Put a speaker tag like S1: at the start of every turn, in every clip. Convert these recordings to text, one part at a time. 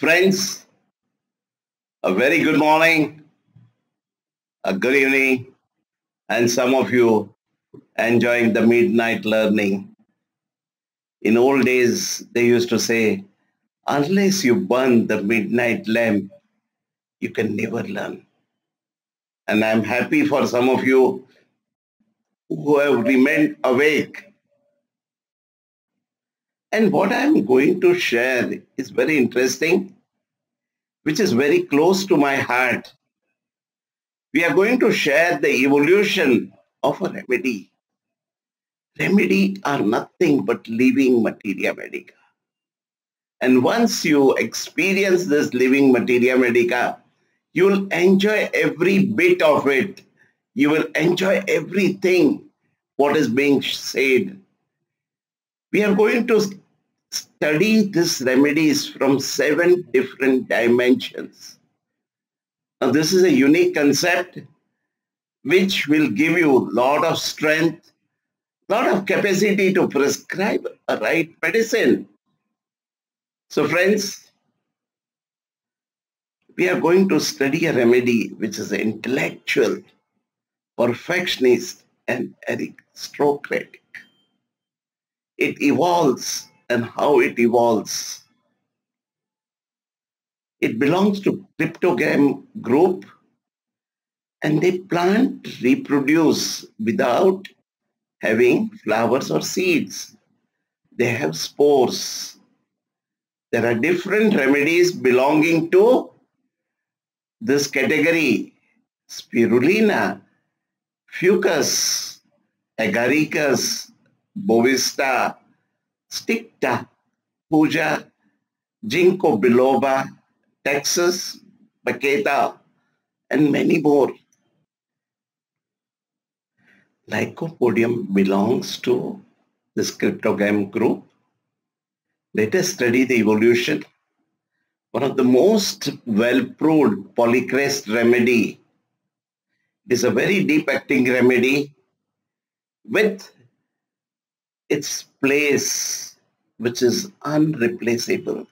S1: Friends, a very good morning, a good evening, and some of you enjoying the midnight learning. In old days, they used to say, unless you burn the midnight lamp, you can never learn. And I'm happy for some of you who have remained awake. And what I'm going to share is very interesting, which is very close to my heart. We are going to share the evolution of a remedy. Remedy are nothing but living materia medica. And once you experience this living materia medica, you'll enjoy every bit of it. You will enjoy everything what is being said. We are going to study these remedies from seven different dimensions. Now this is a unique concept which will give you a lot of strength, lot of capacity to prescribe a right medicine. So friends, we are going to study a remedy which is intellectual, perfectionist, and aristocratic. It evolves and how it evolves. It belongs to Cryptogam group and they plant reproduce without having flowers or seeds. They have spores. There are different remedies belonging to this category. Spirulina, Fucus, Agaricus, Bovista, Sticta, Thuja, Ginkgo biloba, Taxus baccata, and many more. Lycopodium belongs to this cryptogamma group. Let us study the evolution. One of the most well-proved polycrest remedy is a very deep-acting remedy with its place which is unreplaceable.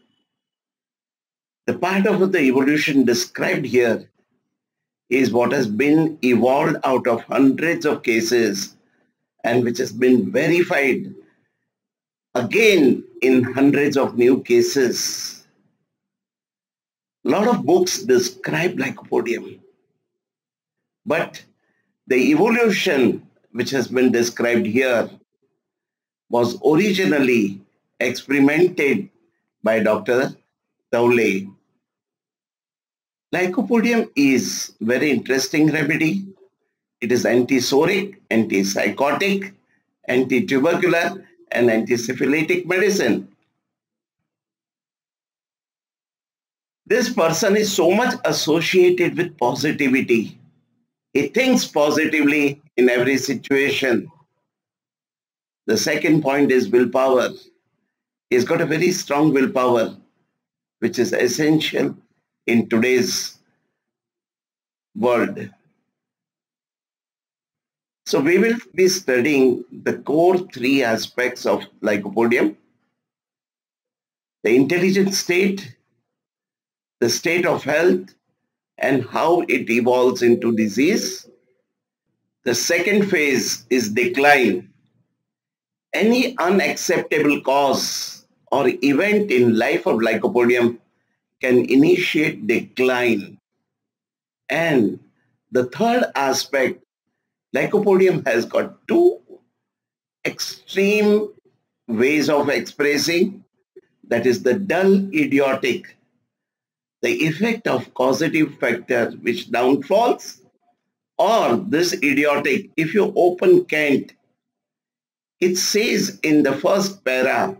S1: The part of the evolution described here is what has been evolved out of hundreds of cases and which has been verified again in hundreds of new cases. A lot of books describe lycopodium, but the evolution which has been described here was originally experimented by Dr. Dhawale. Lycopodium is very interesting remedy. It is antipsoric, antisycotic, anti-tubercular, and anti-syphilitic medicine. This person is so much associated with positivity. He thinks positively in every situation. The second point is willpower. He's got a very strong willpower, which is essential in today's world. So we will be studying the core three aspects of lycopodium. The intelligent state, the state of health, and how it evolves into disease. The second phase is decline, any unacceptable cause or event in life of lycopodium can initiate decline. And the third aspect, lycopodium has got two extreme ways of expressing. That is the dull idiotic, the effect of causative factor which downfalls, or this idiotic, if you open Kent, it says in the first para,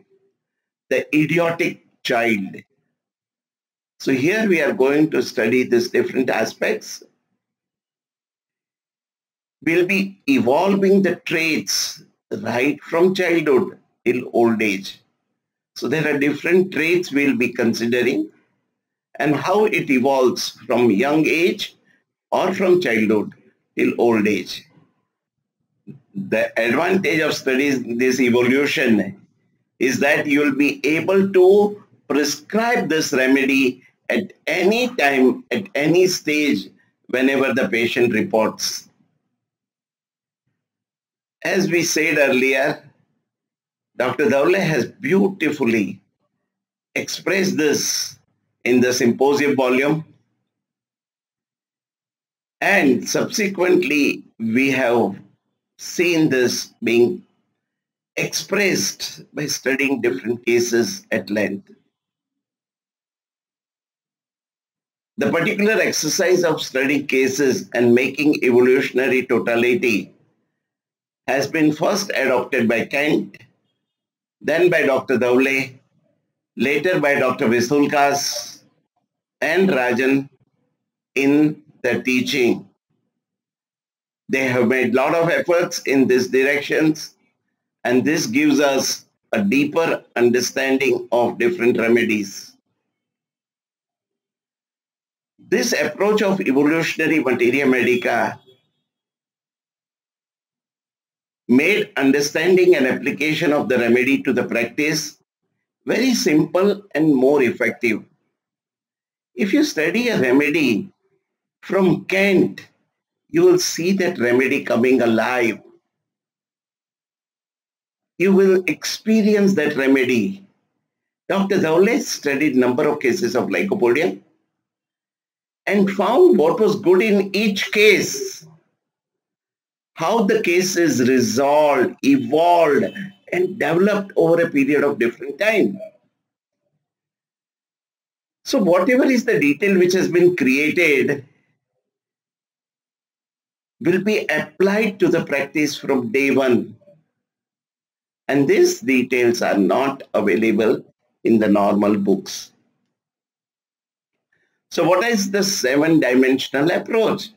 S1: the idiotic child. So here we are going to study these different aspects. We'll be evolving the traits right from childhood till old age. So there are different traits we'll be considering and how it evolves from young age or from childhood till old age the advantage of studying this evolution is that you will be able to prescribe this remedy at any time, at any stage, whenever the patient reports. As we said earlier, Dr. Dhawale has beautifully expressed this in the symposium volume and subsequently we have seen this being expressed by studying different cases at length. The particular exercise of studying cases and making evolutionary totality has been first adopted by Kent, then by Dr. Dhawale, later by Dr. Vithoulkas and Rajan in their teaching. They have made a lot of efforts in these directions and this gives us a deeper understanding of different remedies. This approach of evolutionary materia medica made understanding and application of the remedy to the practice very simple and more effective. If you study a remedy from Kent, you will see that remedy coming alive. You will experience that remedy. Dr. Dhawale studied number of cases of lycopodium and found what was good in each case. How the case is resolved, evolved and developed over a period of different time. So whatever is the detail which has been created will be applied to the practice from day one. And these details are not available in the normal books. So what is the seven-dimensional approach?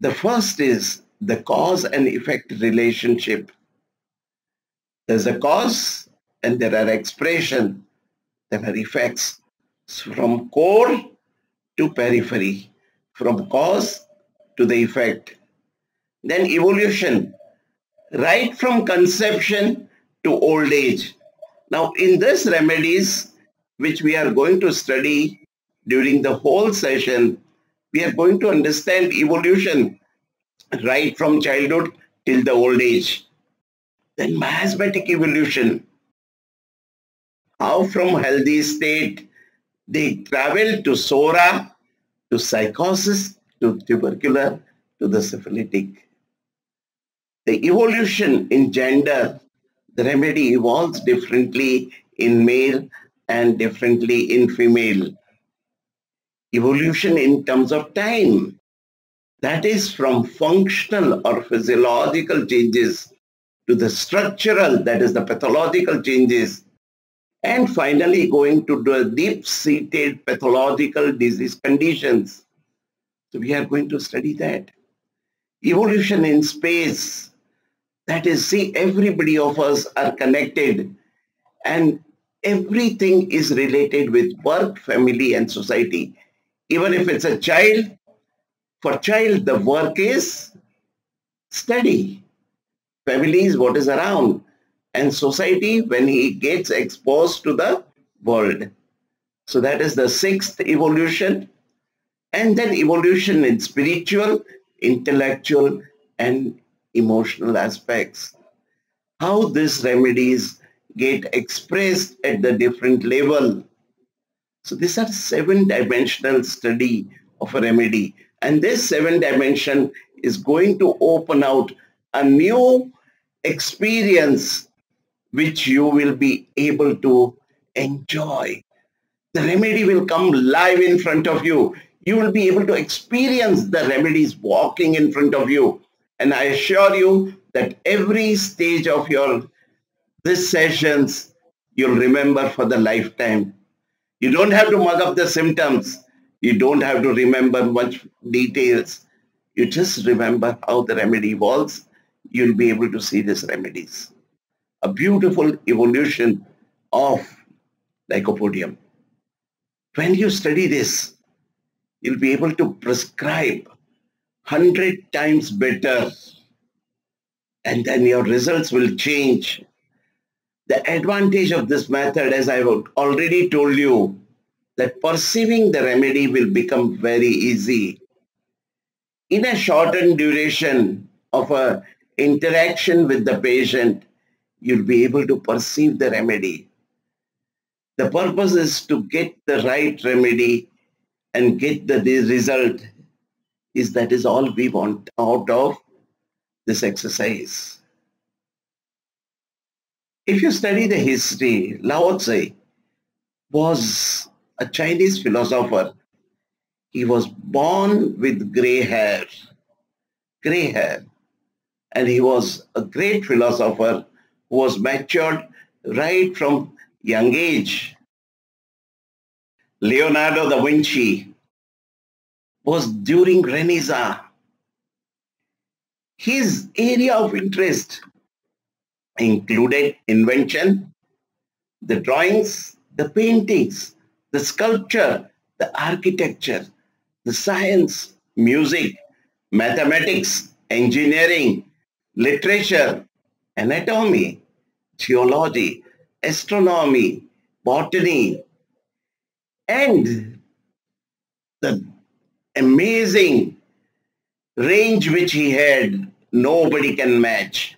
S1: The first is the cause and effect relationship. There's a cause and there are expression, there are effects from core to periphery, from cause to the effect. Then evolution, right from conception to old age. Now in this remedies, which we are going to study during the whole session, we are going to understand evolution right from childhood till the old age. Then miasmatic evolution, how from healthy state they travel to psora, to sycosis, to tubercular to the syphilitic. The evolution in gender, the remedy evolves differently in male and differently in female. Evolution in terms of time, that is from functional or physiological changes to the structural, that is the pathological changes, and finally going to the deep-seated pathological disease conditions so we are going to study that. Evolution in space. That is, see, everybody of us are connected and everything is related with work, family and society. Even if it's a child, for child the work is study. Family is what is around and society when he gets exposed to the world. So that is the sixth evolution and then evolution in spiritual, intellectual, and emotional aspects. How these remedies get expressed at the different level. So these are seven-dimensional study of a remedy. And this seven dimension is going to open out a new experience which you will be able to enjoy. The remedy will come live in front of you you will be able to experience the remedies walking in front of you. And I assure you that every stage of your this sessions, you'll remember for the lifetime. You don't have to mug up the symptoms. You don't have to remember much details. You just remember how the remedy was. You'll be able to see these remedies. A beautiful evolution of lycopodium. When you study this, you'll be able to prescribe 100 times better and then your results will change. The advantage of this method, as I've already told you, that perceiving the remedy will become very easy. In a shortened duration of a interaction with the patient, you'll be able to perceive the remedy. The purpose is to get the right remedy and get the result is that is all we want out of this exercise. If you study the history, Lao Tse was a Chinese philosopher. He was born with gray hair, gray hair. And he was a great philosopher who was matured right from young age. Leonardo da Vinci was during Renaissance. His area of interest included invention, the drawings, the paintings, the sculpture, the architecture, the science, music, mathematics, engineering, literature, anatomy, geology, astronomy, botany, and the amazing range which he had, nobody can match.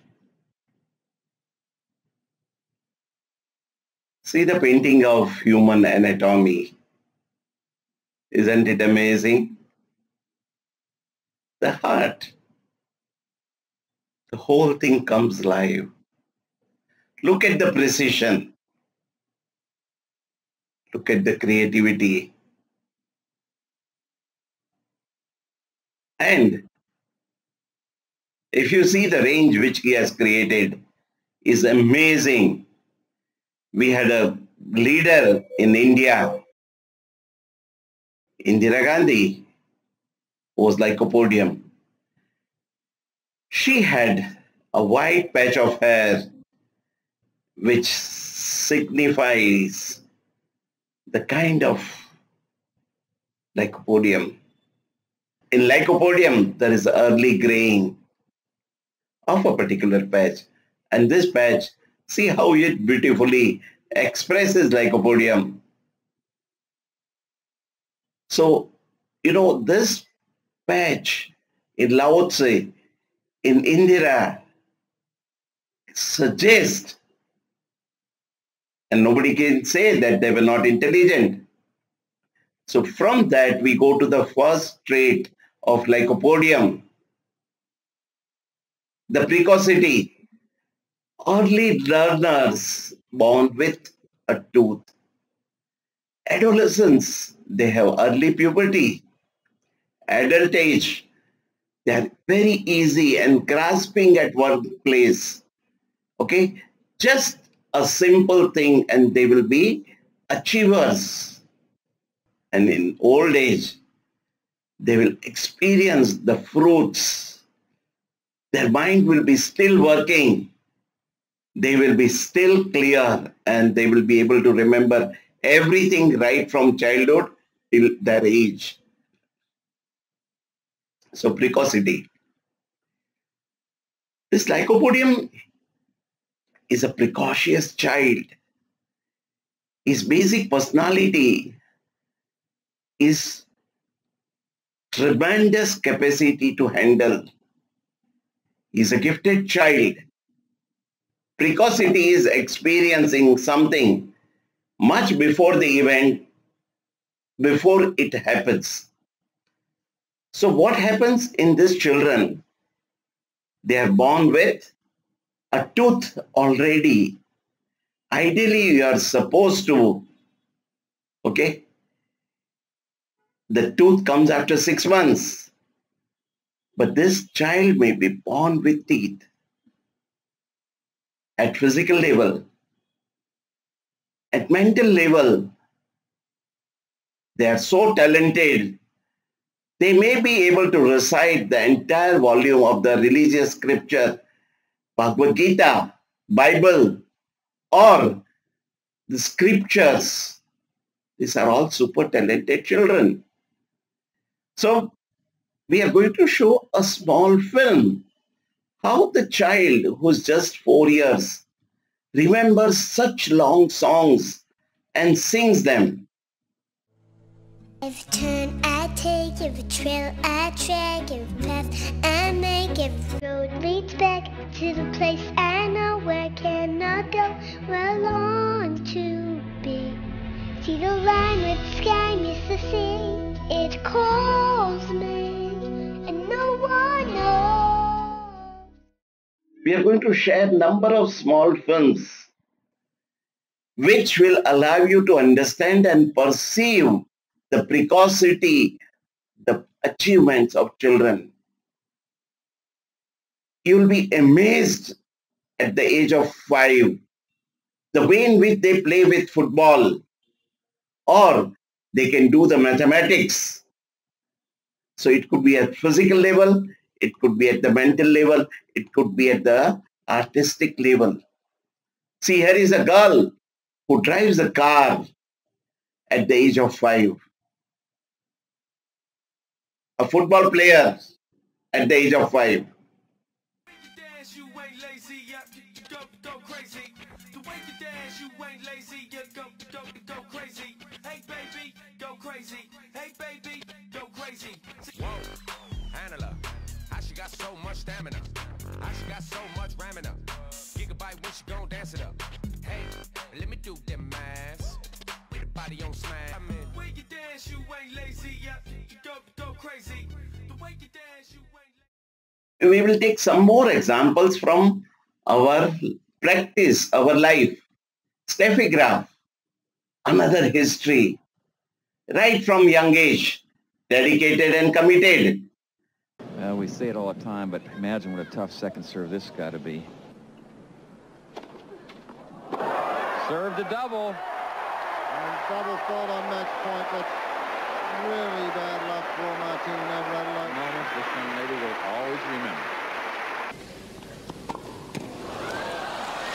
S1: See the painting of human anatomy. Isn't it amazing? The heart. The whole thing comes live. Look at the precision. Look at the creativity. And if you see the range which he has created is amazing we had a leader in India, Indira Gandhi, was lycopodium. She had a white patch of hair which signifies the kind of lycopodium. In lycopodium, there is early graying of a particular patch. And this patch See how it beautifully expresses lycopodium. So, you know, this patch in Lao Tse, in Indira, suggests, and nobody can say that they were not intelligent. So from that, we go to the first trait of lycopodium, the precocity early learners born with a tooth. Adolescents, they have early puberty. Adult age, they are very easy and grasping at one place. Okay, just a simple thing and they will be achievers. And in old age, they will experience the fruits. Their mind will be still working they will be still clear and they will be able to remember everything right from childhood till their age. So precocity. This lycopodium is a precocious child. His basic personality is tremendous capacity to handle. He's a gifted child precocity is experiencing something much before the event, before it happens. So what happens in these children? They are born with a tooth already. Ideally, you are supposed to, okay? The tooth comes after six months. But this child may be born with teeth at physical level, at mental level, they are so talented, they may be able to recite the entire volume of the religious scripture, Bhagavad Gita, Bible, or the scriptures. These are all super talented children. So we are going to show a small film how the child who's just four years remembers such long songs and sings them.
S2: A trail I a path I make, the road leads back to the place I know where go, where I long to be. See the line with the sky the sea, it calls me, and no one knows.
S1: We are going to share number of small films which will allow you to understand and perceive the precocity, the achievements of children. You will be amazed at the age of five, the way in which they play with football or they can do the mathematics. So it could be at physical level, it could be at the mental level, it could be at the artistic level. See, here is a girl who drives a car at the age of five a football player at the age of five. Stamina? How she got so much ramina? Gigabyte when she gon' dance it up. Hey, let me do them math. With body on smash. I mean, when you dance, you ain't lazy. Yeah, go, go crazy. The way you dance, you ain't We will take some more examples from our practice, our life. Steffi Graf, another history. Right from young age, dedicated and committed.
S3: Uh, we say it all the time, but imagine what a tough second serve this got to be. Serve to double.
S4: And double fault on match point. That's really bad luck for Martina Navratilova.
S3: Moments this young lady will always remember.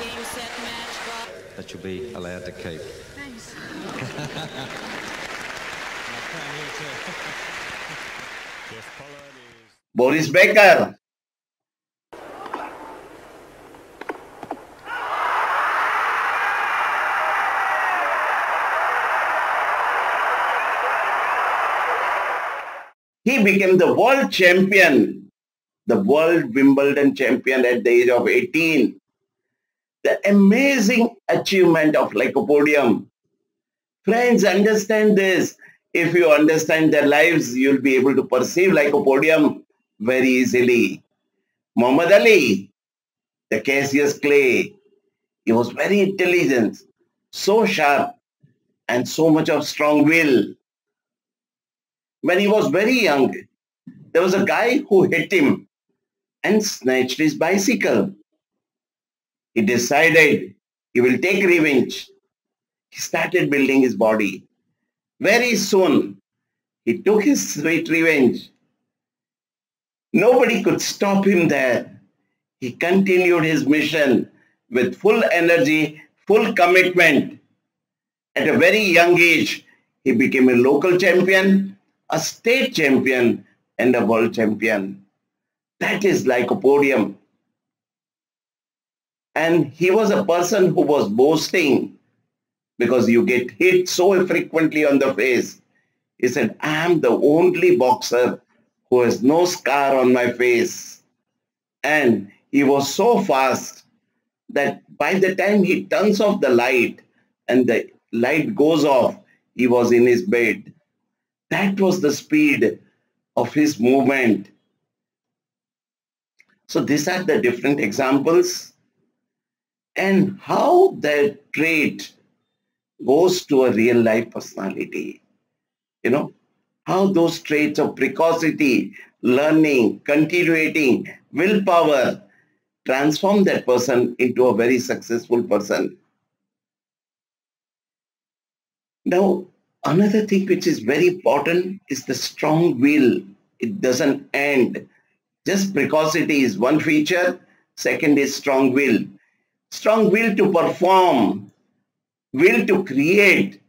S5: Game, set, match, ball.
S6: That you'll be allowed to keep.
S5: Thanks.
S1: Boris Becker. He became the world champion, the world Wimbledon champion at the age of 18. The amazing achievement of Lycopodium. Friends, understand this. If you understand their lives, you'll be able to perceive Lycopodium very easily. Muhammad Ali, the Cassius Clay, he was very intelligent, so sharp, and so much of strong will. When he was very young, there was a guy who hit him and snatched his bicycle. He decided he will take revenge. He started building his body. Very soon, he took his sweet revenge. Nobody could stop him there. He continued his mission with full energy, full commitment. At a very young age, he became a local champion, a state champion, and a world champion. That is lycopodium. And he was a person who was boasting because you get hit so frequently on the face. He said, I am the only boxer who has no scar on my face. And he was so fast that by the time he turns off the light and the light goes off, he was in his bed. That was the speed of his movement. So these are the different examples and how that trait goes to a real life personality. You know, how those traits of precocity, learning, continuating, willpower transform that person into a very successful person. Now, another thing which is very important is the strong will. It doesn't end. Just precocity is one feature. Second is strong will. Strong will to perform, will to create,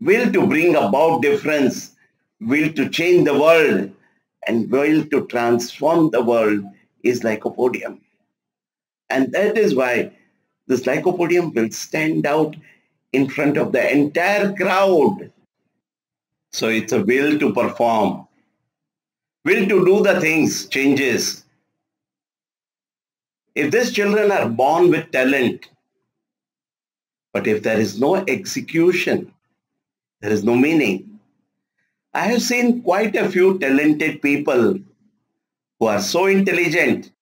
S1: will to bring about difference, will to change the world, and will to transform the world is Lycopodium. And that is why this lycopodium will stand out in front of the entire crowd. So it's a will to perform. Will to do the things changes. If these children are born with talent, but if there is no execution, there is no meaning. I have seen quite a few talented people who are so intelligent,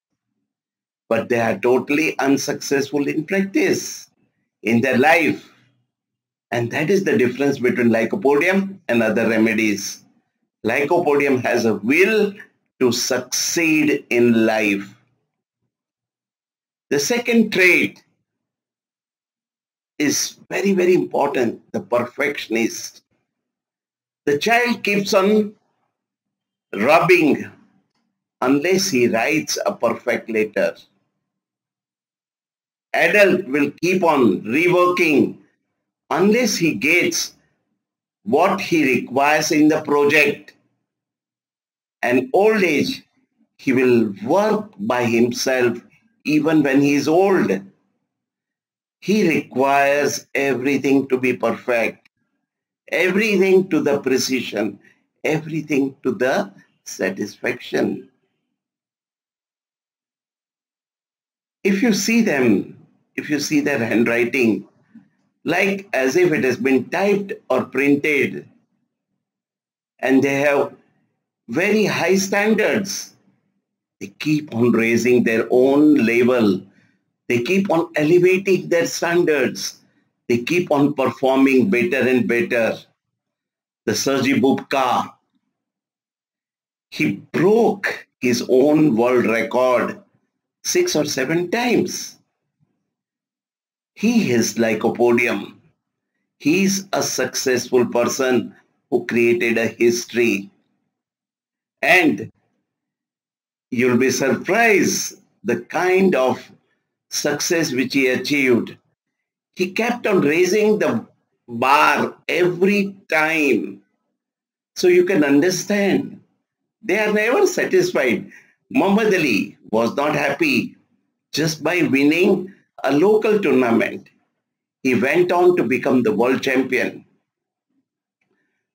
S1: but they are totally unsuccessful in practice, in their life. And that is the difference between lycopodium and other remedies. Lycopodium has a will to succeed in life. The second trait is very, very important, the perfectionist. The child keeps on rubbing unless he writes a perfect letter. Adult will keep on reworking unless he gets what he requires in the project. And old age, he will work by himself even when he is old. He requires everything to be perfect, everything to the precision, everything to the satisfaction. If you see them, if you see their handwriting, like as if it has been typed or printed, and they have very high standards, they keep on raising their own level. They keep on elevating their standards. They keep on performing better and better. The Sergei Bubka, he broke his own world record six or seven times. He is lycopodium. He's a successful person who created a history. And you'll be surprised the kind of success which he achieved. He kept on raising the bar every time. So you can understand. They are never satisfied. Muhammad Ali was not happy just by winning a local tournament. He went on to become the world champion.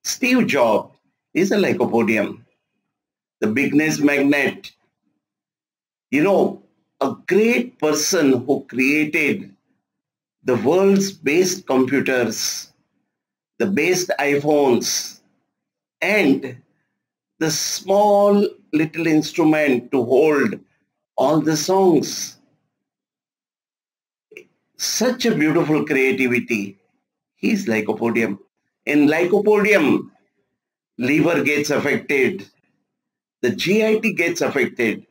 S1: Steve Jobs is a lycopodium, the bigness magnet. You know, a great person who created the world's best computers, the best iPhones, and the small little instrument to hold all the songs. Such a beautiful creativity. He's lycopodium. In lycopodium, liver gets affected, the GIT gets affected,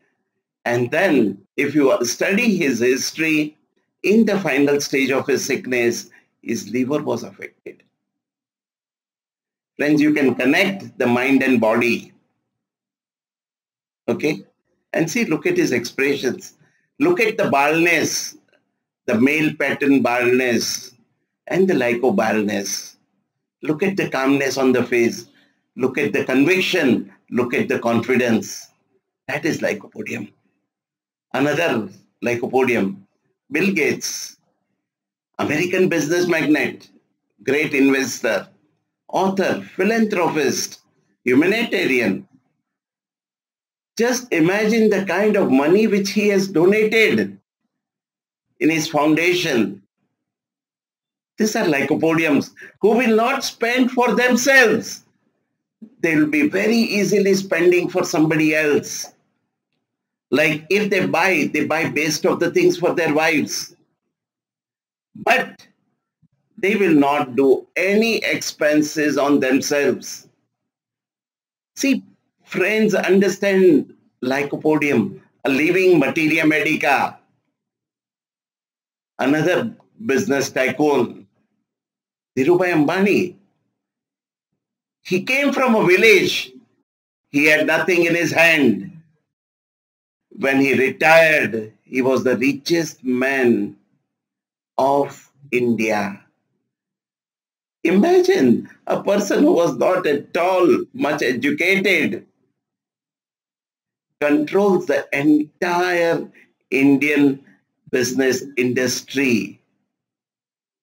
S1: and then if you study his history, in the final stage of his sickness, his liver was affected. Friends, you can connect the mind and body. Okay? And see, look at his expressions. Look at the baldness, the male pattern baldness, and the lyco baldness. Look at the calmness on the face. Look at the conviction. Look at the confidence. That is lycopodium. Another lycopodium, Bill Gates, American business magnate, great investor, author, philanthropist, humanitarian. Just imagine the kind of money which he has donated in his foundation. These are lycopodiums who will not spend for themselves. They will be very easily spending for somebody else. Like if they buy, they buy based of the things for their wives. But they will not do any expenses on themselves. See, friends understand lycopodium, a living materia medica. Another business tycoon, Dhirubhai Ambani. He came from a village. He had nothing in his hand when he retired, he was the richest man of India. Imagine a person who was not at all much educated controls the entire Indian business industry.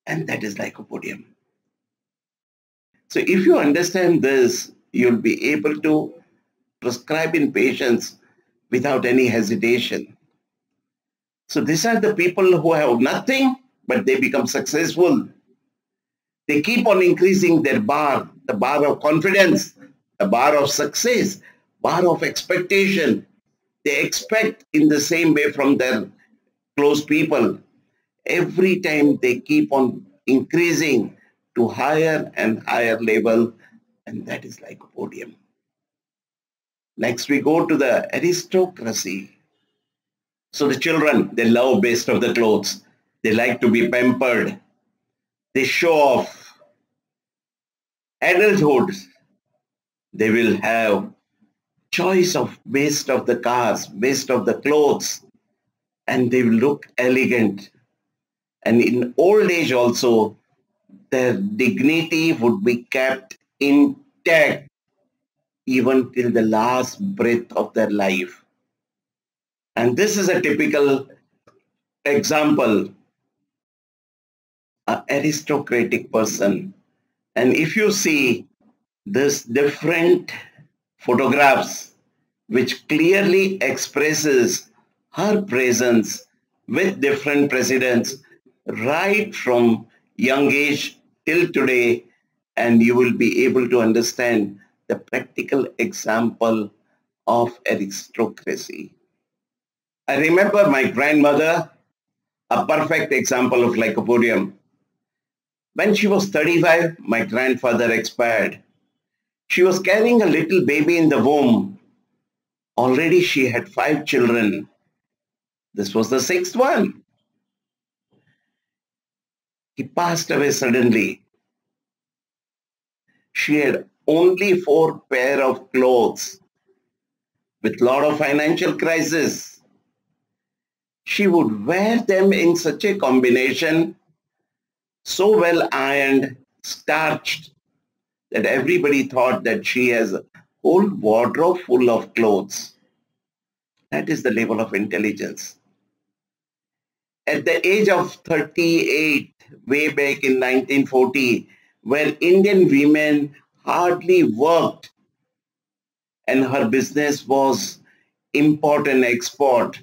S1: And that is lycopodium. So if you understand this, you'll be able to prescribe in patients without any hesitation. So these are the people who have nothing, but they become successful. They keep on increasing their bar, the bar of confidence, the bar of success, bar of expectation. They expect in the same way from their close people. Every time they keep on increasing to higher and higher level, and that is lycopodium. Next, we go to the aristocracy. So the children, they love best of the clothes. They like to be pampered. They show off. Adulthood, they will have choice of best of the cars, best of the clothes, and they look elegant. And in old age also, their dignity would be kept intact even till the last breath of their life. And this is a typical example, an aristocratic person. And if you see this different photographs, which clearly expresses her presence with different presidents right from young age till today, and you will be able to understand the practical example of aristocracy. I remember my grandmother, a perfect example of lycopodium. When she was 35, my grandfather expired. She was carrying a little baby in the womb. Already she had five children. This was the sixth one. He passed away suddenly. She had only four pair of clothes with lot of financial crisis. She would wear them in such a combination, so well ironed, starched, that everybody thought that she has a whole wardrobe full of clothes. That is the level of intelligence. At the age of 38, way back in 1940, when Indian women hardly worked and her business was import and export.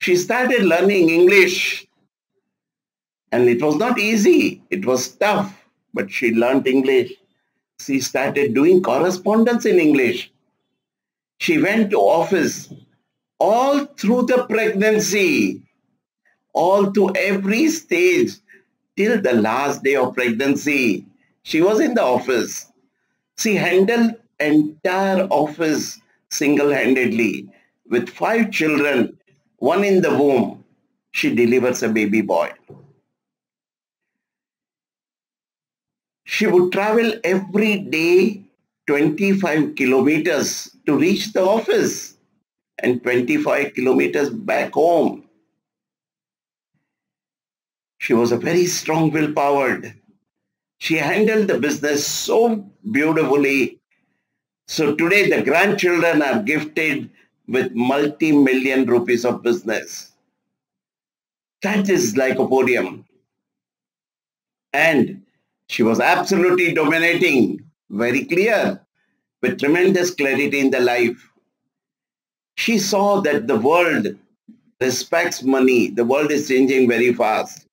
S1: She started learning English and it was not easy. It was tough, but she learned English. She started doing correspondence in English. She went to office all through the pregnancy, all to every stage till the last day of pregnancy. She was in the office. She handled entire office single-handedly with five children, one in the womb. She delivers a baby boy. She would travel every day 25 kilometers to reach the office and 25 kilometers back home. She was a very strong willpowered she handled the business so beautifully. So today the grandchildren are gifted with multi-million rupees of business. That is lycopodium. And she was absolutely dominating, very clear, with tremendous clarity in the life. She saw that the world respects money. The world is changing very fast.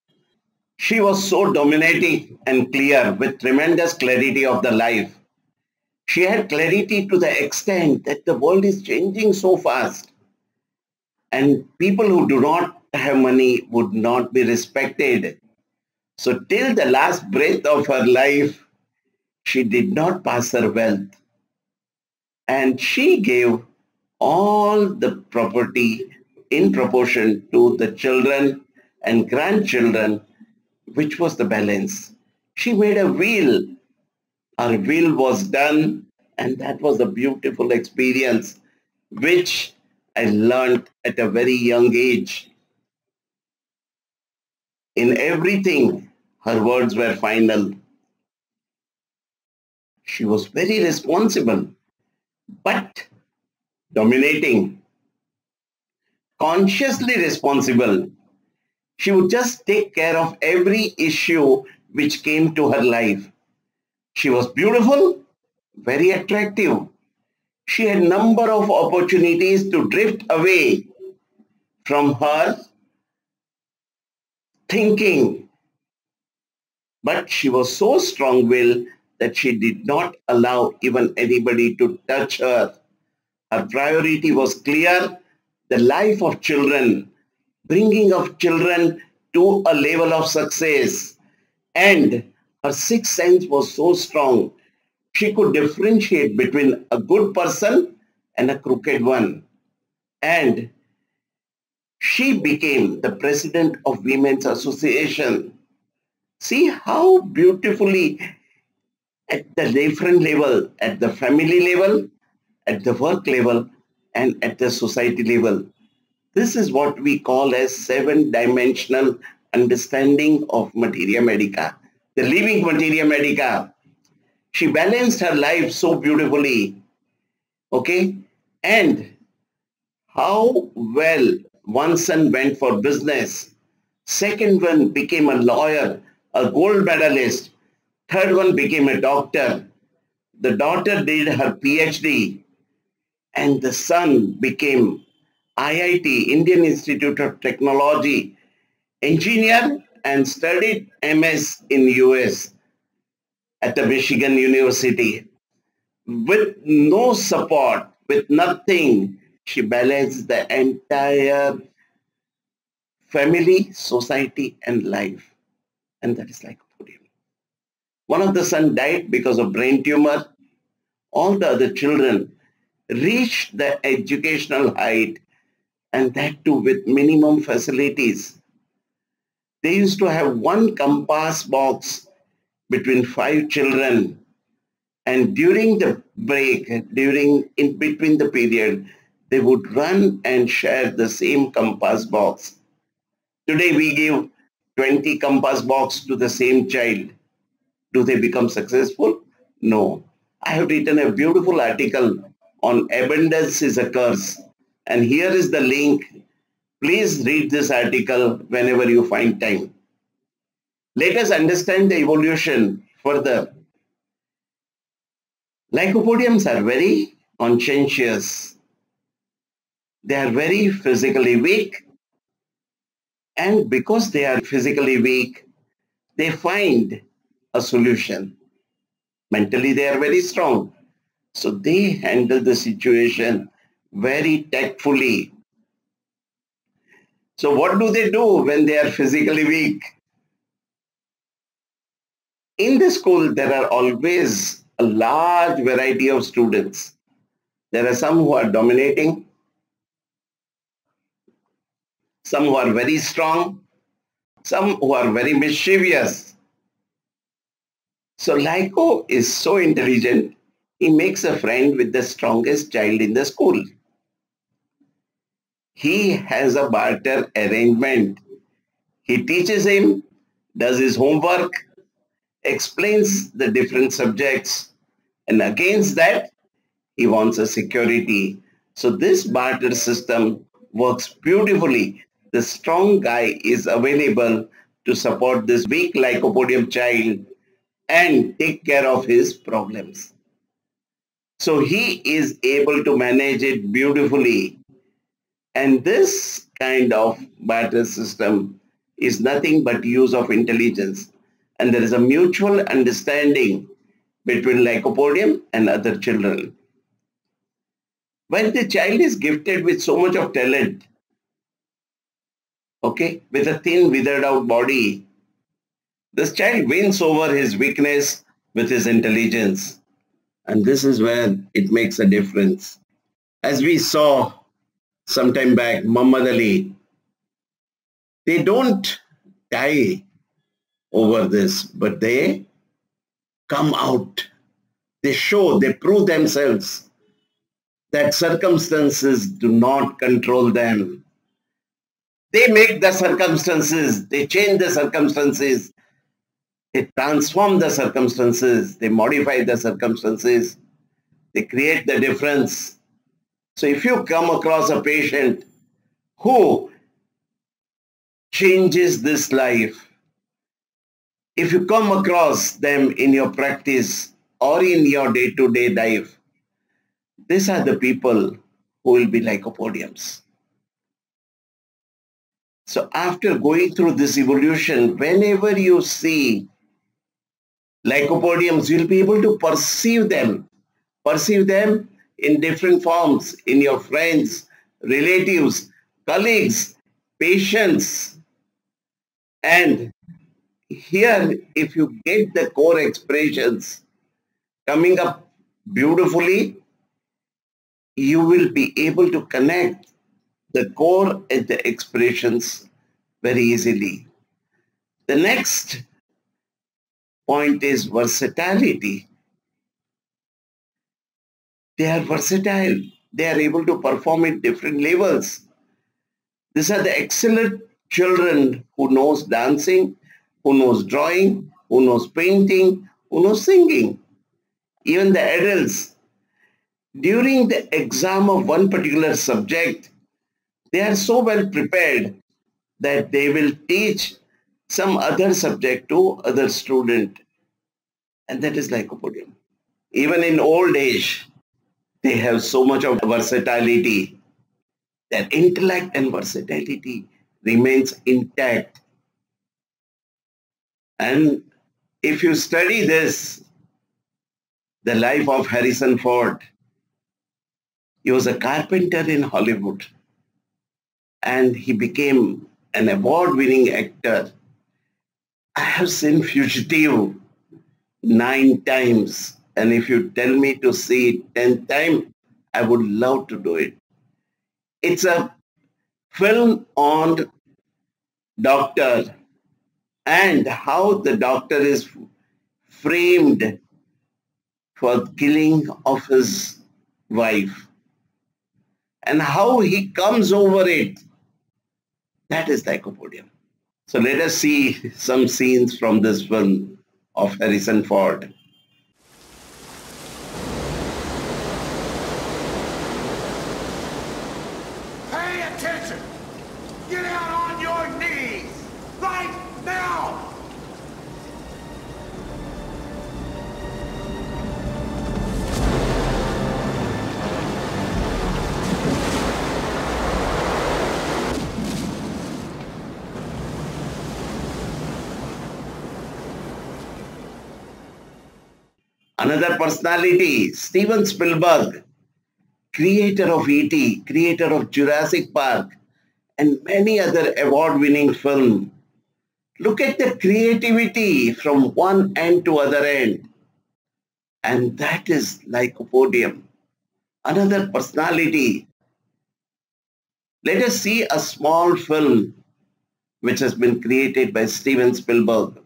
S1: She was so dominating and clear with tremendous clarity of the life. She had clarity to the extent that the world is changing so fast. And people who do not have money would not be respected. So till the last breath of her life, she did not pass her wealth. And she gave all the property in proportion to the children and grandchildren which was the balance. She made a will. Her will was done and that was a beautiful experience which I learned at a very young age. In everything, her words were final. She was very responsible, but dominating. consciously responsible. She would just take care of every issue which came to her life. She was beautiful, very attractive. She had number of opportunities to drift away from her thinking. But she was so strong-willed that she did not allow even anybody to touch her. Her priority was clear, the life of children, bringing of children to a level of success. And her sixth sense was so strong, she could differentiate between a good person and a crooked one. And she became the president of Women's Association. See how beautifully at the different level, at the family level, at the work level, and at the society level. This is what we call as seven-dimensional understanding of materia medica, the living materia medica. She balanced her life so beautifully. Okay? And how well one son went for business. Second one became a lawyer, a gold medalist. Third one became a doctor. The daughter did her PhD and the son became IIT, Indian Institute of Technology, engineer and studied MS in US at the Michigan University. With no support, with nothing, she balanced the entire family, society, and life. And that is lycopodium. One of the son died because of brain tumor. All the other children reached the educational height and that too with minimum facilities. They used to have one compass box between five children and during the break, during in between the period, they would run and share the same compass box. Today we give 20 compass box to the same child. Do they become successful? No. I have written a beautiful article on abundance is a curse. And here is the link. Please read this article whenever you find time. Let us understand the evolution further. Lycopodiums are very conscientious. They are very physically weak. And because they are physically weak, they find a solution. Mentally, they are very strong. So they handle the situation very tactfully. So what do they do when they are physically weak? In the school, there are always a large variety of students. There are some who are dominating, some who are very strong, some who are very mischievous. So Lyco is so intelligent, he makes a friend with the strongest child in the school. He has a barter arrangement. He teaches him, does his homework, explains the different subjects, and against that, he wants a security. So this barter system works beautifully. The strong guy is available to support this weak lycopodium child and take care of his problems. So he is able to manage it beautifully. And this kind of barter system is nothing but use of intelligence. And there is a mutual understanding between lycopodium and other children. When the child is gifted with so much of talent, okay, with a thin withered out body, this child wins over his weakness with his intelligence. And this is where it makes a difference. As we saw some time back, Muhammad Ali, they don't die over this, but they come out. They show, they prove themselves that circumstances do not control them. They make the circumstances, they change the circumstances, they transform the circumstances, they modify the circumstances, they create the difference. So if you come across a patient who changes this life. If you come across them in your practice or in your day-to-day life, these are the people who will be lycopodiums. So after going through this evolution, whenever you see lycopodiums, you'll be able to perceive them, perceive them in different forms in your friends, relatives, colleagues, patients. And here, if you get the core expressions coming up beautifully, you will be able to connect the core and the expressions very easily. The next point is versatility. They are versatile. They are able to perform at different levels. These are the excellent children who knows dancing, who knows drawing, who knows painting, who knows singing. Even the adults, during the exam of one particular subject, they are so well prepared that they will teach some other subject to other student. And that is like a lycopodium. Even in old age, they have so much of versatility. Their intellect and versatility remains intact. And if you study this, the life of Harrison Ford, he was a carpenter in Hollywood and he became an award-winning actor. I have seen Fugitive nine times and if you tell me to see it ten times, I would love to do it. It's a film on doctor and how the doctor is framed for killing of his wife and how he comes over it that is lycopodium. So let us see some scenes from this film of Harrison Ford. Another personality, Steven Spielberg, creator of E.T., creator of Jurassic Park, and many other award-winning films. Look at the creativity from one end to other end. And that is lycopodium. Another personality. Let us see a small film which has been created by Steven Spielberg.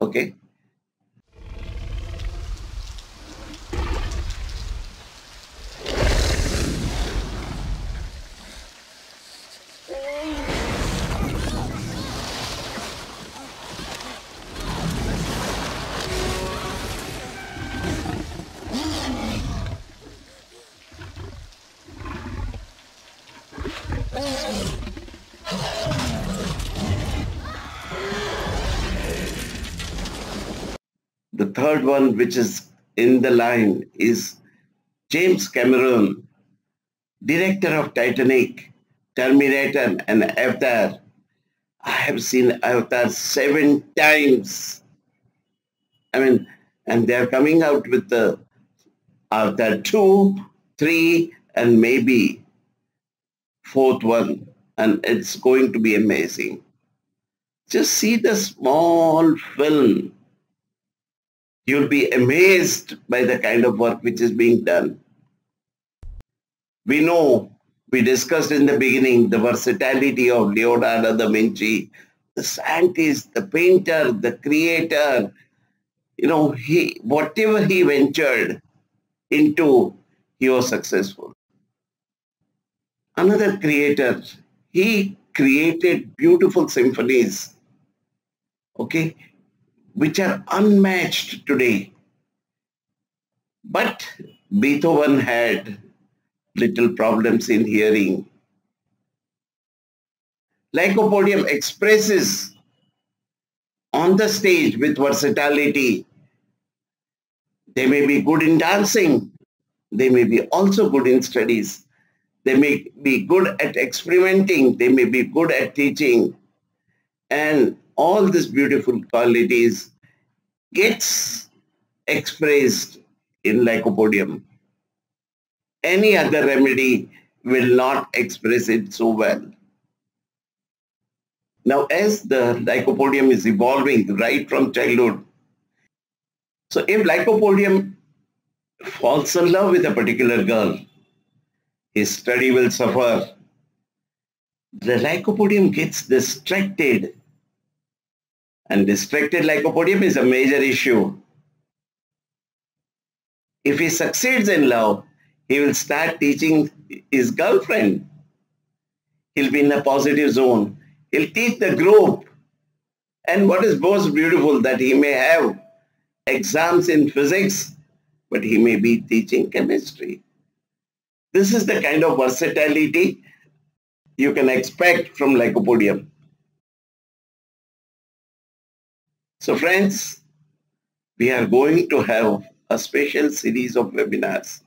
S1: Okay. One, which is in the line, is James Cameron, director of Titanic, Terminator, and Avatar. I have seen Avatar seven times. I mean, and they are coming out with the Avatar 2, 3, and maybe fourth one. And it's going to be amazing. Just see the small film you'll be amazed by the kind of work which is being done. We know, we discussed in the beginning, the versatility of Leonardo da Vinci, the scientist, the painter, the creator, you know, he, whatever he ventured into, he was successful. Another creator, he created beautiful symphonies. Okay, which are unmatched today. But Beethoven had little problems in hearing Lycopodium expresses on the stage with versatility. They may be good in dancing. They may be also good in studies. They may be good at experimenting. They may be good at teaching. And all these beautiful qualities gets expressed in lycopodium. Any other remedy will not express it so well. Now, as the lycopodium is evolving right from childhood, so if lycopodium falls in love with a particular girl, his study will suffer. The lycopodium gets distracted. And distracted lycopodium is a major issue. If he succeeds in love, he will start teaching his girlfriend. He'll be in a positive zone. He'll teach the group. And what is most beautiful that he may have exams in physics, but he may be teaching chemistry. This is the kind of versatility you can expect from Lycopodium. So friends, we are going to have a special series of webinars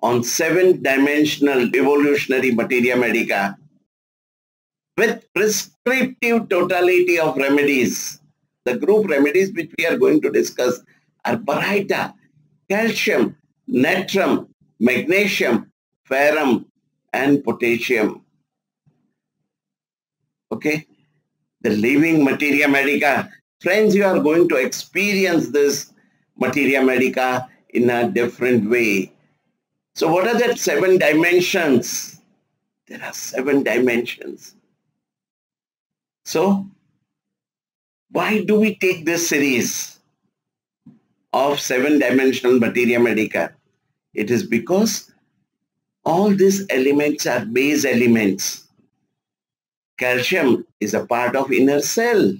S1: on seven-dimensional evolutionary materia medica with prescriptive totality of remedies. The group remedies which we are going to discuss are baryta, calcium, natrum, magnesium, ferrum, and potassium. Okay? The living materia medica. Friends, you are going to experience this materia medica in a different way. So what are the seven dimensions? There are seven dimensions. So why do we take this series of seven-dimensional materia medica? It is because all these elements are base elements. Calcium is a part of inner cell.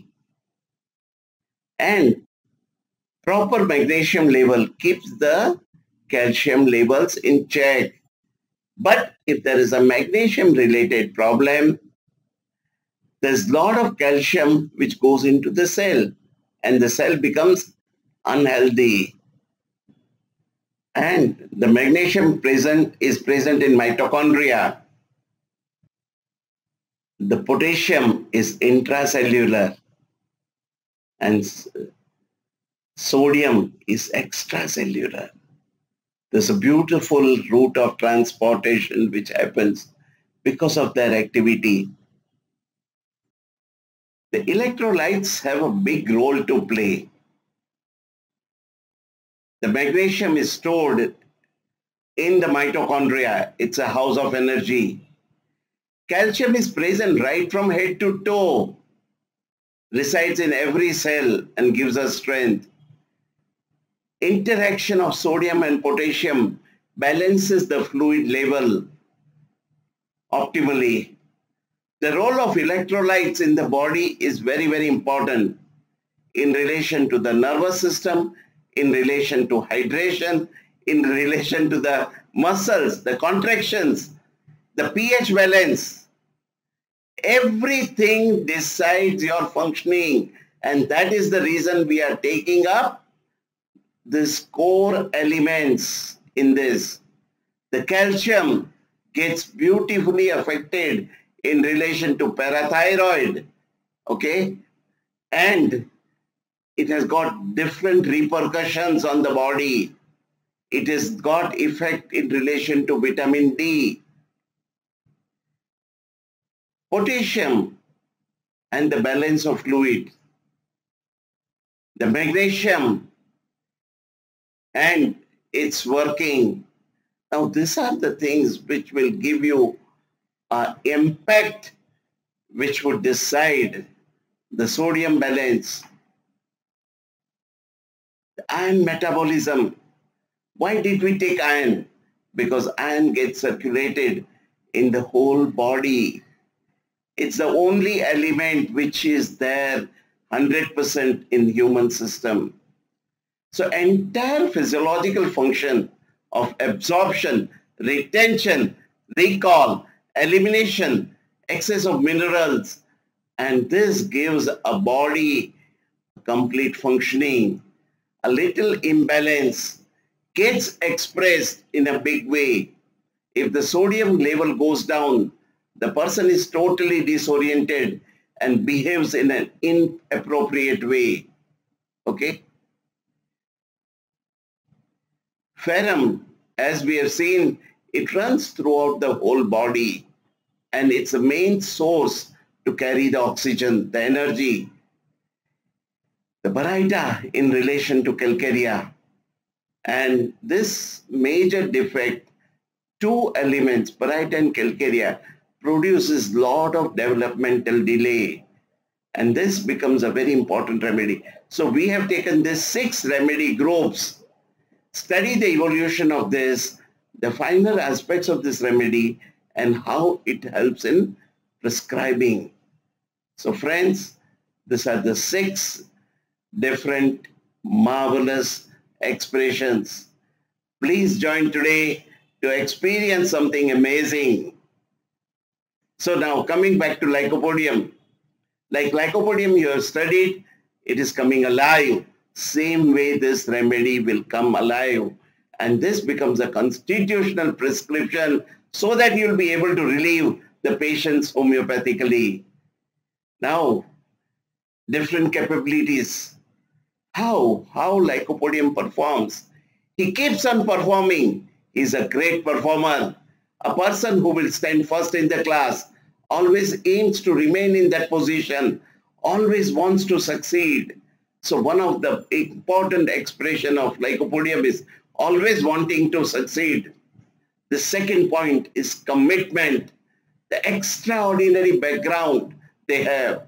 S1: And proper magnesium level keeps the calcium levels in check. But if there is a magnesium related problem, there's a lot of calcium which goes into the cell and the cell becomes unhealthy. And the magnesium present is present in mitochondria. The potassium is intracellular and sodium is extracellular. There's a beautiful route of transportation which happens because of their activity. The electrolytes have a big role to play. The magnesium is stored in the mitochondria. It's a house of energy. Calcium is present right from head to toe, resides in every cell and gives us strength interaction of sodium and potassium balances the fluid level optimally. The role of electrolytes in the body is very, very important in relation to the nervous system, in relation to hydration, in relation to the muscles, the contractions, the pH balance. Everything decides your functioning and that is the reason we are taking up these core elements in this. The calcium gets beautifully affected in relation to parathyroid, okay? And it has got different repercussions on the body. It has got effect in relation to vitamin D. Potassium and the balance of fluid. The magnesium and it's working. Now, these are the things which will give you an impact which would decide the sodium balance, iron metabolism. Why did we take iron? Because iron gets circulated in the whole body. It's the only element which is there 100% in human system. So entire physiological function of absorption, retention, recall, elimination excess of minerals, and this gives a body complete functioning. A little imbalance gets expressed in a big way. If the sodium level goes down, the person is totally disoriented and behaves in an inappropriate way. Okay? Ferrum, as we have seen, it runs throughout the whole body and it's the main source to carry the oxygen, the energy. The baryta in relation to calcarea and this major defect, two elements, baryta and calcarea, produces lot of developmental delay and this becomes a very important remedy. So we have taken these six remedy groups, study the evolution of this, the finer aspects of this remedy and how it helps in prescribing. So friends, these are the six different marvelous expressions. Please join today to experience something amazing. So now coming back to lycopodium. Like lycopodium you have studied, it is coming alive. Same way this remedy will come alive. And this becomes a constitutional prescription so that you'll be able to relieve the patients homeopathically. Now, different capabilities. How? How lycopodium performs? He keeps on performing. He's a great performer. A person who will stand first in the class always aims to remain in that position, always wants to succeed. So one of the important expression of lycopodium is always wanting to succeed. The second point is commitment, the extraordinary background they have.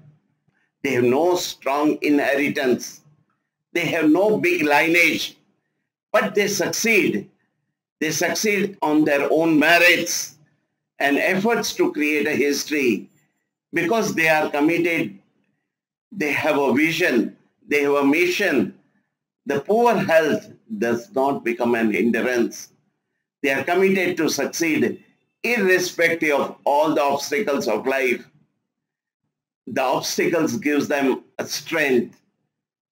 S1: They have no strong inheritance. They have no big lineage, but they succeed. They succeed on their own merits and efforts to create a history because they are committed, they have a vision, they have a mission. The poor health does not become an hindrance. They are committed to succeed irrespective of all the obstacles of life. The obstacles gives them a strength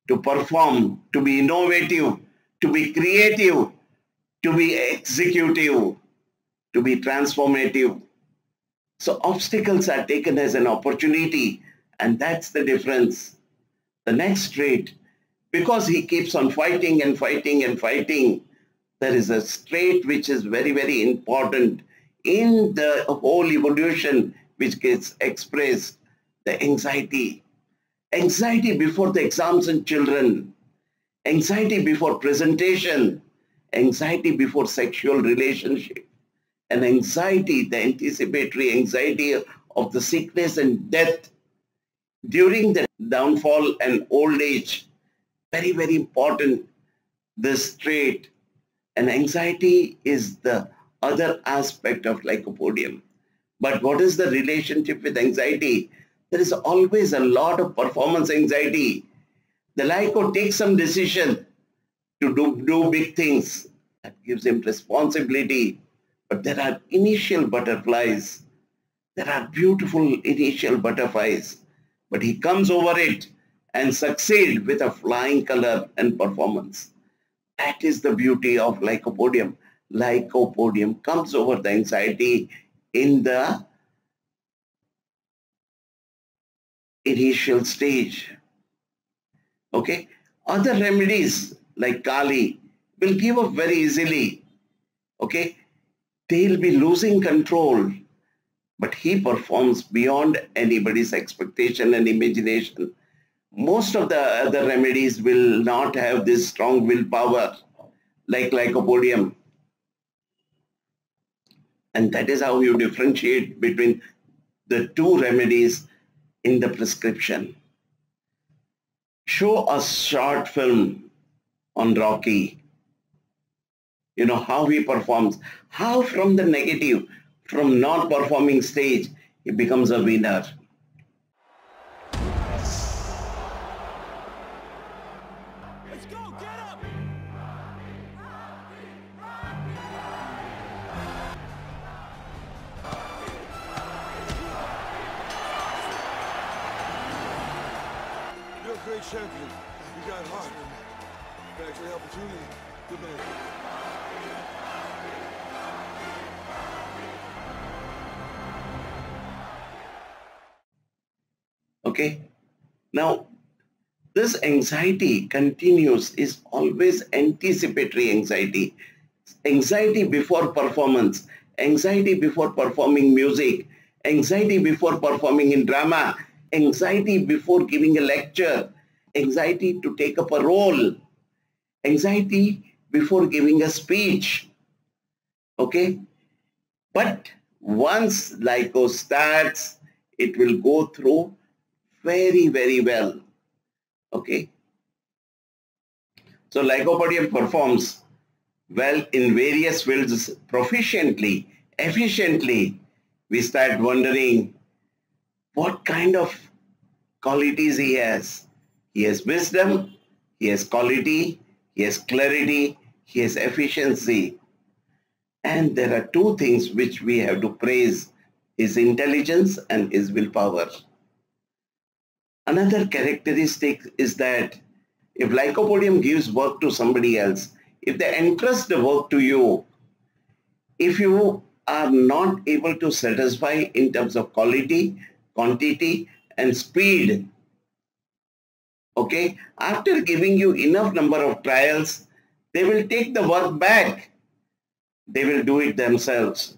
S1: to perform, to be innovative, to be creative, to be executive to be transformative. So obstacles are taken as an opportunity and that's the difference. The next trait, because he keeps on fighting and fighting and fighting, there is a trait which is very, very important in the whole evolution which gets expressed, the anxiety. Anxiety before the exams in children, anxiety before presentation, anxiety before sexual relationship, and anxiety, the anticipatory anxiety of the sickness and death during the downfall and old age. Very, very important, this trait. And anxiety is the other aspect of lycopodium. But what is the relationship with anxiety? There is always a lot of performance anxiety. The lyco takes some decision to do, do big things. That gives him responsibility but there are initial butterflies. There are beautiful initial butterflies. But he comes over it and succeed with a flying color and performance. That is the beauty of lycopodium. Lycopodium comes over the anxiety in the initial stage. Okay. Other remedies like Kali will give up very easily. Okay they'll be losing control. But he performs beyond anybody's expectation and imagination. Most of the other remedies will not have this strong willpower like lycopodium. And that is how you differentiate between the two remedies in the prescription. Show a short film on Rocky you know, how he performs, how from the negative, from not performing stage, he becomes a winner.
S7: champion. You got heart. Thanks for the opportunity. Good man.
S1: Okay. Now, this anxiety continues is always anticipatory anxiety. Anxiety before performance, anxiety before performing music, anxiety before performing in drama, anxiety before giving a lecture, anxiety to take up a role, anxiety before giving a speech. Okay? But once Lyco starts, it will go through very, very well. Okay. So lycopodium performs well in various fields proficiently, efficiently. We start wondering what kind of qualities he has. He has wisdom, he has quality, he has clarity, he has efficiency. And there are two things which we have to praise, his intelligence and his willpower. Another characteristic is that if lycopodium gives work to somebody else, if they entrust the work to you, if you are not able to satisfy in terms of quality, quantity and speed, okay, after giving you enough number of trials, they will take the work back. They will do it themselves.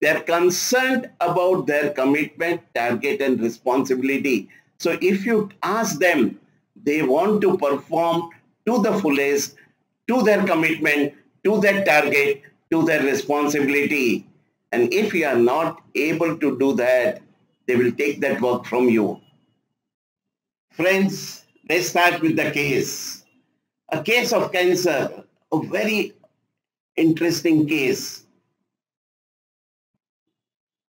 S1: They are concerned about their commitment, target and responsibility. So if you ask them, they want to perform to the fullest, to their commitment, to their target, to their responsibility. And if you are not able to do that, they will take that work from you. Friends, let's start with the case. A case of cancer, a very interesting case.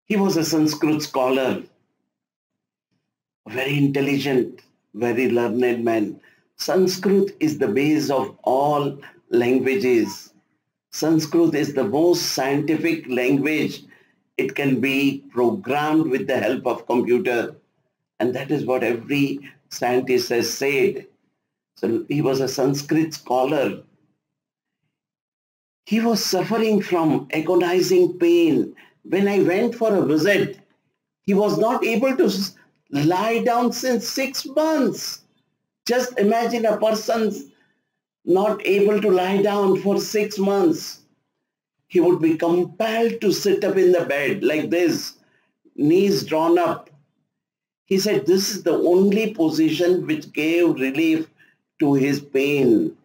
S1: He was a Sanskrit scholar, very intelligent, very learned man. Sanskrit is the base of all languages. Sanskrit is the most scientific language. It can be programmed with the help of computer. And that is what every scientist has said. So he was a Sanskrit scholar. He was suffering from agonizing pain. When I went for a visit, he was not able to lie down since six months. Just imagine a person not able to lie down for six months. He would be compelled to sit up in the bed like this, knees drawn up. He said this is the only position which gave relief to his pain.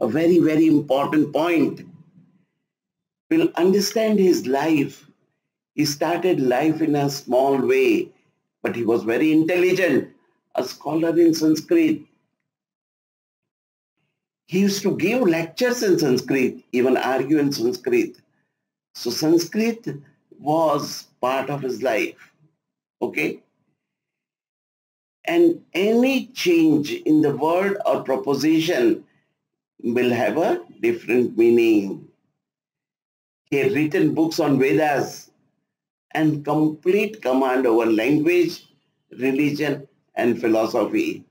S1: A very, very important point. We'll understand his life. He started life in a small way, but he was very intelligent, a scholar in Sanskrit. He used to give lectures in Sanskrit, even argue in Sanskrit. So Sanskrit was part of his life. Okay? And any change in the word or proposition will have a different meaning. He had written books on Vedas and complete command over language, religion, and philosophy.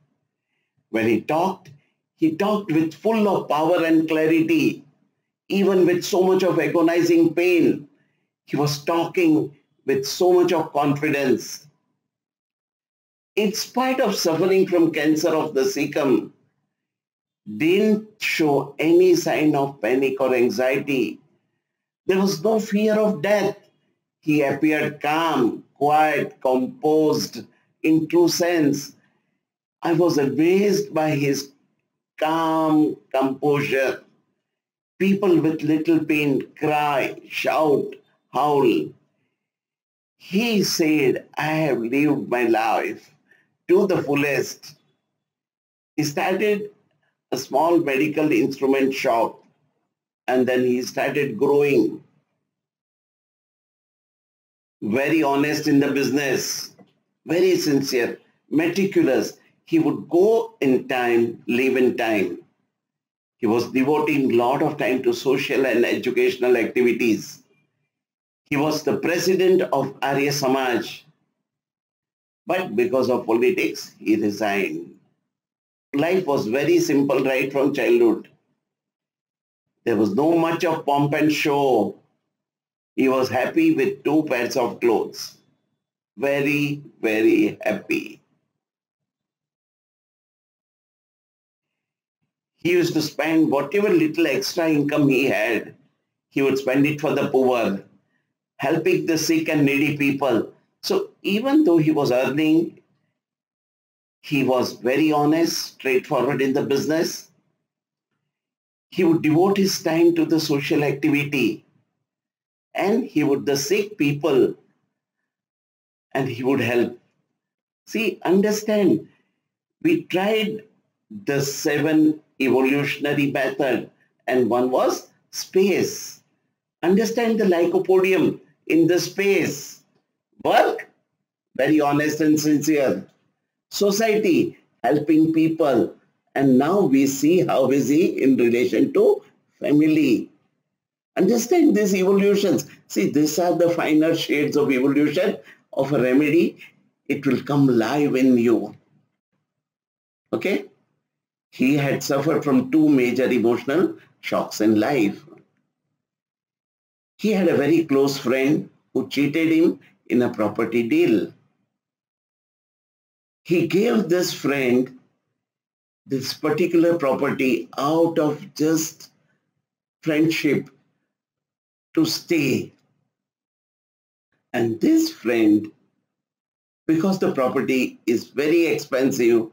S1: When he talked, he talked with full of power and clarity, even with so much of agonizing pain. He was talking with so much of confidence. In spite of suffering from cancer of the cecum, didn't show any sign of panic or anxiety. There was no fear of death. He appeared calm, quiet, composed, in true sense. I was amazed by his calm composure. People with little pain cry, shout, howl. He said, I have lived my life to the fullest. He started a small medical instrument shop and then he started growing. Very honest in the business, very sincere, meticulous. He would go in time, live in time. He was devoting a lot of time to social and educational activities. He was the president of Arya Samaj. But because of politics, he resigned. life was very simple right from childhood. There was no much of pomp and show. He was happy with two pairs of clothes. Very, very happy. He used to spend whatever little extra income he had, he would spend it for the poor, helping the sick and needy people. So even though he was earning, he was very honest, straightforward in the business. He would devote his time to the social activity and he would the sick people and he would help. See, understand, we tried the seven evolutionary method and one was space. Understand the lycopodium in the space. Work, very honest and sincere. Society, helping people. And now we see how is he in relation to family. Understand these evolutions. See, these are the finer shades of evolution of a remedy. It will come live in you. Okay? He had suffered from two major emotional shocks in life. He had a very close friend who cheated him in a property deal. He gave this friend this particular property out of just friendship to stay. And this friend, because the property is very expensive,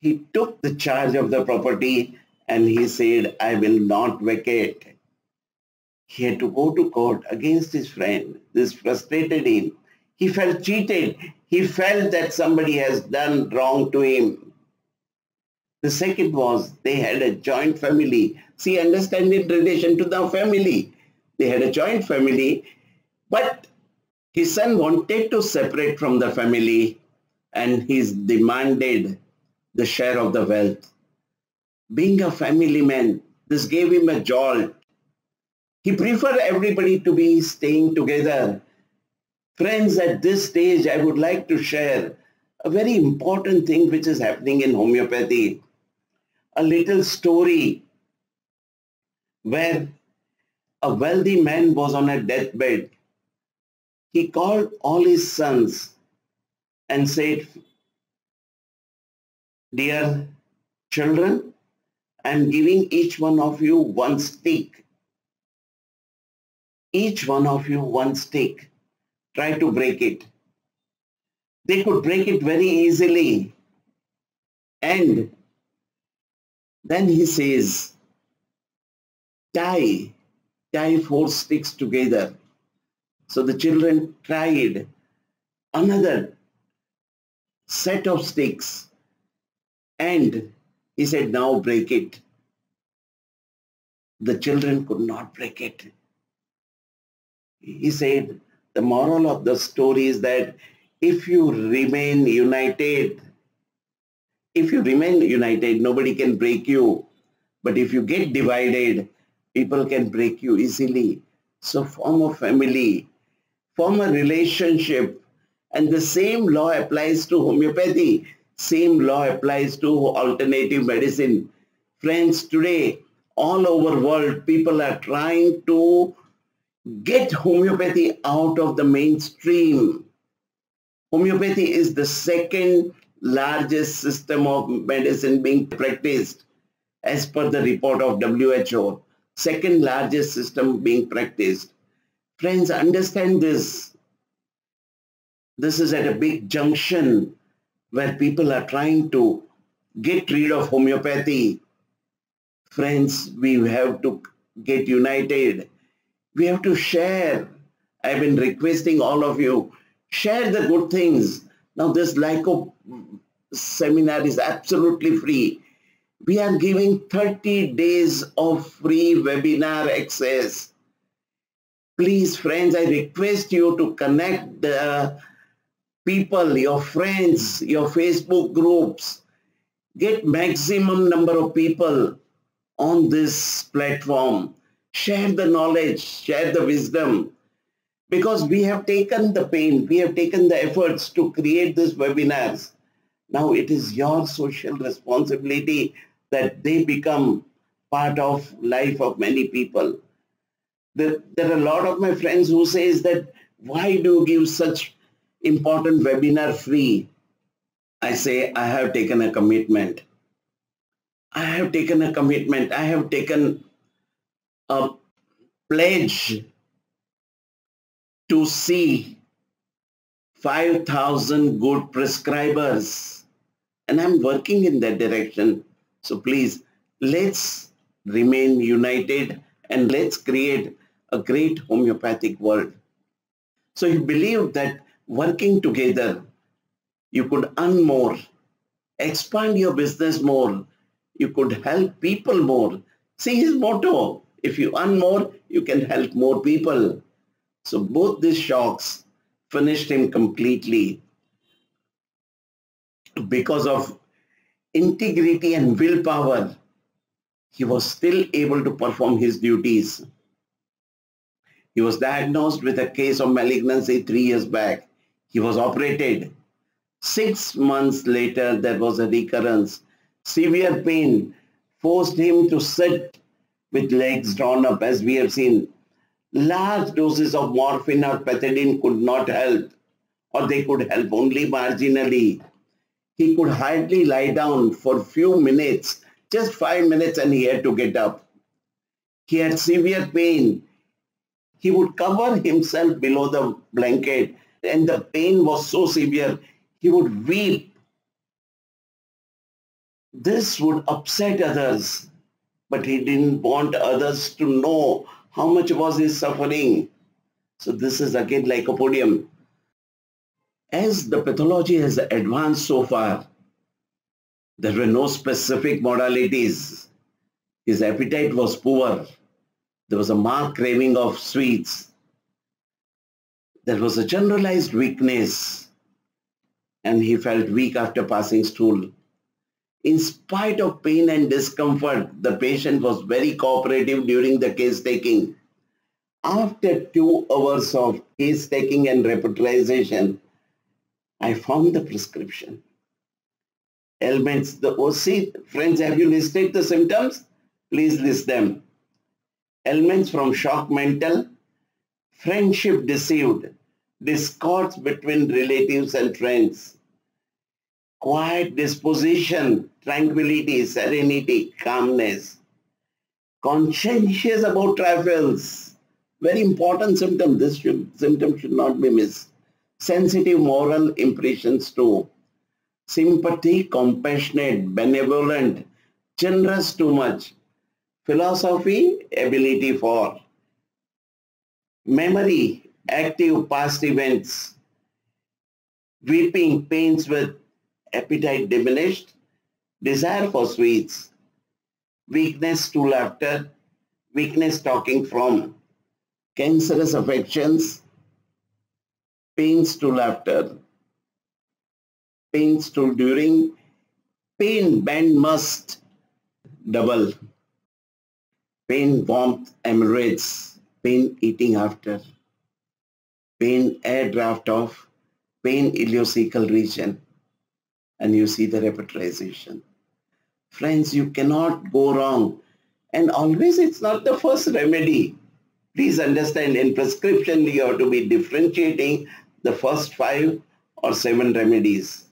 S1: he took the charge of the property and he said, I will not vacate. He had to go to court against his friend. This frustrated him. He felt cheated. He felt that somebody has done wrong to him. The second was they had a joint family. See, understand relation to the family. They had a joint family, but his son wanted to separate from the family and he demanded the share of the wealth. Being a family man, this gave him a jolt. He preferred everybody to be staying together. Friends, at this stage, I would like to share a very important thing which is happening in homeopathy. A little story where a wealthy man was on a deathbed. He called all his sons and said, Dear children, I am giving each one of you one stick. Each one of you one stick. Try to break it. They could break it very easily. And then he says, tie, tie four sticks together. So the children tried another set of sticks and he said, now break it. The children could not break it. He said, the moral of the story is that if you remain united, if you remain united, nobody can break you. But if you get divided, people can break you easily. So form a family, form a relationship. And the same law applies to homeopathy. Same law applies to alternative medicine. Friends, today, all over world, people are trying to get homeopathy out of the mainstream. Homeopathy is the second largest system of medicine being practiced as per the report of WHO. Second largest system being practiced. Friends, understand this. This is at a big junction where people are trying to get rid of homeopathy. Friends, we have to get united. We have to share. I've been requesting all of you, share the good things. Now this Lyco seminar is absolutely free. We are giving 30 days of free webinar access. Please, friends, I request you to connect the people, your friends, your Facebook groups. Get maximum number of people on this platform. Share the knowledge, share the wisdom. Because we have taken the pain, we have taken the efforts to create these webinars. Now it is your social responsibility that they become part of life of many people. There, there are a lot of my friends who says that why do you give such important webinar free? I say I have taken a commitment. I have taken a commitment. I have taken a pledge to see 5,000 good prescribers. And I'm working in that direction. So please, let's remain united and let's create a great homeopathic world. So he believed that working together, you could earn more, expand your business more, you could help people more. See his motto, if you earn more, you can help more people. So both these shocks finished him completely because of integrity and willpower. He was still able to perform his duties. He was diagnosed with a case of malignancy three years back. He was operated. Six months later, there was a recurrence. Severe pain forced him to sit with legs drawn up as we have seen. Large doses of morphine or pethidine could not help or they could help only marginally. He could hardly lie down for few minutes, just five minutes and he had to get up. He had severe pain. He would cover himself below the blanket and the pain was so severe, he would weep. This would upset others but he didn't want others to know how much was his suffering. So this is again lycopodium. As the pathology has advanced so far, there were no specific modalities. His appetite was poor. There was a marked craving of sweets. There was a generalized weakness and he felt weak after passing stool. In spite of pain and discomfort, the patient was very cooperative during the case taking. After two hours of case taking and repertorization, I found the prescription. Ailments, the OC, friends, have you listed the symptoms? Please list them. Ailments from shock mental, friendship deceived, discords between relatives and friends, quiet disposition, tranquility, serenity, calmness, conscientious about trifles, very important symptom. This should, symptom should not be missed. Sensitive moral impressions too. Sympathy, compassionate, benevolent, generous too much. Philosophy, ability for. Memory, active past events. Weeping, pains with appetite diminished, desire for sweets, weakness to laughter, weakness talking from, cancerous affections, pains to laughter, pains to during, pain bend must double, pain warmth ameliorates, pain eating after, pain air draft off, pain ileocecal region, and you see the repertorization. Friends, you cannot go wrong. And always it's not the first remedy. Please understand in prescription you have to be differentiating the first five or seven remedies.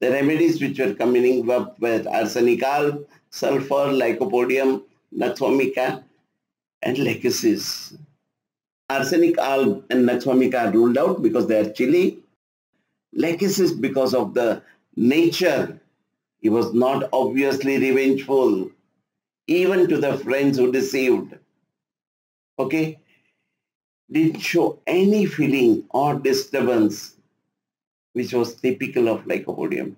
S1: The remedies which were coming up with arsenical, sulfur, lycopodium, nux vomica, and lachesis. Arsenic alb and nux vomica are ruled out because they are chilly. Lachesis because of the nature. He was not obviously revengeful, even to the friends who deceived. Okay? Didn't show any feeling or disturbance which was typical of lycopodium.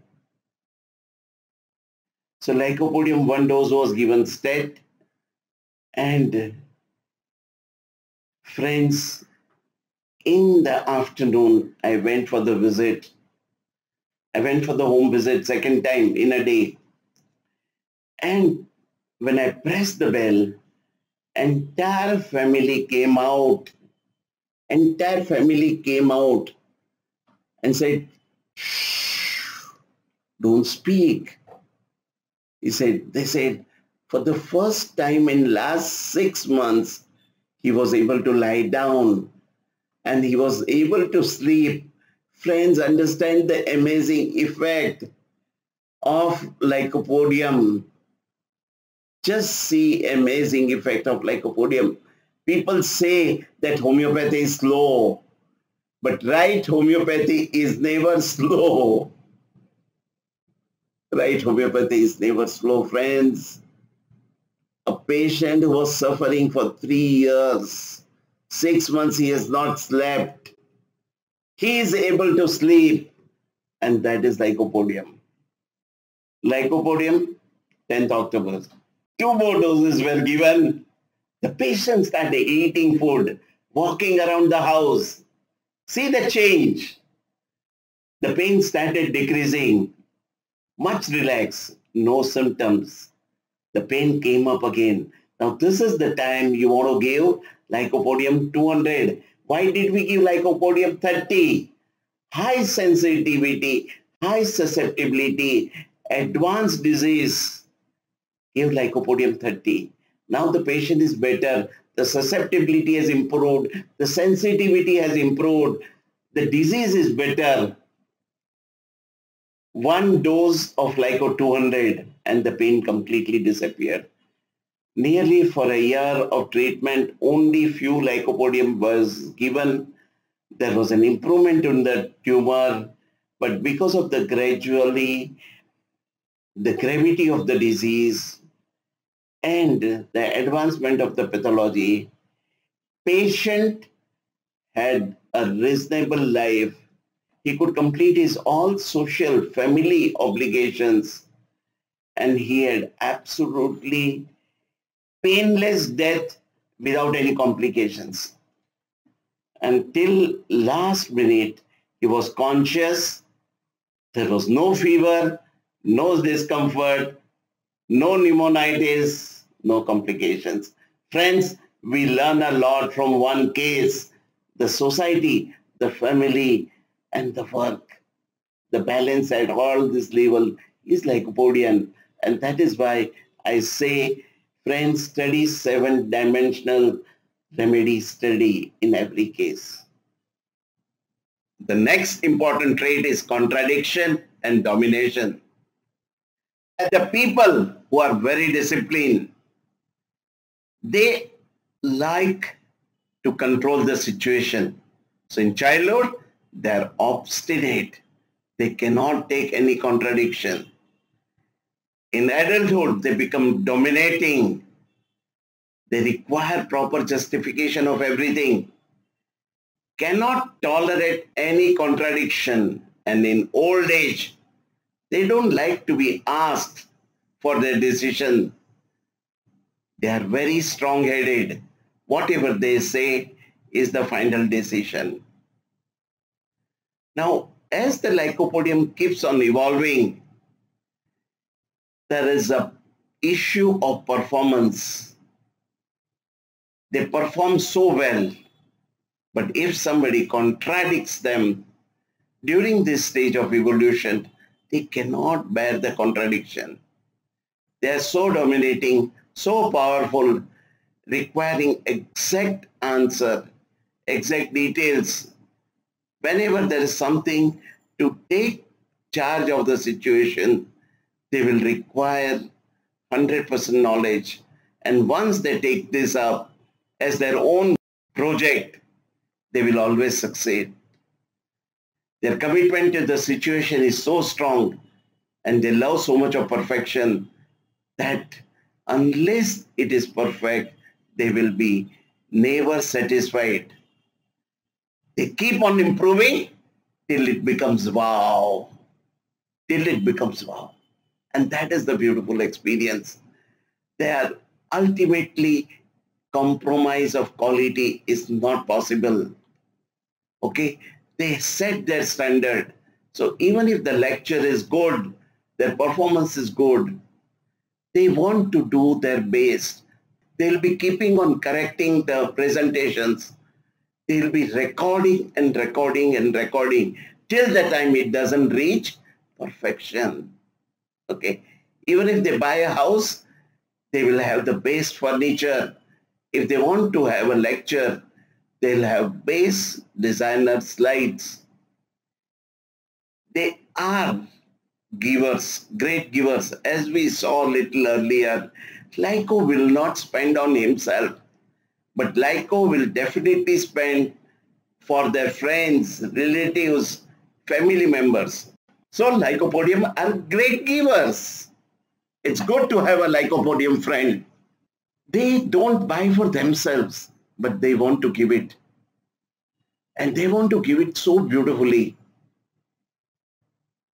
S1: So lycopodium one dose was given stat and friends in the afternoon I went for the visit I went for the home visit second time in a day. And when I pressed the bell, entire family came out. Entire family came out and said, Shh. don't speak. He said, they said, for the first time in last six months, he was able to lie down and he was able to sleep. Friends, understand the amazing effect of lycopodium. Just see amazing effect of lycopodium. People say that homeopathy is slow, but right homeopathy is never slow. Right homeopathy is never slow, friends. A patient who was suffering for three years, six months he has not slept. He is able to sleep and that is lycopodium. Lycopodium, 10th October. Two more doses were given. The patient started eating food, walking around the house. See the change. The pain started decreasing. Much relaxed, no symptoms. The pain came up again. Now this is the time you want to give lycopodium 200. Why did we give lycopodium 30? High sensitivity, high susceptibility, advanced disease. Give lycopodium 30. Now the patient is better. The susceptibility has improved. The sensitivity has improved. The disease is better one dose of Lyco 200 and the pain completely disappeared. Nearly for a year of treatment, only few lycopodium was given. There was an improvement in the tumor, but because of the gradually, the gravity of the disease and the advancement of the pathology, patient had a reasonable life he could complete his all social family obligations and he had absolutely painless death without any complications. Until last minute, he was conscious. There was no fever, no discomfort, no pneumonitis, no complications. Friends, we learn a lot from one case. The society, the family, and the work. The balance at all this level is lycopodium. And that is why I say, friends, study seven-dimensional remedy study in every case. The next important trait is contradiction and domination. The people who are very disciplined, they like to control the situation. So in childhood, they're obstinate. They cannot take any contradiction. In adulthood, they become dominating. They require proper justification of everything. Cannot tolerate any contradiction. And in old age, they don't like to be asked for their decision. They are very strong-headed. Whatever they say is the final decision. Now, as the lycopodium keeps on evolving, there is a issue of performance. They perform so well, but if somebody contradicts them during this stage of evolution, they cannot bear the contradiction. They are so dominating, so powerful, requiring exact answer, exact details whenever there is something to take charge of the situation, they will require 100% knowledge. And once they take this up as their own project, they will always succeed. Their commitment to the situation is so strong and they love so much of perfection that unless it is perfect, they will be never satisfied they keep on improving till it becomes wow. Till it becomes wow. And that is the beautiful experience. There ultimately compromise of quality is not possible. Okay? They set their standard. So even if the lecture is good, their performance is good, they want to do their best. They'll be keeping on correcting the presentations they'll be recording and recording and recording till the time it doesn't reach perfection. Okay. Even if they buy a house, they will have the best furniture. If they want to have a lecture, they'll have base designer slides. They are givers, great givers. As we saw little earlier, Lyco will not spend on himself, but Lyco will definitely spend for their friends, relatives, family members. So Lycopodium are great givers. It's good to have a Lycopodium friend. They don't buy for themselves, but they want to give it. And they want to give it so beautifully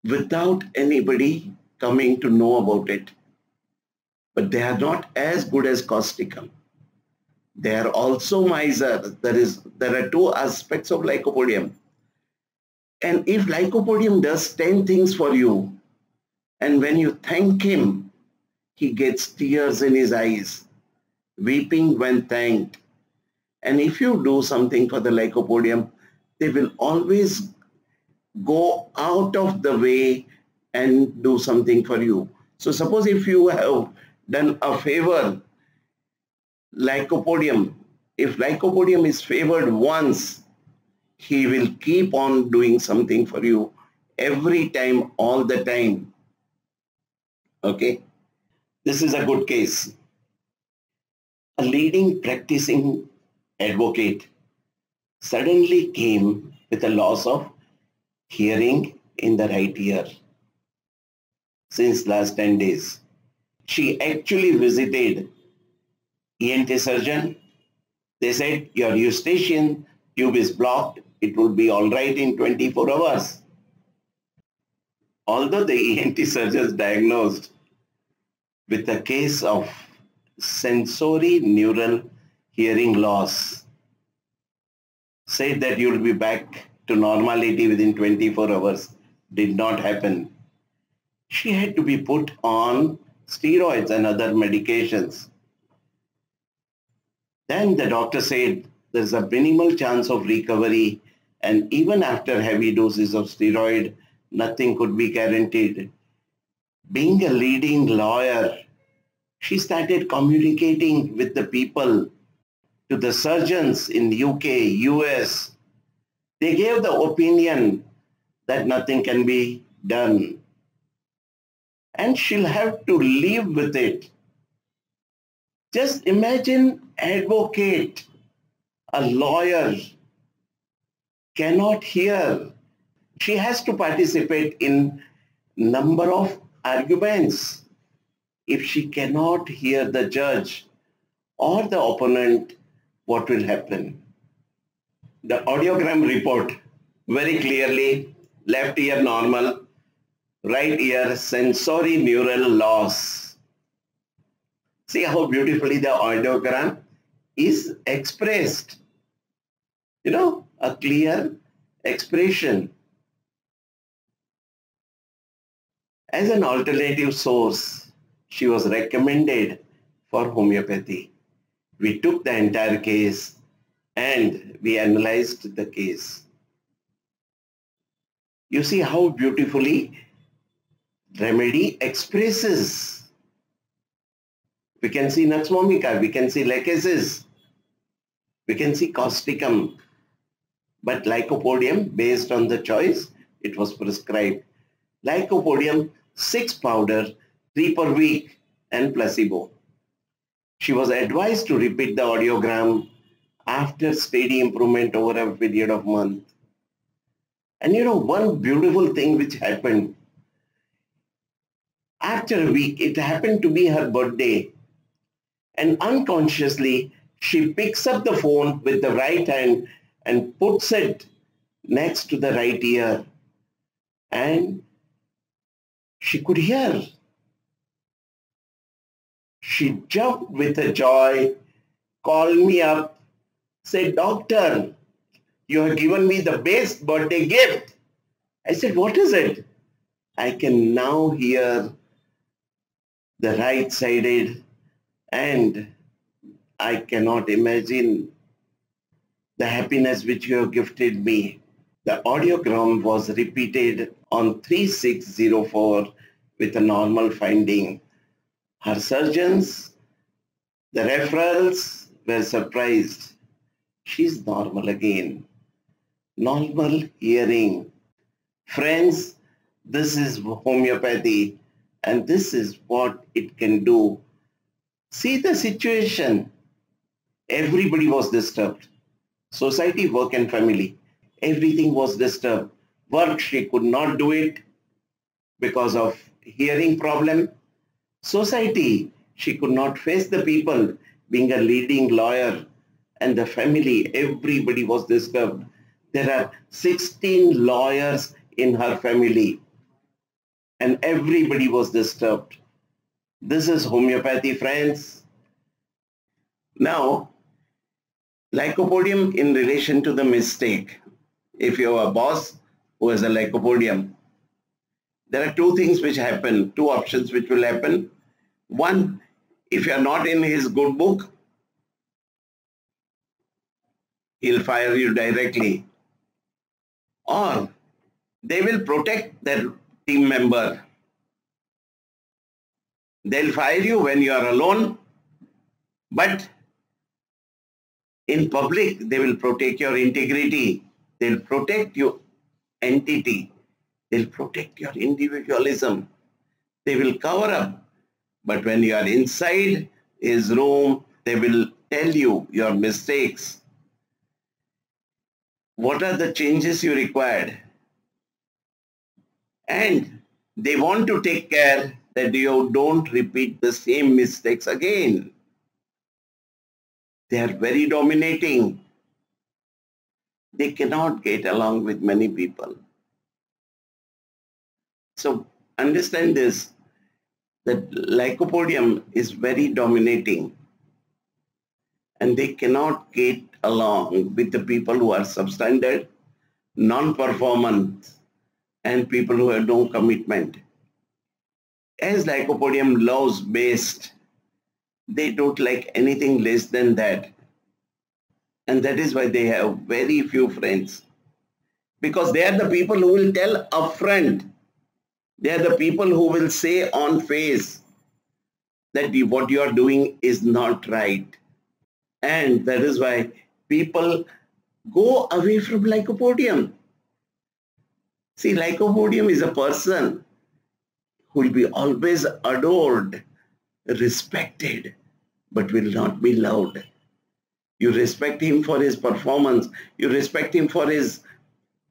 S1: without anybody coming to know about it. But they are not as good as causticum. They are also miser. There is there are two aspects of lycopodium. And if lycopodium does 10 things for you, and when you thank him, he gets tears in his eyes, weeping when thanked. And if you do something for the lycopodium, they will always go out of the way and do something for you. So suppose if you have done a favor, lycopodium, if lycopodium is favored once, he will keep on doing something for you every time, all the time. Okay. This is a good case. A leading practicing advocate suddenly came with a loss of hearing in the right ear since last 10 days. She actually visited ENT surgeon. They said your eustachian tube is blocked. It will be all right in 24 hours. Although the ENT surgeon diagnosed with a case of sensory neural hearing loss, said that you will be back to normality within 24 hours did not happen. She had to be put on steroids and other medications. Then the doctor said there's a minimal chance of recovery and even after heavy doses of steroid, nothing could be guaranteed. Being a leading lawyer, she started communicating with the people, to the surgeons in UK, US, they gave the opinion that nothing can be done. And she'll have to live with it. Just imagine advocate, a lawyer cannot hear. She has to participate in number of arguments. If she cannot hear the judge or the opponent, what will happen? The audiogram report very clearly left ear normal, right ear sensory neural loss. See how beautifully the audiogram is expressed. You know, a clear expression. As an alternative source, she was recommended for homeopathy. We took the entire case and we analyzed the case. You see how beautifully remedy expresses. We can see Nux vomica, we can see lachesis, we can see causticum. But lycopodium, based on the choice, it was prescribed. Lycopodium, 6 powder, 3 per week and placebo. She was advised to repeat the audiogram after steady improvement over a period of month. And you know, one beautiful thing which happened, after a week, it happened to be her birthday. And unconsciously, she picks up the phone with the right hand and puts it next to the right ear. And she could hear. She jumped with a joy, called me up said, doctor, you have given me the best birthday gift. I said, what is it? I can now hear the right-sided and I cannot imagine the happiness which you have gifted me. The audiogram was repeated on 3604 with a normal finding. Her surgeons, the referrals were surprised. She's normal again. Normal hearing. Friends, this is homeopathy and this is what it can do. See the situation. Everybody was disturbed. Society, work and family. Everything was disturbed. Work, she could not do it because of hearing problem. Society, she could not face the people being a leading lawyer and the family, everybody was disturbed. There are 16 lawyers in her family and everybody was disturbed. This is homeopathy, friends. Now, lycopodium in relation to the mistake. If you have a boss who has a lycopodium, there are two things which happen, two options which will happen. One, if you are not in his good book, he'll fire you directly. Or they will protect their team member. They'll fire you when you are alone, but in public, they will protect your integrity. They'll protect your entity. They'll protect your individualism. They will cover up. But when you are inside his room, they will tell you your mistakes. What are the changes you required? And they want to take care that you don't repeat the same mistakes again. They are very dominating. They cannot get along with many people. So understand this, that lycopodium is very dominating and they cannot get along with the people who are substandard, non-performance and people who have no commitment. As lycopodium loves based, they don't like anything less than that. And that is why they have very few friends. Because they are the people who will tell upfront. They are the people who will say on face that what you are doing is not right. And that is why people go away from lycopodium. See, lycopodium is a person who will be always adored, respected, but will not be loved. You respect him for his performance. You respect him for his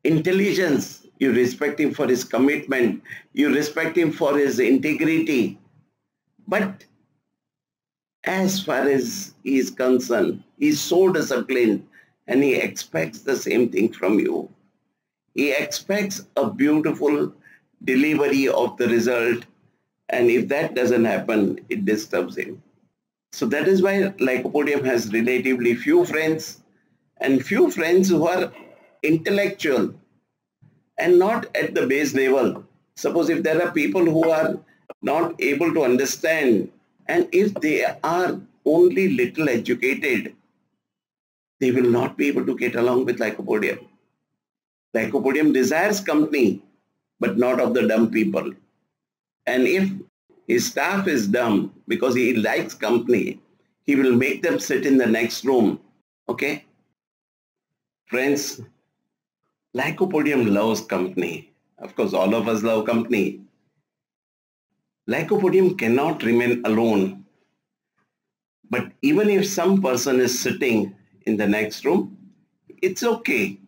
S1: intelligence. You respect him for his commitment. You respect him for his integrity. But as far as he is concerned, He's so disciplined and he expects the same thing from you. He expects a beautiful delivery of the result and if that doesn't happen, it disturbs him. So that is why Lycopodium has relatively few friends and few friends who are intellectual and not at the base level. Suppose if there are people who are not able to understand and if they are only little educated, they will not be able to get along with Lycopodium. Lycopodium desires company, but not of the dumb people. And if his staff is dumb because he likes company, he will make them sit in the next room. Okay? Friends, Lycopodium loves company. Of course, all of us love company. Lycopodium cannot remain alone. But even if some person is sitting in the next room, it's okay.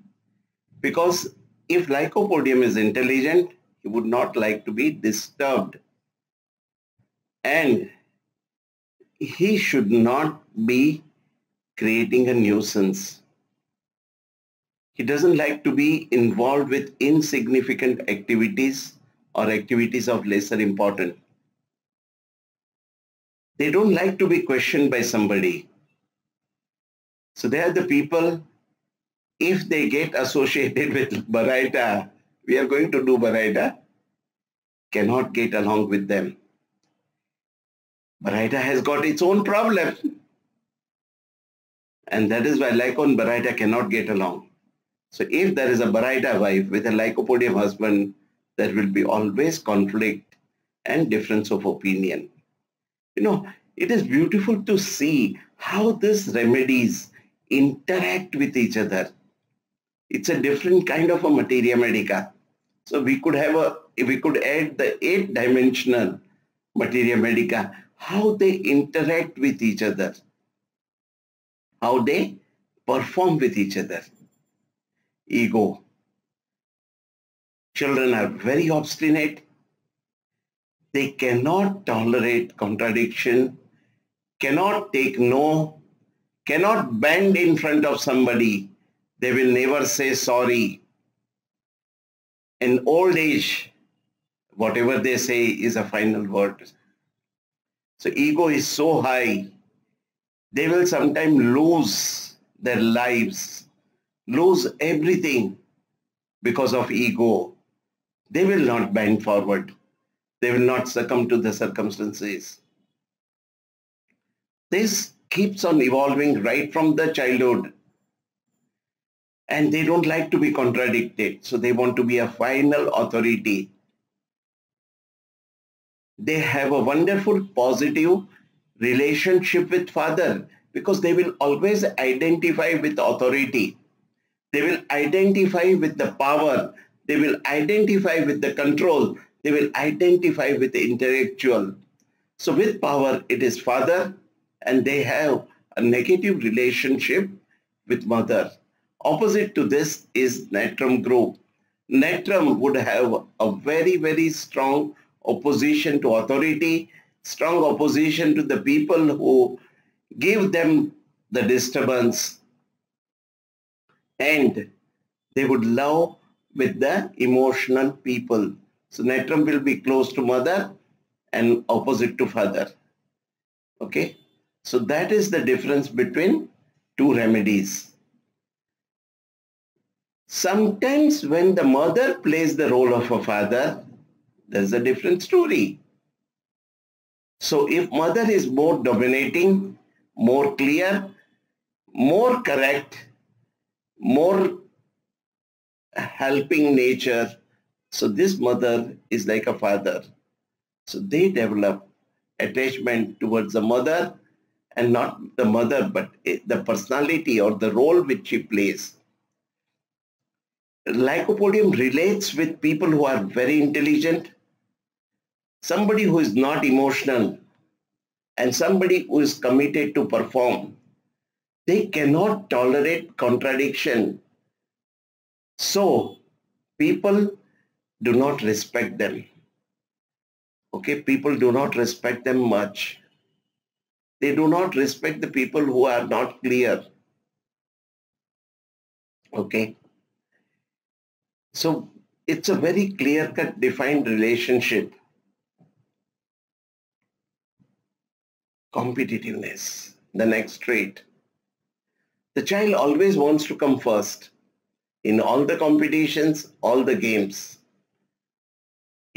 S1: Because if Lycopodium is intelligent, he would not like to be disturbed and he should not be creating a nuisance. He doesn't like to be involved with insignificant activities or activities of lesser importance. They don't like to be questioned by somebody. So they are the people, if they get associated with Baryta, we are going to do Baryta, cannot get along with them. Baryta has got its own problem. And that is why Lyco and Baryta cannot get along. So if there is a Baryta wife with a Lycopodium husband, there will be always conflict and difference of opinion. You know, it is beautiful to see how these remedies interact with each other. It's a different kind of a materia medica. So we could have a, if we could add the eight dimensional materia medica, how they interact with each other, how they perform with each other. Ego. Children are very obstinate. They cannot tolerate contradiction, cannot take no, cannot bend in front of somebody. They will never say sorry. In old age, whatever they say is a final word. So ego is so high, they will sometimes lose their lives, lose everything because of ego. They will not bend forward. They will not succumb to the circumstances. This keeps on evolving right from the childhood. And they don't like to be contradicted. So they want to be a final authority they have a wonderful positive relationship with father because they will always identify with authority. They will identify with the power. They will identify with the control. They will identify with the intellectual. So with power, it is father and they have a negative relationship with mother. Opposite to this is Natrum group. Natrum would have a very, very strong opposition to authority, strong opposition to the people who give them the disturbance and they would love with the emotional people. So Natrum will be close to mother and opposite to father. Okay. So that is the difference between two remedies. Sometimes when the mother plays the role of a father, there's a different story. So if mother is more dominating, more clear, more correct, more helping nature, so this mother is like a father. So they develop attachment towards the mother and not the mother, but eh, the personality or the role which she plays. Lycopodium relates with people who are very intelligent, somebody who is not emotional and somebody who is committed to perform, they cannot tolerate contradiction. So people do not respect them. Okay, people do not respect them much. They do not respect the people who are not clear. Okay. So it's a very clear-cut defined relationship competitiveness, the next trait. The child always wants to come first in all the competitions, all the games.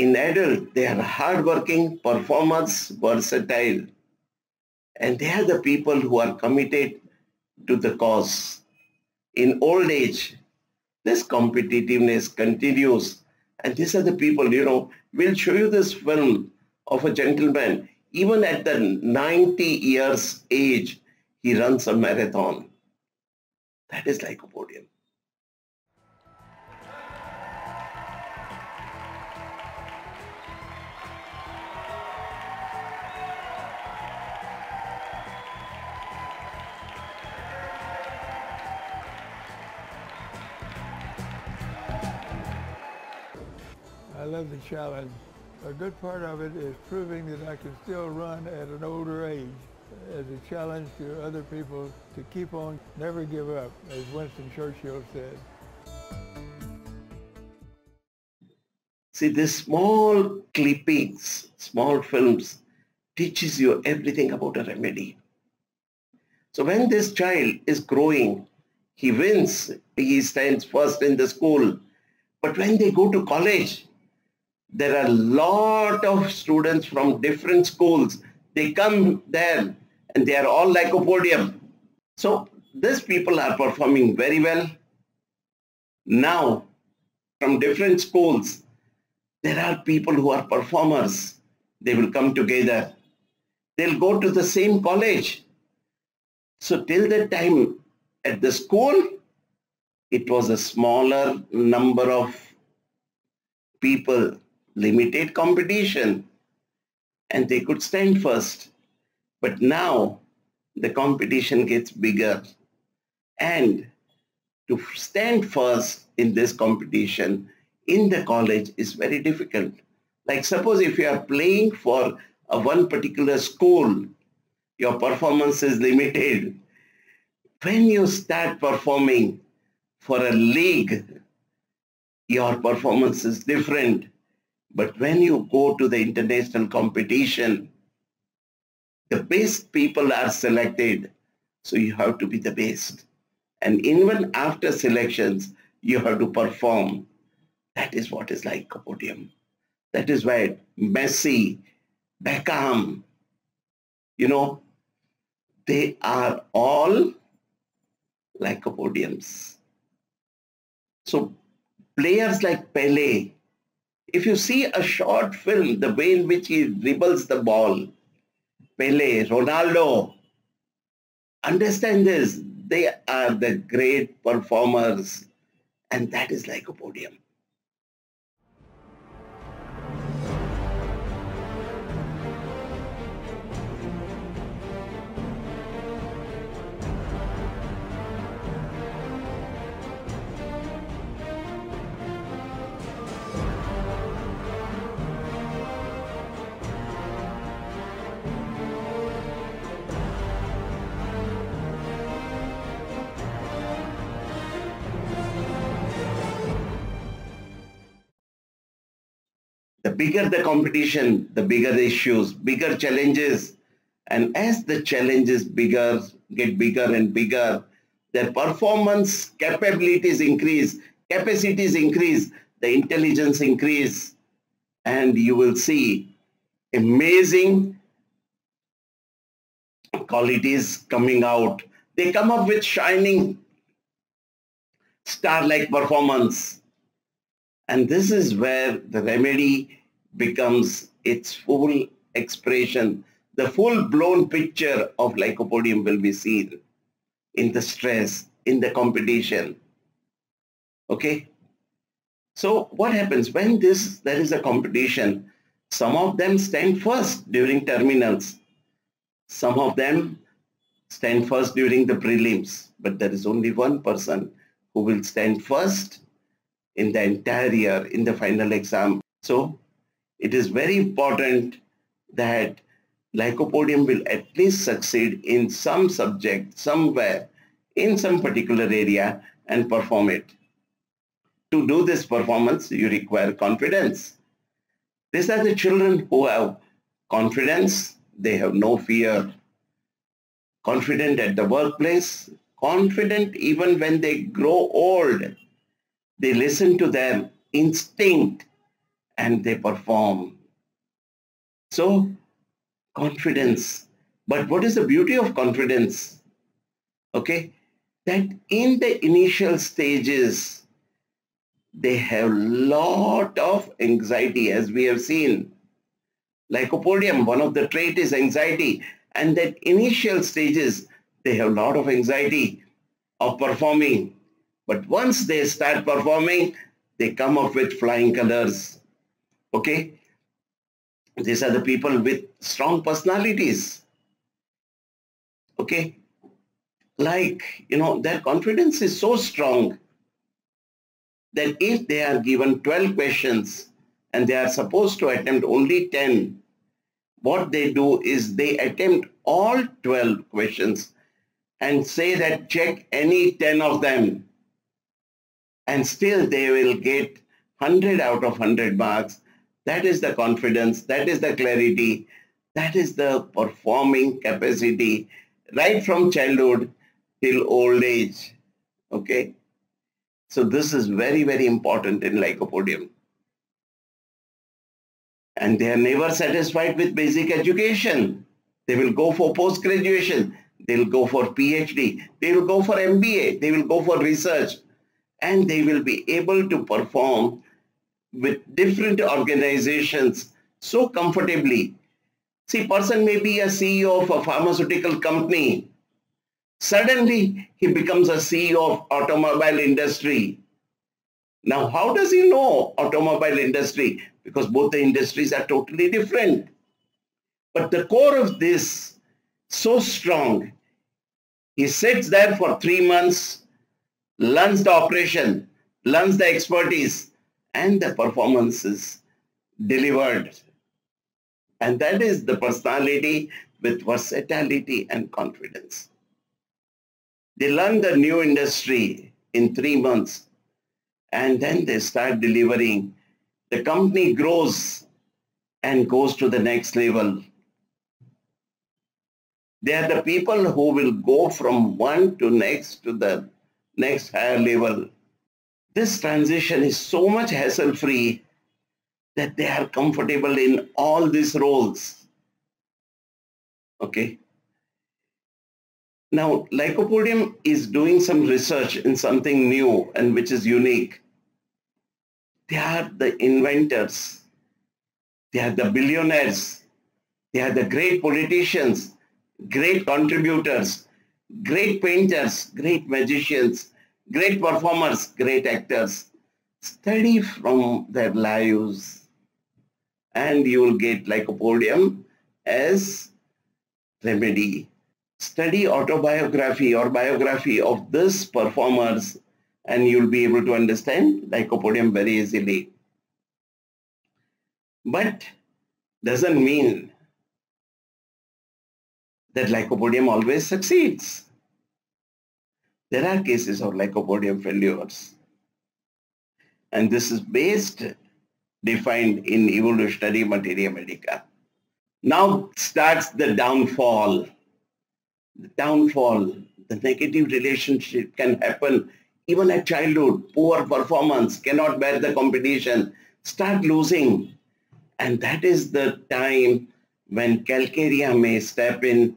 S1: In adult, they are hardworking, performers, versatile, and they are the people who are committed to the cause. In old age, this competitiveness continues, and these are the people, you know, we'll show you this film of a gentleman even at the 90 years age, he runs a marathon. That is like a
S8: I love the challenge. A good part of it is proving that I can still run at an older age as a challenge to other people to keep on, never give up, as Winston Churchill said.
S1: See, these small clippings, small films, teaches you everything about a remedy. So when this child is growing, he wins, he stands first in the school. But when they go to college, there are a lot of students from different schools. They come there and they are all lycopodium. So these people are performing very well. Now, from different schools, There are people who are performers. They will come together. They'll go to the same college. So till that time at the school, it was a smaller number of people, limited competition, and they could stand first. But now the competition gets bigger. And to stand first in this competition in the college is very difficult. Like suppose if you are playing for a one particular school, your performance is limited. When you start performing for a league, your performance is different. But when you go to the international competition, the best people are selected. So you have to be the best. And even after selections, you have to perform. That is what is lycopodium. That is why Messi, Beckham, you know, they are all lycopodiums. So players like Pele, if you see a short film, the way in which he dribbles the ball, Pele, Ronaldo, understand this, they are the great performers and that is lycopodium. Bigger the competition, the bigger the issues, bigger challenges. And as the challenges bigger, get bigger and bigger, their performance capabilities increase, capacities increase, the intelligence increase, and you will see amazing qualities coming out. They come up with shining star-like performance and this is where the remedy becomes its full expression. The full-blown picture of lycopodium will be seen in the stress, in the competition. Okay? So what happens when this there is a competition? Some of them stand first during terminals. Some of them stand first during the prelims. But there is only one person who will stand first in the entire year in the final exam. So it is very important that lycopodium will at least succeed in some subject somewhere in some particular area and perform it. To do this performance, you require confidence. These are the children who have confidence. They have no fear. Confident at the workplace, confident even when they grow old they listen to their instinct and they perform. So confidence. But what is the beauty of confidence? Okay, that in the initial stages, they have lot of anxiety as we have seen. Lycopodium, one of the trait is anxiety. And that initial stages, they have lot of anxiety of performing but once they start performing, they come up with flying colors. Okay? These are the people with strong personalities. Okay? Like, you know, their confidence is so strong that if they are given 12 questions and they are supposed to attempt only 10, what they do is they attempt all 12 questions and say that check any 10 of them and still they will get 100 out of 100 marks. That is the confidence, that is the clarity, that is the performing capacity right from childhood till old age. Okay? So this is very, very important in lycopodium. And they are never satisfied with basic education. They will go for post-graduation. They will go for PhD. They will go for MBA. They will go for research and they will be able to perform with different organizations so comfortably. See, person may be a CEO of a pharmaceutical company. Suddenly, he becomes a CEO of automobile industry. Now, how does he know automobile industry? Because both the industries are totally different. But the core of this, so strong, he sits there for three months, learns the operation, learns the expertise, and the performances delivered. And that is the personality with versatility and confidence. They learn the new industry in three months and then they start delivering. The company grows and goes to the next level. They are the people who will go from one to next to the next higher level. This transition is so much hassle-free that they are comfortable in all these roles. Okay. Now, Lycopodium is doing some research in something new and which is unique. They are the inventors. They are the billionaires. They are the great politicians, great contributors, great painters, great magicians, great performers, great actors. Study from their lives and you will get lycopodium as remedy. Study autobiography or biography of this performers and you'll be able to understand lycopodium very easily. But doesn't mean that lycopodium always succeeds. There are cases of lycopodium failures. And this is based, defined in evolutionary materia medica. Now starts the downfall. The downfall, the negative relationship can happen even at childhood. Poor performance, cannot bear the competition, start losing. And that is the time when calcarea may step in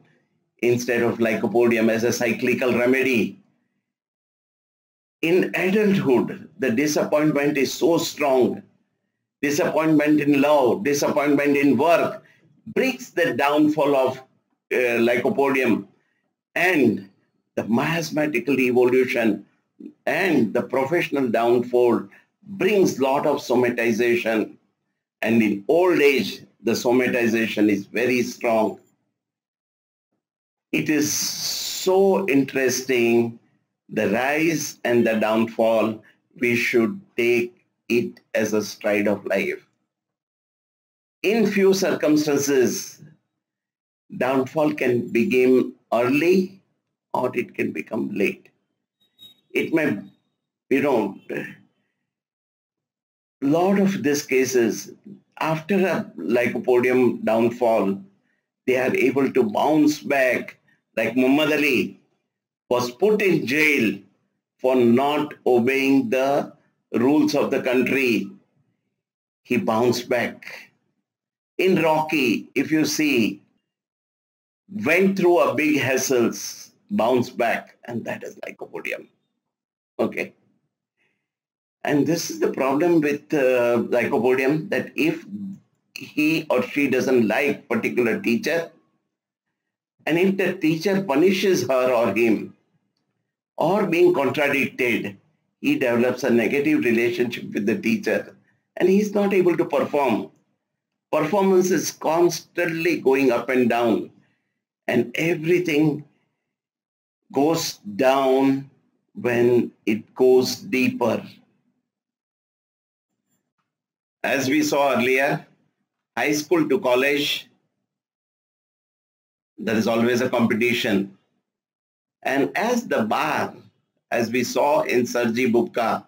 S1: instead of lycopodium as a cyclical remedy in adulthood, the disappointment is so strong. Disappointment in love, disappointment in work brings the downfall of uh, lycopodium and the miasmatical evolution and the professional downfall brings lot of somatization and in old age the somatization is very strong. It is so interesting the rise and the downfall, we should take it as a stride of life. In few circumstances, downfall can begin early or it can become late. It may, you know, lot of these cases, after a lycopodium downfall, they are able to bounce back like Muhammad Ali was put in jail for not obeying the rules of the country. He bounced back. In Rocky, if you see, went through a big hassles, bounced back, and that is lycopodium. Okay. And this is the problem with uh, lycopodium, that if he or she doesn't like particular teacher, and if the teacher punishes her or him or being contradicted, he develops a negative relationship with the teacher and he's not able to perform. Performance is constantly going up and down and everything goes down when it goes deeper. As we saw earlier, high school to college, there is always a competition. And as the bar, as we saw in Sergei Bubka,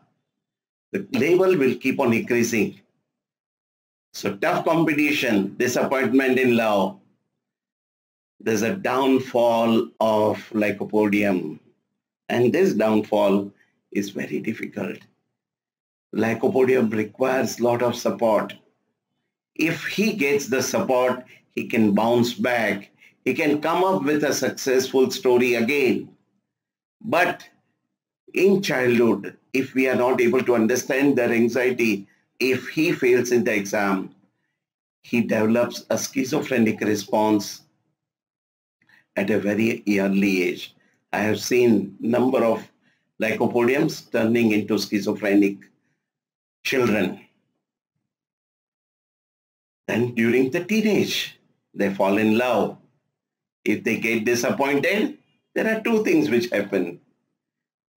S1: the level will keep on increasing. So tough competition, disappointment in love. There's a downfall of lycopodium. And this downfall is very difficult. Lycopodium requires lot of support. If he gets the support, he can bounce back he can come up with a successful story again. But in childhood, if we are not able to understand their anxiety, if he fails in the exam, he develops a schizophrenic response at a very early age. I have seen number of lycopodiums turning into schizophrenic children. Then during the teenage, they fall in love. If they get disappointed, there are two things which happen.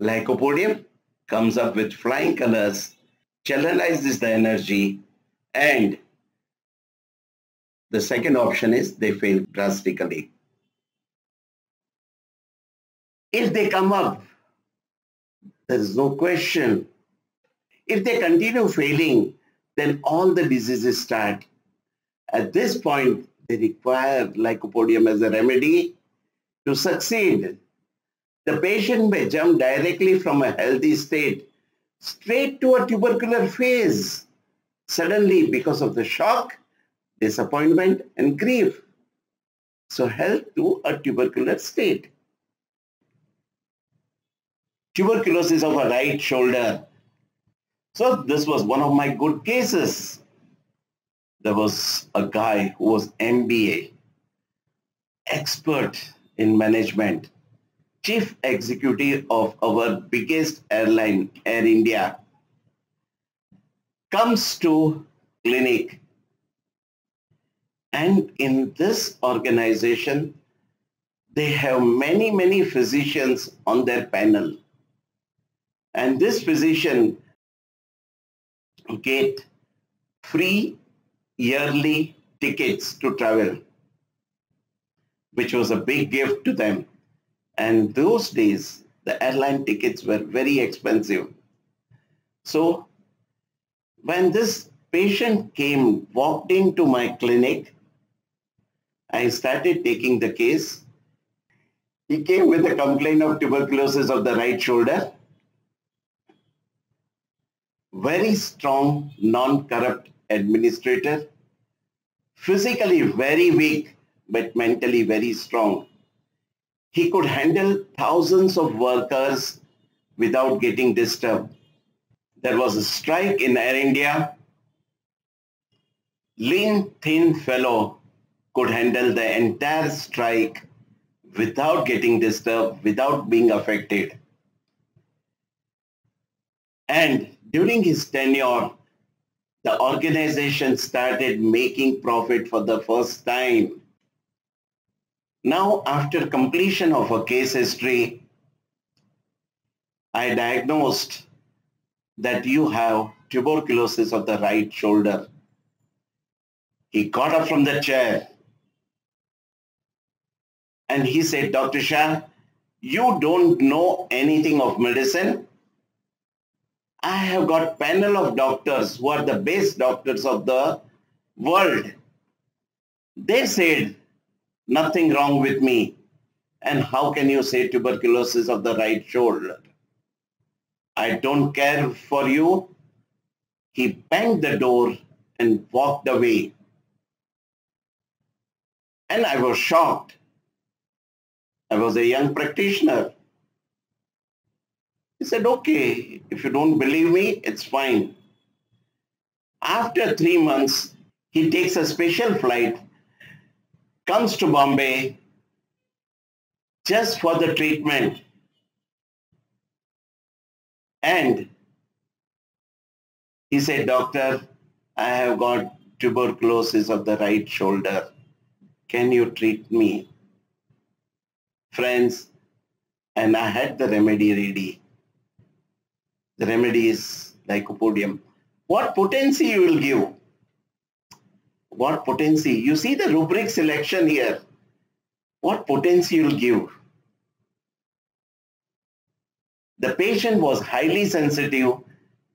S1: Lycopodium comes up with flying colors, channelizes the energy, and the second option is they fail drastically. If they come up, there is no question. If they continue failing, then all the diseases start. At this point, they require lycopodium as a remedy to succeed. The patient may jump directly from a healthy state straight to a tubercular phase, suddenly because of the shock, disappointment and grief. So health to a tubercular state. Tuberculosis of a right shoulder. So this was one of my good cases. There was a guy who was MBA, expert in management, chief executive of our biggest airline, Air India, comes to clinic. And in this organization, they have many, many physicians on their panel. And this physician get free yearly tickets to travel, which was a big gift to them. And those days, the airline tickets were very expensive. So when this patient came, walked into my clinic, I started taking the case. He came with a complaint of tuberculosis of the right shoulder. Very strong, non-corrupt administrator. Physically very weak, but mentally very strong. He could handle thousands of workers without getting disturbed. There was a strike in Air India. Lean, thin fellow could handle the entire strike without getting disturbed, without being affected. And during his tenure, the organization started making profit for the first time. Now, after completion of a case history, I diagnosed that you have tuberculosis of the right shoulder. He got up from the chair and he said, Dr. Shah, you don't know anything of medicine. I have got panel of doctors who are the best doctors of the world. They said nothing wrong with me. And how can you say tuberculosis of the right shoulder? I don't care for you. He banged the door and walked away. And I was shocked. I was a young practitioner. He said, okay, if you don't believe me, it's fine. After three months, he takes a special flight, comes to Bombay just for the treatment. And he said, doctor, I have got tuberculosis of the right shoulder. Can you treat me? Friends, and I had the remedy ready. The remedy is lycopodium. What potency you will give? What potency? You see the rubric selection here. What potency you will give? The patient was highly sensitive.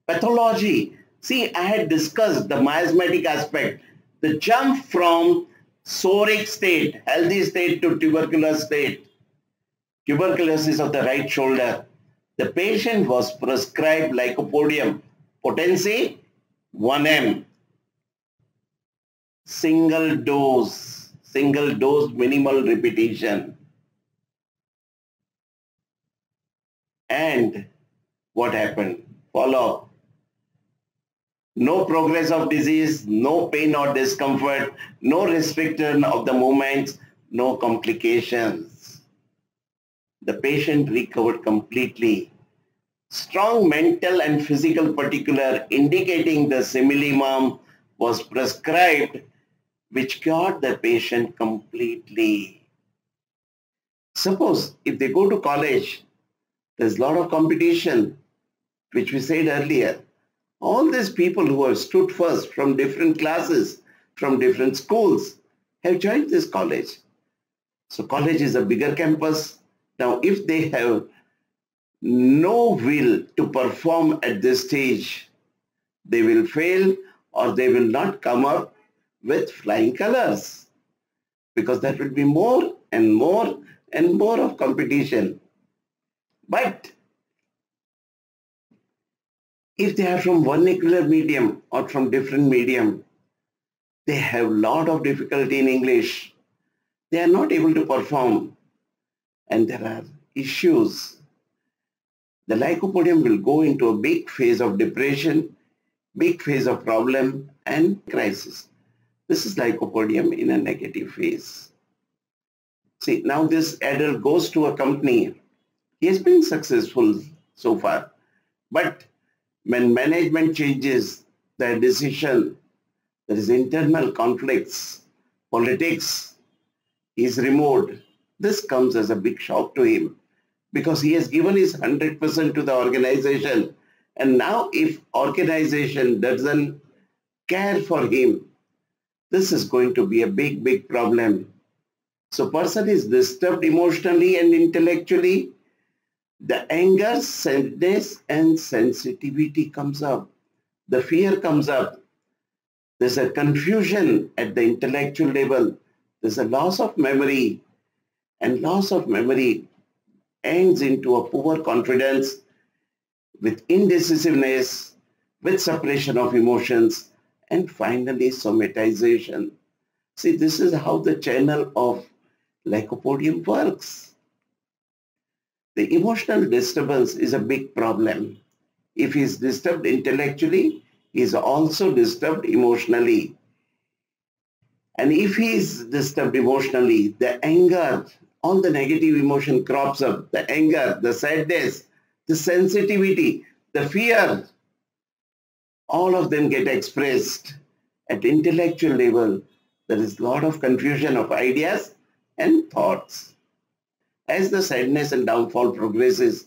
S1: Pathology. See, I had discussed the miasmatic aspect. The jump from psoric state, healthy state to tubercular state. Tuberculosis of the right shoulder. The patient was prescribed lycopodium. Potency 1M. Single dose. Single dose minimal repetition. And what happened? Follow up. no progress of disease, no pain or discomfort, no restriction of the movements, no complications. The patient recovered completely. Strong mental and physical particular indicating the similimum was prescribed which cured the patient completely. Suppose if they go to college, there's a lot of competition, which we said earlier. All these people who have stood first from different classes, from different schools, have joined this college. So college is a bigger campus. Now, if they have no will to perform at this stage, they will fail or they will not come up with flying colors because that will be more and more and more of competition. But if they are from vernacular medium or from different medium, they have lot of difficulty in English. They are not able to perform and there are issues. The lycopodium will go into a big phase of depression, big phase of problem and crisis. This is lycopodium in a negative phase. See, now this adult goes to a company. He has been successful so far. But when management changes their decision, there is internal conflicts, politics, is removed. This comes as a big shock to him because he has given his 100% to the organization. And now if organization doesn't care for him, this is going to be a big, big problem. So person is disturbed emotionally and intellectually. The anger, sadness and sensitivity comes up. The fear comes up. There's a confusion at the intellectual level. There's a loss of memory. And loss of memory ends into a poor confidence with indecisiveness, with suppression of emotions, and finally somatization. See, this is how the channel of lycopodium works. The emotional disturbance is a big problem. If he is disturbed intellectually, he is also disturbed emotionally. And if he is disturbed emotionally, the anger, all the negative emotion crops up, the anger, the sadness, the sensitivity, the fear, all of them get expressed at intellectual level. There is a lot of confusion of ideas and thoughts. As the sadness and downfall progresses,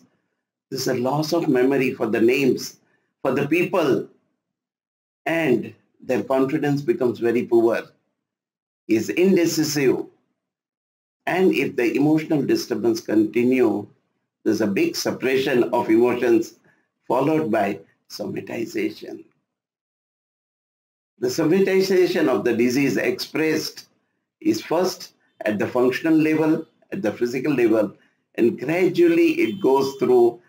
S1: there's a loss of memory for the names, for the people, and their confidence becomes very poor, is indecisive. And if the emotional disturbance continue, there's a big suppression of emotions followed by somatization. The somatization of the disease expressed is first at the functional level, at the physical level, and gradually it goes through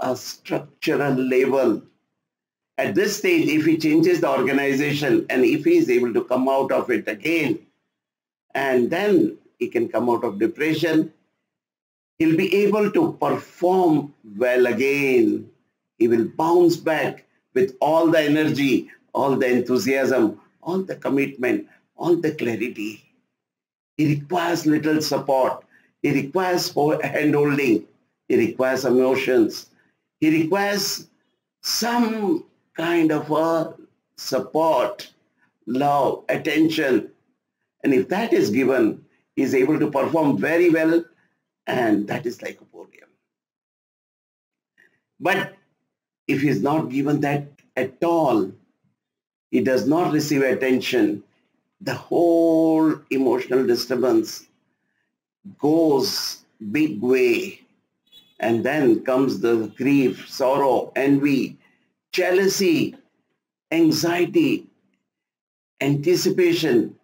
S1: a structural level. At this stage, if he changes the organization and if he is able to come out of it again, and then he can come out of depression, he'll be able to perform well again. He will bounce back with all the energy, all the enthusiasm, all the commitment, all the clarity. He requires little support. He requires hand-holding. He requires emotions. He requires some kind of a support, love, attention. And if that is given, is able to perform very well and that is lycopodium. But if he is not given that at all, he does not receive attention, the whole emotional disturbance goes big way. And then comes the grief, sorrow, envy, jealousy, anxiety, anticipation.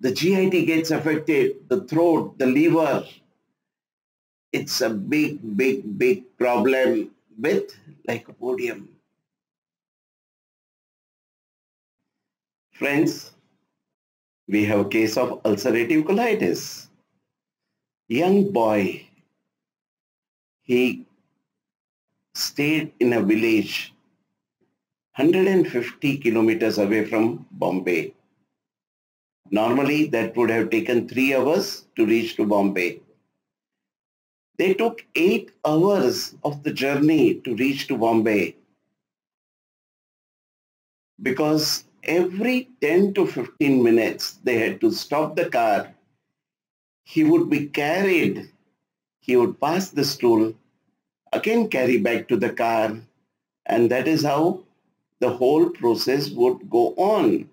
S1: The GIT gets affected, the throat, the liver. It's a big, big, big problem with lycopodium. Friends, we have a case of ulcerative colitis. Young boy, he stayed in a village 150 kilometers away from Bombay. Normally that would have taken three hours to reach to Bombay. They took eight hours of the journey to reach to Bombay because every 10 to 15 minutes they had to stop the car. He would be carried. He would pass the stool, again carry back to the car. And that is how the whole process would go on.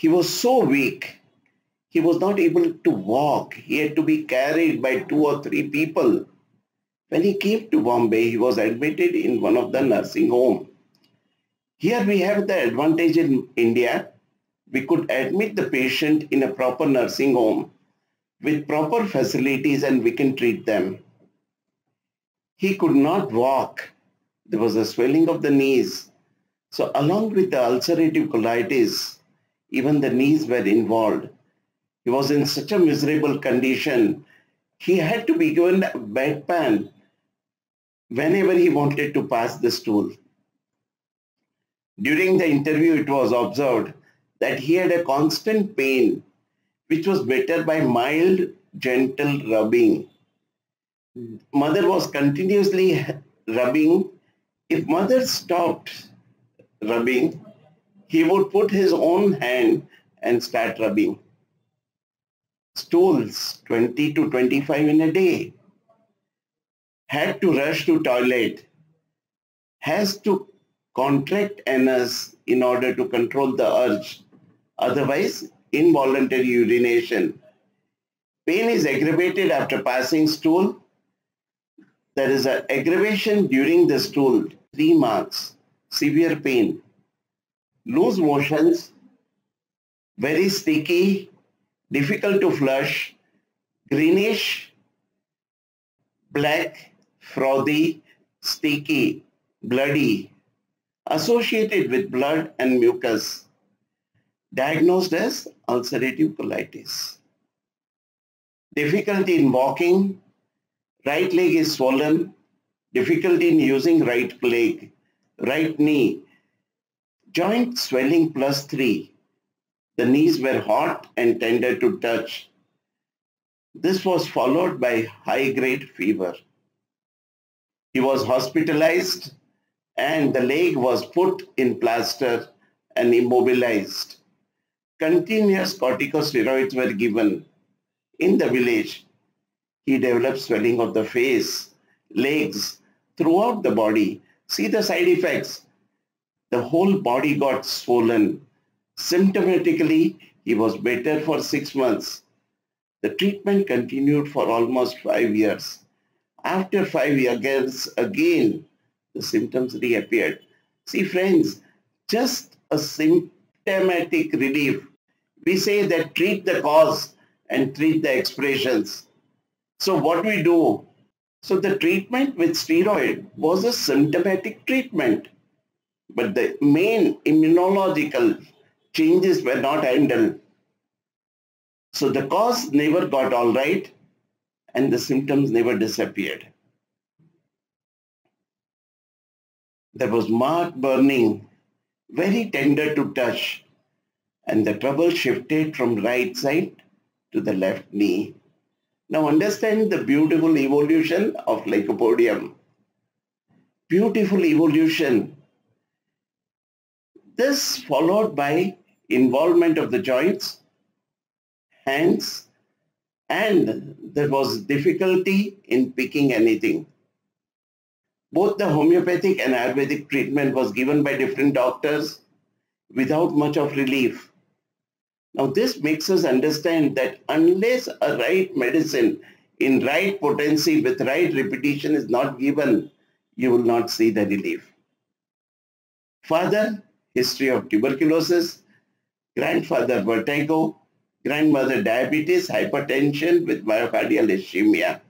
S1: He was so weak, he was not able to walk. He had to be carried by two or three people. When he came to Bombay, he was admitted in one of the nursing home. Here we have the advantage in India. We could admit the patient in a proper nursing home with proper facilities and we can treat them. He could not walk. There was a swelling of the knees. So along with the ulcerative colitis, even the knees were involved. He was in such a miserable condition. He had to be given a bedpan whenever he wanted to pass the stool. During the interview, it was observed that he had a constant pain, which was better by mild, gentle rubbing. Mother was continuously rubbing. If mother stopped rubbing, he would put his own hand and start rubbing. Stools, 20 to 25 in a day had to rush to toilet, has to contract anus in order to control the urge, otherwise involuntary urination. Pain is aggravated after passing stool. There is an aggravation during the stool, three marks, severe pain, loose motions, very sticky, difficult to flush, greenish, black, frothy, sticky, bloody, associated with blood and mucus, diagnosed as ulcerative colitis. Difficulty in walking, right leg is swollen, difficulty in using right leg, right knee, joint swelling plus 3. The knees were hot and tender to touch. This was followed by high-grade fever. He was hospitalized and the leg was put in plaster and immobilized. Continuous corticosteroids were given. In the village, he developed swelling of the face, legs, throughout the body. See the side effects. The whole body got swollen. Symptomatically, he was better for six months. The treatment continued for almost five years. After five years, again, the symptoms reappeared. See, friends, just a symptomatic relief. We say that treat the cause and treat the expressions. So what we do? So the treatment with steroid was a symptomatic treatment. But the main immunological changes were not handled. So the cause never got all right and the symptoms never disappeared. There was marked burning, very tender to touch, and the trouble shifted from right side to the left knee. Now understand the beautiful evolution of lycopodium. Beautiful evolution. This followed by involvement of the joints, hands, and there was difficulty in picking anything. Both the homeopathic and Ayurvedic treatment was given by different doctors without much of relief. Now this makes us understand that unless a right medicine in right potency with right repetition is not given, you will not see the relief. Father, history of tuberculosis, grandfather vertigo, grandmother diabetes, hypertension with myocardial ischemia,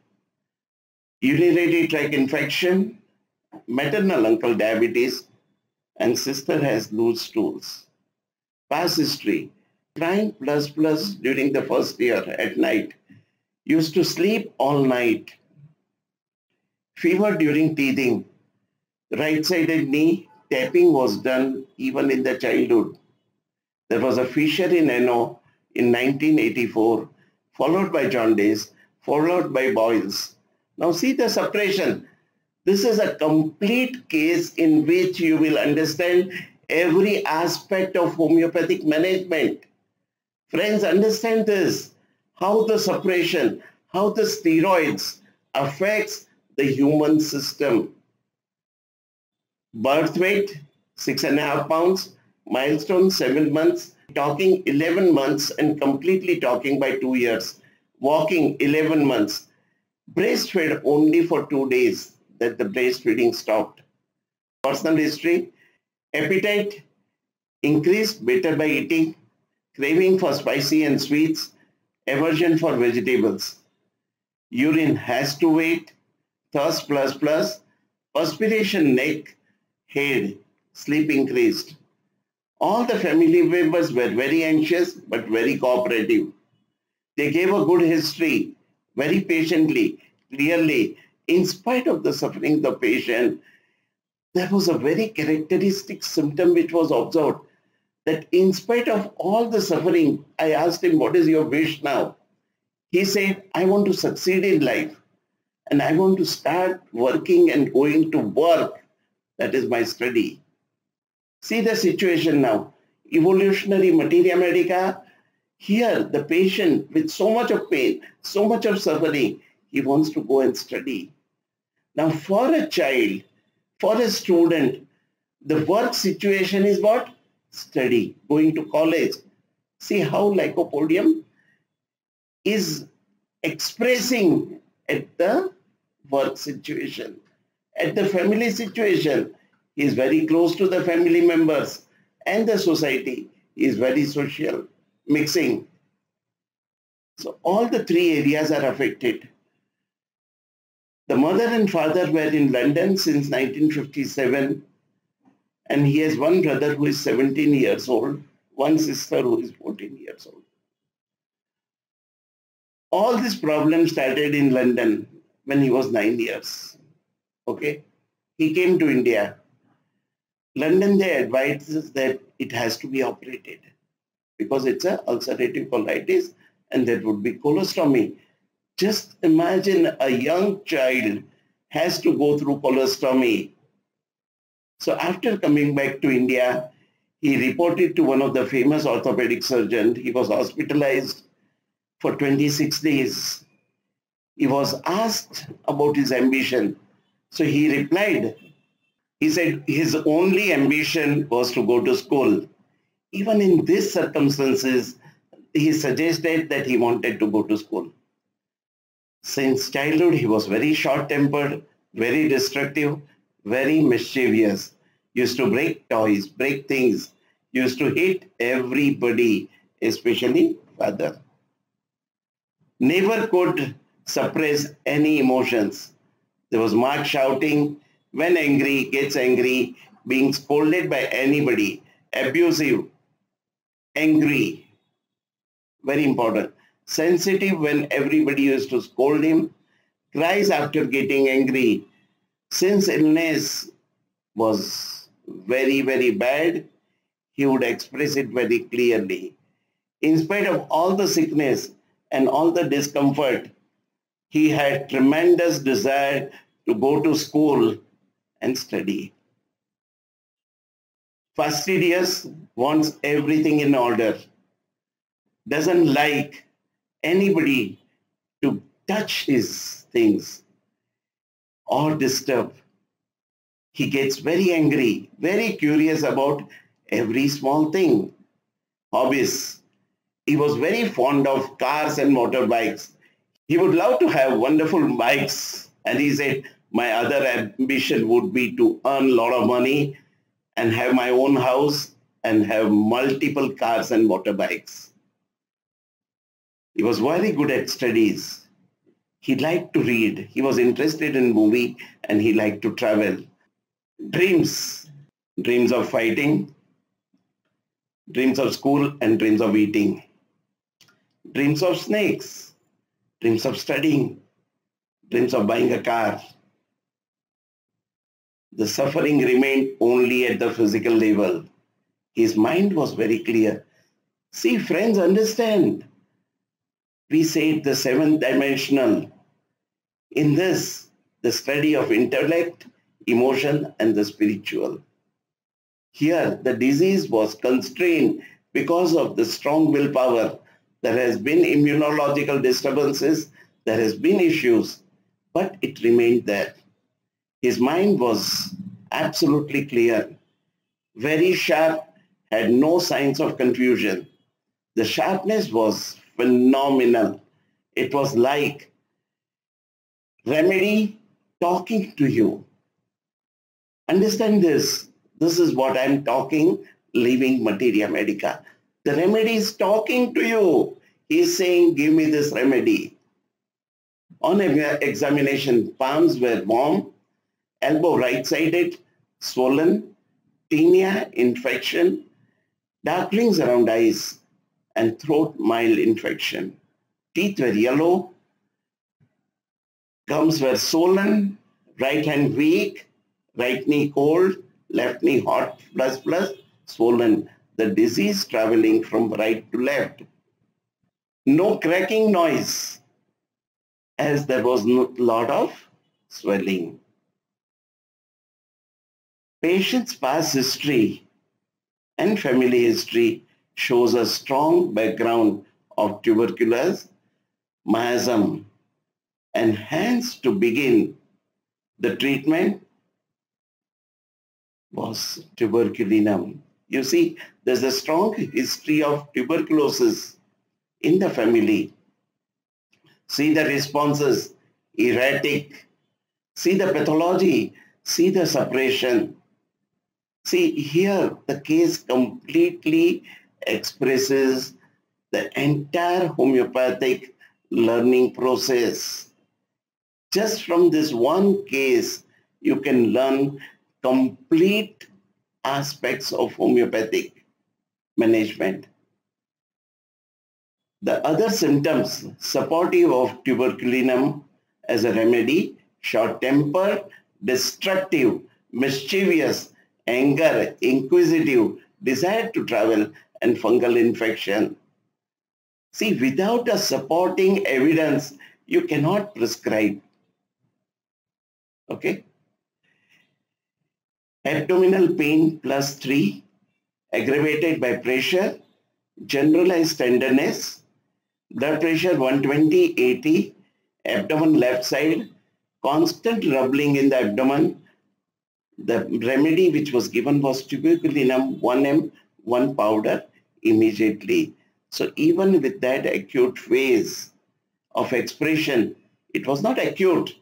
S1: urinary tract infection, maternal uncle diabetes, and sister has loose stools. Past history, crying plus plus during the first year at night, used to sleep all night. Fever during teething, right-sided knee, tapping was done even in the childhood. There was a fissure in ano in 1984, followed by jaundice, followed by boils. Now see the suppression. This is a complete case in which you will understand every aspect of homeopathic management. Friends, understand this, how the suppression, how the steroids affects the human system. Birth weight, six and a half pounds, milestone, seven months, talking 11 months and completely talking by two years, walking 11 months, breastfed only for two days that the breastfeeding stopped. Personal history, appetite increased better by eating, craving for spicy and sweets, aversion for vegetables. Urine has to wait, thirst plus plus, perspiration neck, head, sleep increased. All the family members were very anxious but very cooperative. They gave a good history very patiently, clearly, in spite of the suffering of the patient, there was a very characteristic symptom which was observed that in spite of all the suffering, I asked him, what is your wish now? He said, I want to succeed in life and I want to start working and going to work. That is my study. See the situation now. Evolutionary materia medica, here the patient with so much of pain, so much of suffering, he wants to go and study. Now for a child, for a student, the work situation is what? Study, going to college. See how lycopodium is expressing at the work situation. At the family situation, he is very close to the family members and the society. Is very social, mixing. So all the three areas are affected. The mother and father were in London since 1957 and he has one brother who is 17 years old, one sister who is 14 years old. All this problem started in London when he was nine years. Okay. He came to India. London, they advised that it has to be operated because it's a ulcerative colitis and that would be colostomy. Just imagine a young child has to go through colostomy. So after coming back to India, he reported to one of the famous orthopedic surgeons. He was hospitalized for 26 days. He was asked about his ambition. So he replied, he said his only ambition was to go to school. Even in these circumstances, he suggested that he wanted to go to school. Since childhood, he was very short-tempered, very destructive, very mischievous. Used to break toys, break things. Used to hit everybody, especially father. Never could suppress any emotions. There was much shouting. When angry, gets angry, being scolded by anybody, abusive, angry. Very important sensitive when everybody used to scold him, cries after getting angry. Since illness was very, very bad, he would express it very clearly. In spite of all the sickness and all the discomfort, he had tremendous desire to go to school and study. Fastidious wants everything in order, doesn't like anybody to touch his things or disturb. He gets very angry, very curious about every small thing. Hobbies. He was very fond of cars and motorbikes. He would love to have wonderful bikes. And he said, my other ambition would be to earn a lot of money and have my own house and have multiple cars and motorbikes. He was very good at studies. He liked to read. He was interested in movie and he liked to travel. Dreams. Dreams of fighting. Dreams of school and dreams of eating. Dreams of snakes. Dreams of studying. Dreams of buying a car. The suffering remained only at the physical level. His mind was very clear. See, friends, understand. We say the seventh dimensional. In this, the study of intellect, emotion, and the spiritual. Here, the disease was constrained because of the strong willpower. There has been immunological disturbances, there has been issues, but it remained there. His mind was absolutely clear, very sharp, had no signs of confusion. The sharpness was phenomenal. It was like remedy talking to you. Understand this. This is what I'm talking, living materia medica. The remedy is talking to you. He's saying, give me this remedy. On examination, palms were warm, elbow right-sided, swollen, tinea, infection, dark rings around eyes, and throat mild infection. Teeth were yellow, gums were swollen, right hand weak, right knee cold, left knee hot plus plus, swollen. The disease traveling from right to left. No cracking noise as there was a lot of swelling. Patient's past history and family history shows a strong background of tuberculosis, miasm, and hence to begin the treatment was tuberculinum. You see, there's a strong history of tuberculosis in the family. See the responses, erratic. See the pathology, see the suppression. See here the case completely expresses the entire homeopathic learning process. Just from this one case, you can learn complete aspects of homeopathic management. The other symptoms supportive of tuberculinum as a remedy, short temper, destructive, mischievous, anger, inquisitive, desire to travel, and fungal infection. See, without a supporting evidence, you cannot prescribe. Okay? abdominal pain plus 3, aggravated by pressure, generalized tenderness, blood pressure 120-80, abdomen left side, constant rubbing in the abdomen. The remedy which was given was tuberculinum 1M, 1 powder immediately. So even with that acute phase of expression, it was not acute.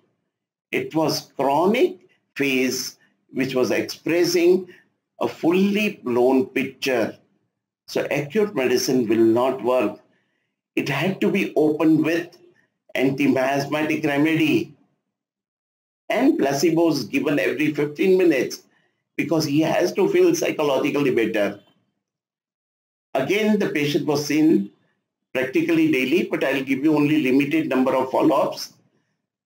S1: It was chronic phase which was expressing a fully blown picture. So acute medicine will not work. It had to be opened with anti-miasmatic remedy and placebos given every 15 minutes because he has to feel psychologically better. Again, the patient was seen practically daily, but I'll give you only limited number of follow-ups.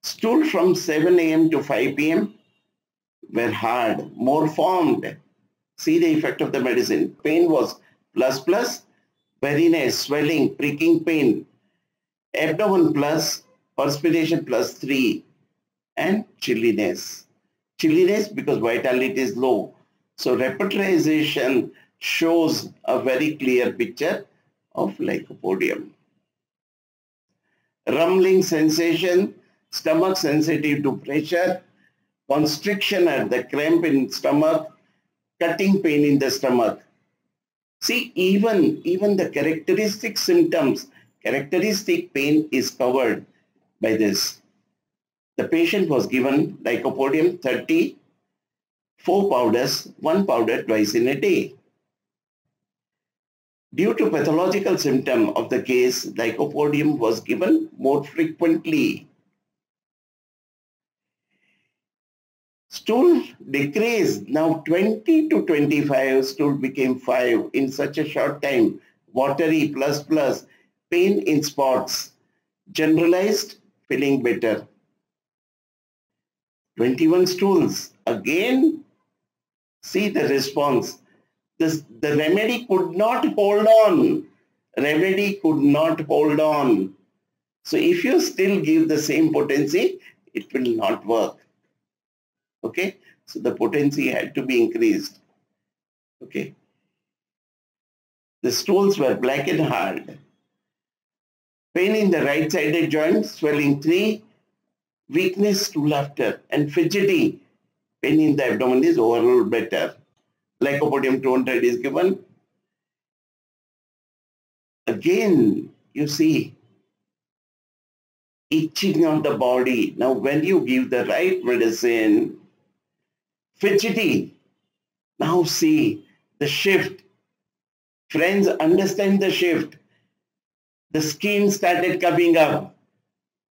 S1: Stool from 7 a.m. to 5 p.m were hard, more formed. See the effect of the medicine. Pain was plus plus, weariness, swelling, pricking pain, abdomen plus, perspiration plus 3, and chilliness. Chilliness because vitality is low. So repetition shows a very clear picture of lycopodium. Rumbling sensation, stomach sensitive to pressure, constriction at the cramp in stomach, cutting pain in the stomach. See, even, even the characteristic symptoms, characteristic pain is covered by this. The patient was given lycopodium 30, 4 powders, 1 powder twice in a day. Due to pathological symptom of the case, lycopodium was given more frequently. Stool decreased. Now 20 to 25 stool became 5 in such a short time. Watery plus plus, pain in spots, generalized, feeling better. 21 stools. Again, see the response. This, the remedy could not hold on. Remedy could not hold on. So if you still give the same potency, it will not work. Okay, so the potency had to be increased. Okay. The stools were black and hard. Pain in the right-sided joint, swelling 3, weakness, stool after, and fidgety. Pain in the abdomen is overall better. Lycopodium 200 is given. Again, you see, itching on the body. Now, when you give the right medicine, fidgety. Now see the shift. Friends, understand the shift. The skin started coming up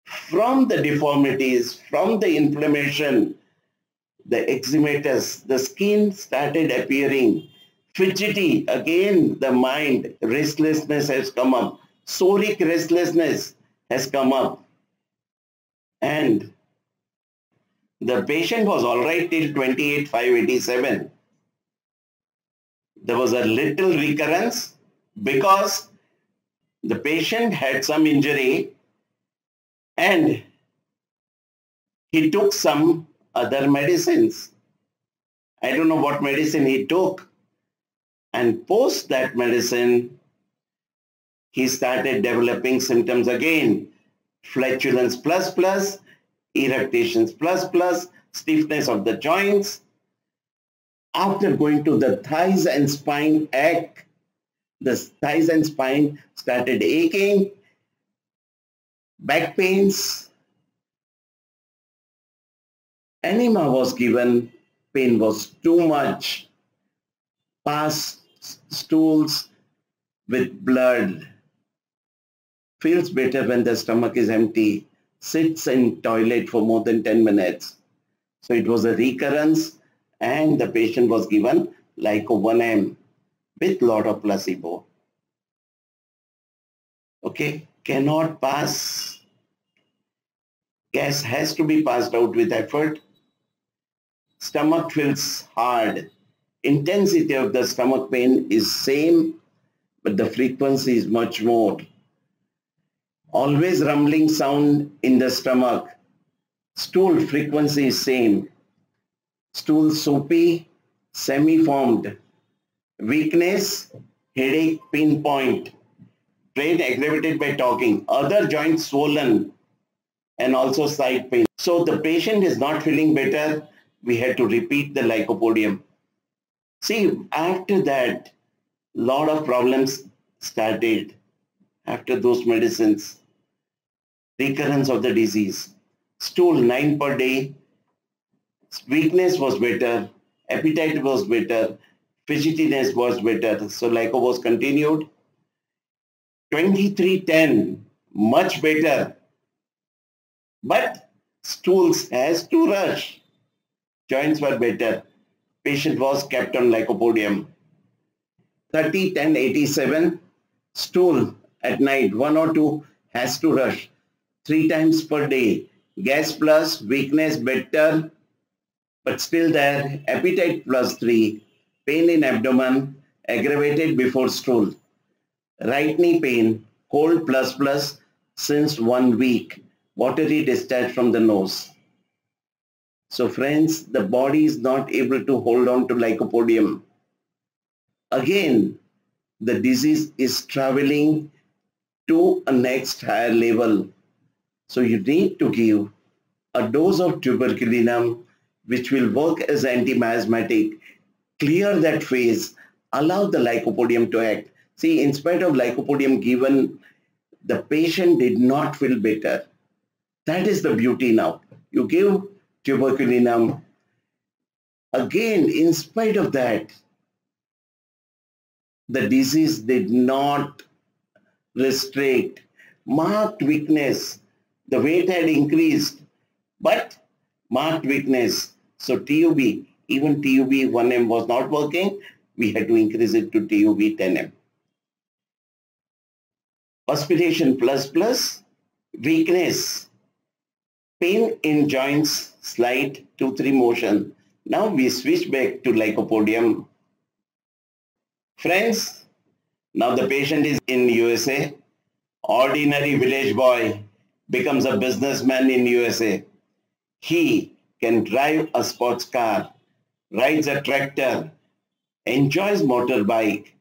S1: from the deformities, from the inflammation, the eczematous, the skin started appearing. Fidgety, again, the mind, restlessness has come up. Psoric restlessness has come up. And the patient was all right till 28, 587. There was a little recurrence because the patient had some injury and he took some other medicines. I don't know what medicine he took. And post that medicine, he started developing symptoms again. Flatulence plus plus, eructations plus plus, stiffness of the joints. After going to the thighs and spine ache, the thighs and spine started aching, back pains, enema was given, pain was too much, past stools with blood, feels better when the stomach is empty, sits in toilet for more than 10 minutes. So it was a recurrence and the patient was given like 1M with lot of placebo. Okay, cannot pass. Gas has to be passed out with effort. Stomach feels hard. Intensity of the stomach pain is same, but the frequency is much more always rumbling sound in the stomach. Stool frequency is same. Stool soapy, semi-formed. Weakness, headache, pinpoint. Pain aggravated by talking. Other joints swollen and also side pain. So the patient is not feeling better. We had to repeat the lycopodium. See, after that, lot of problems started after those medicines recurrence of the disease. Stool 9 per day. Weakness was better. Appetite was better. Fidgetiness was better. So Lyco was continued. 2310, much better. But stools has to rush. Joints were better. Patient was kept on lycopodium. 30, 10, 87, stool at night, one or two has to rush three times per day. Gas plus, weakness better, but still there. Appetite plus three. Pain in abdomen, aggravated before stool. Right knee pain, cold plus plus since one week. Watery discharge from the nose. So friends, the body is not able to hold on to lycopodium. Again, the disease is traveling to a next higher level so you need to give a dose of tuberculinum which will work as anti-miasmatic, clear that phase, allow the lycopodium to act. See, in spite of lycopodium given, the patient did not feel better. That is the beauty now. You give tuberculinum. Again, in spite of that, the disease did not restrict. Marked weakness the weight had increased, but marked weakness. So TUB, even TUB 1M was not working. We had to increase it to TUB 10M. Perspiration plus plus, weakness. pain in joints, slight 2-3 motion. Now we switch back to lycopodium. Friends, now the patient is in USA. Ordinary village boy becomes a businessman in USA. He can drive a sports car, rides a tractor, enjoys motorbike,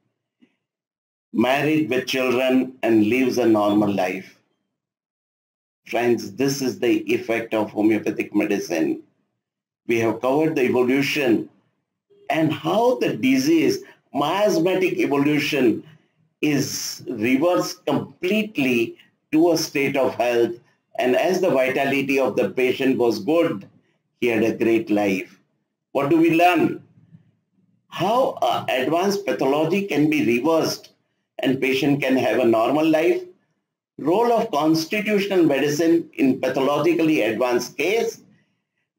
S1: married with children and lives a normal life. Friends, this is the effect of homeopathic medicine. We have covered the evolution and how the disease, miasmatic evolution, is reversed completely to a state of health. And as the vitality of the patient was good, he had a great life. What do we learn? How advanced pathology can be reversed and patient can have a normal life role of constitutional medicine in pathologically advanced case,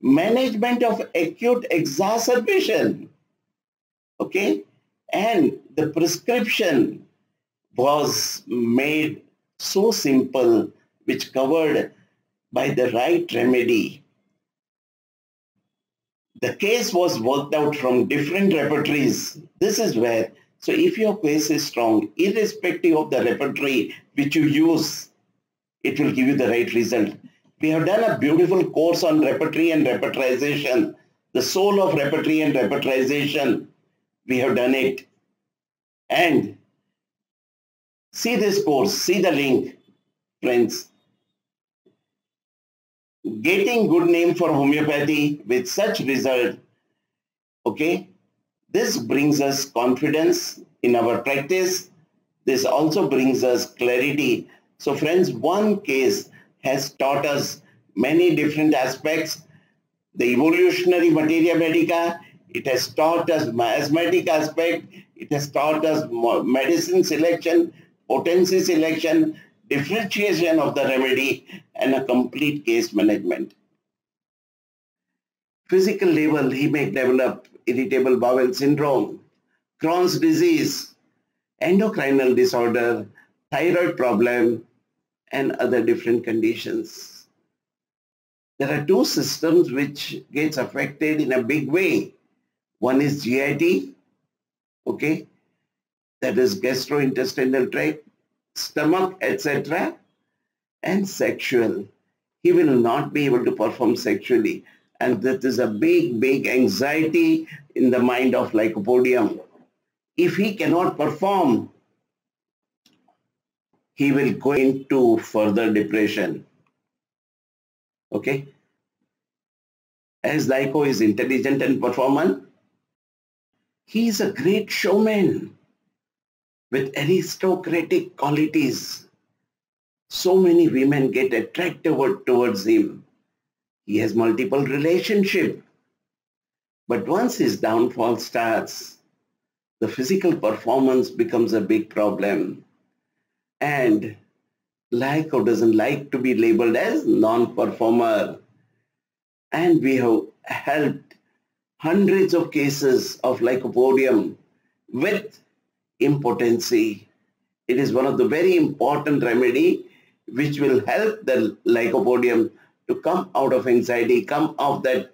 S1: management of acute exacerbation, okay, and the prescription was made so simple, which covered by the right remedy. The case was worked out from different repertories. This is where so if your case is strong, irrespective of the repertory which you use, it will give you the right result. We have done a beautiful course on repertory and repertorization, the soul of repertory and repertorization. We have done it. And see this course, see the link, friends. Getting good name for homeopathy with such result, okay, this brings us confidence in our practice. This also brings us clarity. So friends, one case has taught us many different aspects. The evolutionary materia medica, it has taught us miasmatic aspect, it has taught us medicine selection, potency selection, differentiation of the remedy, and a complete case management. Physical level, he may develop irritable bowel syndrome, Crohn's disease, endocrinal disorder, thyroid problem, and other different conditions. There are two systems which gets affected in a big way. One is GIT, okay, that is gastrointestinal tract, stomach, etc., and sexual. He will not be able to perform sexually and that is a big, big anxiety in the mind of Lycopodium. If he cannot perform, he will go into further depression. Okay? As Lyco is intelligent and performant, he is a great showman with aristocratic qualities. So many women get attracted towards him. He has multiple relationship. But once his downfall starts, the physical performance becomes a big problem. And Lyco doesn't like to be labeled as non-performer. And we have helped hundreds of cases of lycopodium with impotency. It is one of the very important remedy which will help the lycopodium to come out of anxiety, come out of that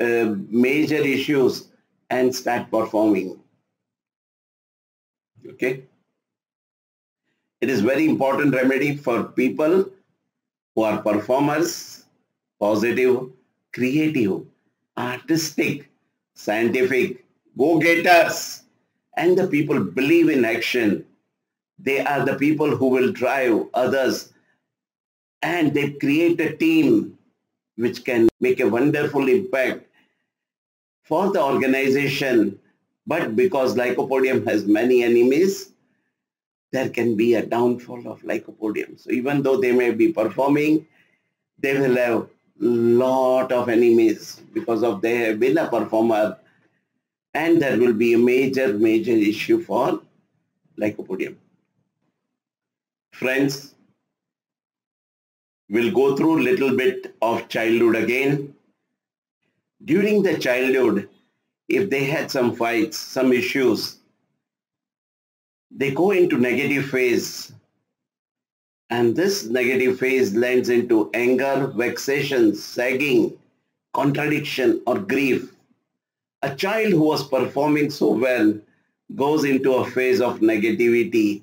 S1: uh, major issues and start performing. Okay. It is very important remedy for people who are performers, positive, creative, artistic, scientific, go-getters, and the people believe in action. They are the people who will drive others and they create a team which can make a wonderful impact for the organization. But because Lycopodium has many enemies, there can be a downfall of Lycopodium. So even though they may be performing, they will have lot of enemies because of they have been a performer and there will be a major, major issue for Lycopodium. Friends, We'll go through little bit of childhood again. During the childhood, if they had some fights, some issues, they go into negative phase And this negative phase lends into anger, vexation, sagging, contradiction or grief. A child who was performing so well goes into a phase of negativity,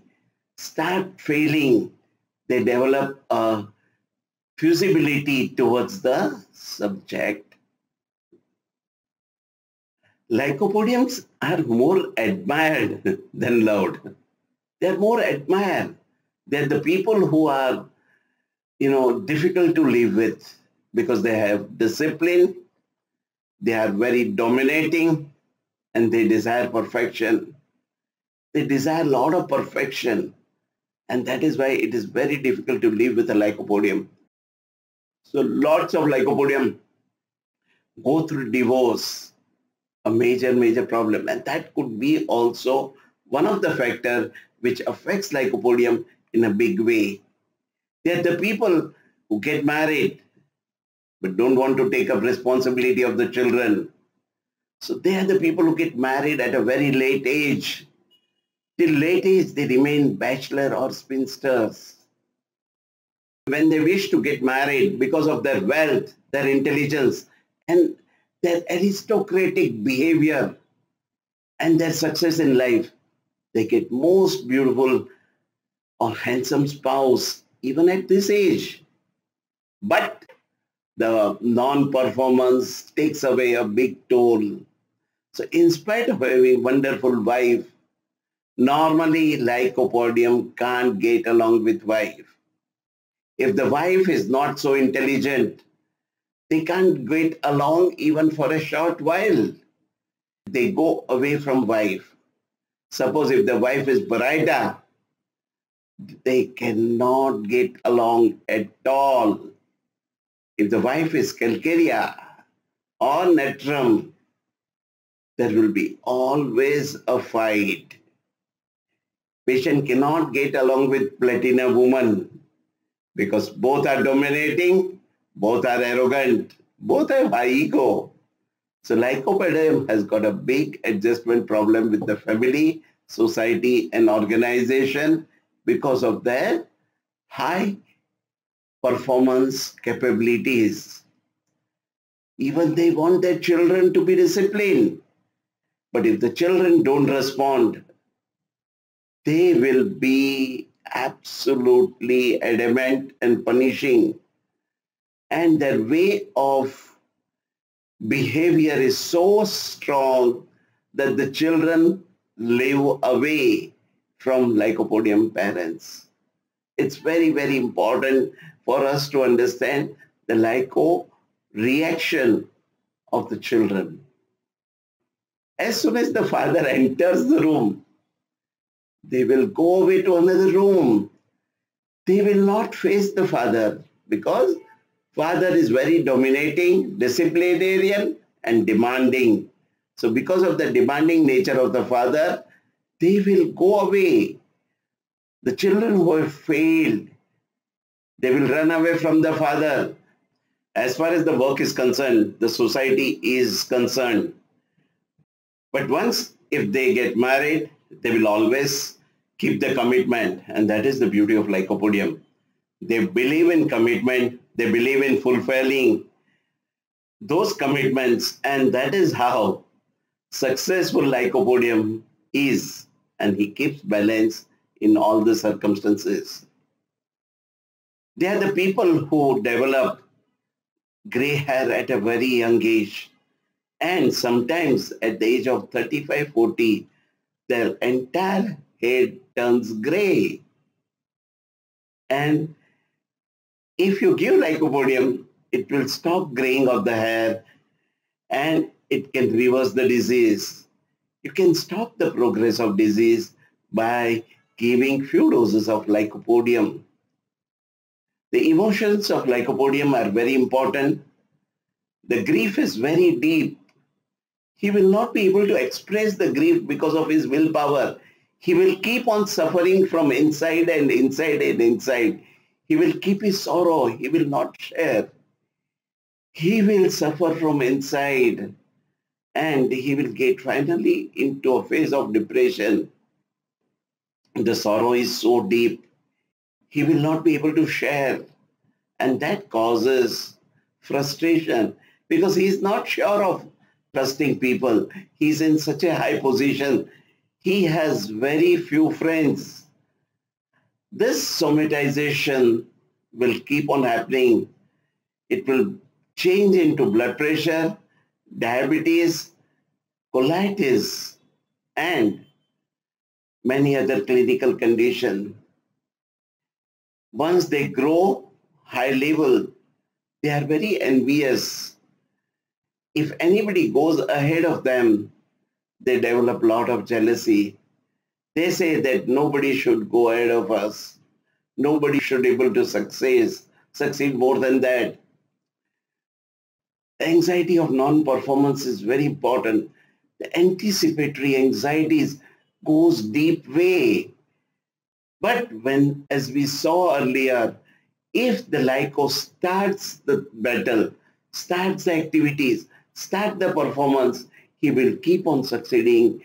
S1: start failing, they develop a fusibility towards the subject. Lycopodiums are more admired than loved. They are more admired. They're the people who are, you know, difficult to live with because they have discipline, they are very dominating, and they desire perfection. They desire a lot of perfection. And that is why it is very difficult to live with a lycopodium. So lots of lycopodium go through divorce, a major, major problem. And that could be also one of the factors which affects lycopodium in a big way. They are the people who get married but don't want to take up responsibility of the children. So they are the people who get married at a very late age. Till late age, they remain bachelor or spinsters. When they wish to get married because of their wealth, their intelligence, and their aristocratic behavior and their success in life, they get most beautiful or handsome spouse even at this age. But the non-performance takes away a big toll. So in spite of having wonderful wife, normally lycopodium can't get along with wife. If the wife is not so intelligent, they can't get along even for a short while. They go away from wife. Suppose if the wife is brighter, they cannot get along at all. If the wife is Calcarea or Natrum, there will be always a fight. Patient cannot get along with Platina woman because both are dominating, both are arrogant, both have high ego. So lycopodium has got a big adjustment problem with the family, society and organization because of their high performance capabilities. Even they want their children to be disciplined. But if the children don't respond, they will be absolutely adamant and punishing. And their way of behavior is so strong that the children live away from lycopodium parents. It's very, very important for us to understand the lyco reaction of the children. As soon as the father enters the room, they will go away to another room. They will not face the father because father is very dominating, disciplinarian and demanding. So because of the demanding nature of the father, they will go away. The children who have failed, they will run away from the father. As far as the work is concerned, the society is concerned. But once if they get married, they will always keep the commitment. And that is the beauty of lycopodium. They believe in commitment. They believe in fulfilling those commitments. And that is how successful lycopodium is. And he keeps balance in all the circumstances. They are the people who develop gray hair at a very young age and sometimes at the age of 35, 40, their entire head turns gray. And if you give lycopodium, it will stop graying of the hair and it can reverse the disease. You can stop the progress of disease by giving few doses of lycopodium. The emotions of lycopodium are very important. The grief is very deep he will not be able to express the grief because of his willpower. He will keep on suffering from inside and inside and inside. He will keep his sorrow. He will not share. He will suffer from inside and he will get finally into a phase of depression. The sorrow is so deep. He will not be able to share. And that causes frustration because he is not sure of trusting people. He's in such a high position. He has very few friends. This somatization will keep on happening. It will change into blood pressure, diabetes, colitis, and many other clinical conditions. Once they grow high level, they are very envious. If anybody goes ahead of them, they develop a lot of jealousy. They say that nobody should go ahead of us. Nobody should be able to succeed, succeed more than that. Anxiety of non-performance is very important. The anticipatory anxieties goes deep way. But when, as we saw earlier, if the Lyco starts the battle, starts the activities, start the performance, he will keep on succeeding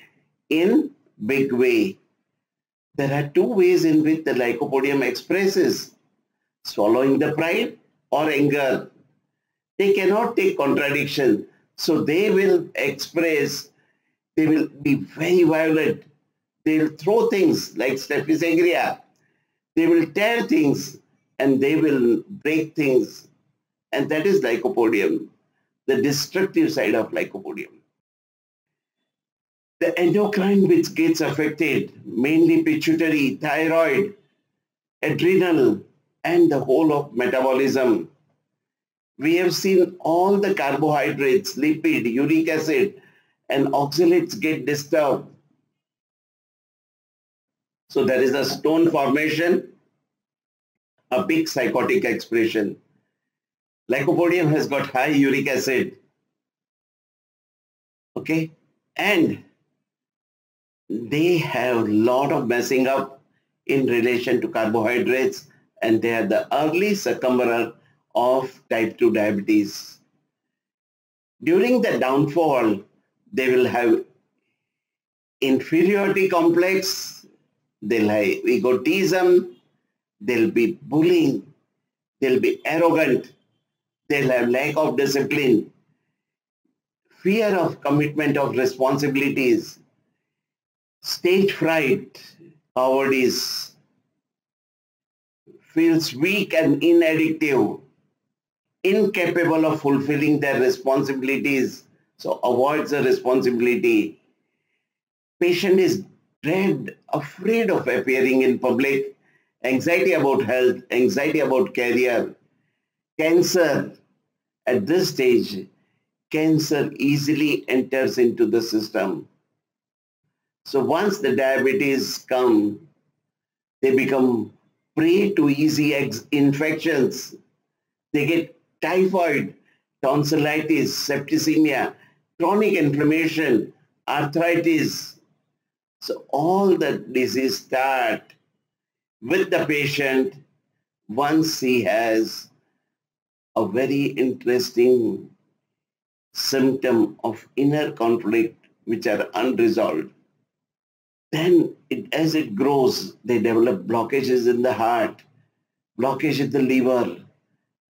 S1: in big way. There are two ways in which the lycopodium expresses, swallowing the pride or anger. They cannot take contradiction. So they will express, they will be very violent. They'll throw things like agria. They will tear things and they will break things. And that is lycopodium, the destructive side of lycopodium. The endocrine which gets affected, mainly pituitary, thyroid, adrenal, and the whole of metabolism. We have seen all the carbohydrates, lipid, uric acid, and oxalates get disturbed. So there is a stone formation, a big sycotic expression. Lycopodium has got high uric acid. Okay. And they have a lot of messing up in relation to carbohydrates and they are the early succumber of type 2 diabetes. During the downfall, they will have inferiority complex, they'll have egotism, they'll be bullying, they'll be arrogant, they'll have lack of discipline, fear of commitment of responsibilities, stage fright, cowardice, feels weak and inaddictive, incapable of fulfilling their responsibilities, so avoids the responsibility. Patient is dread, afraid of appearing in public, anxiety about health, anxiety about career, cancer. At this stage, cancer easily enters into the system. So once the diabetes come, they become prey to easy infections. They get typhoid, tonsillitis, septicemia, chronic inflammation, arthritis. So all the disease start with the patient once he has a very interesting symptom of inner conflict which are unresolved. Then it, as it grows, they develop blockages in the heart, blockage in the liver.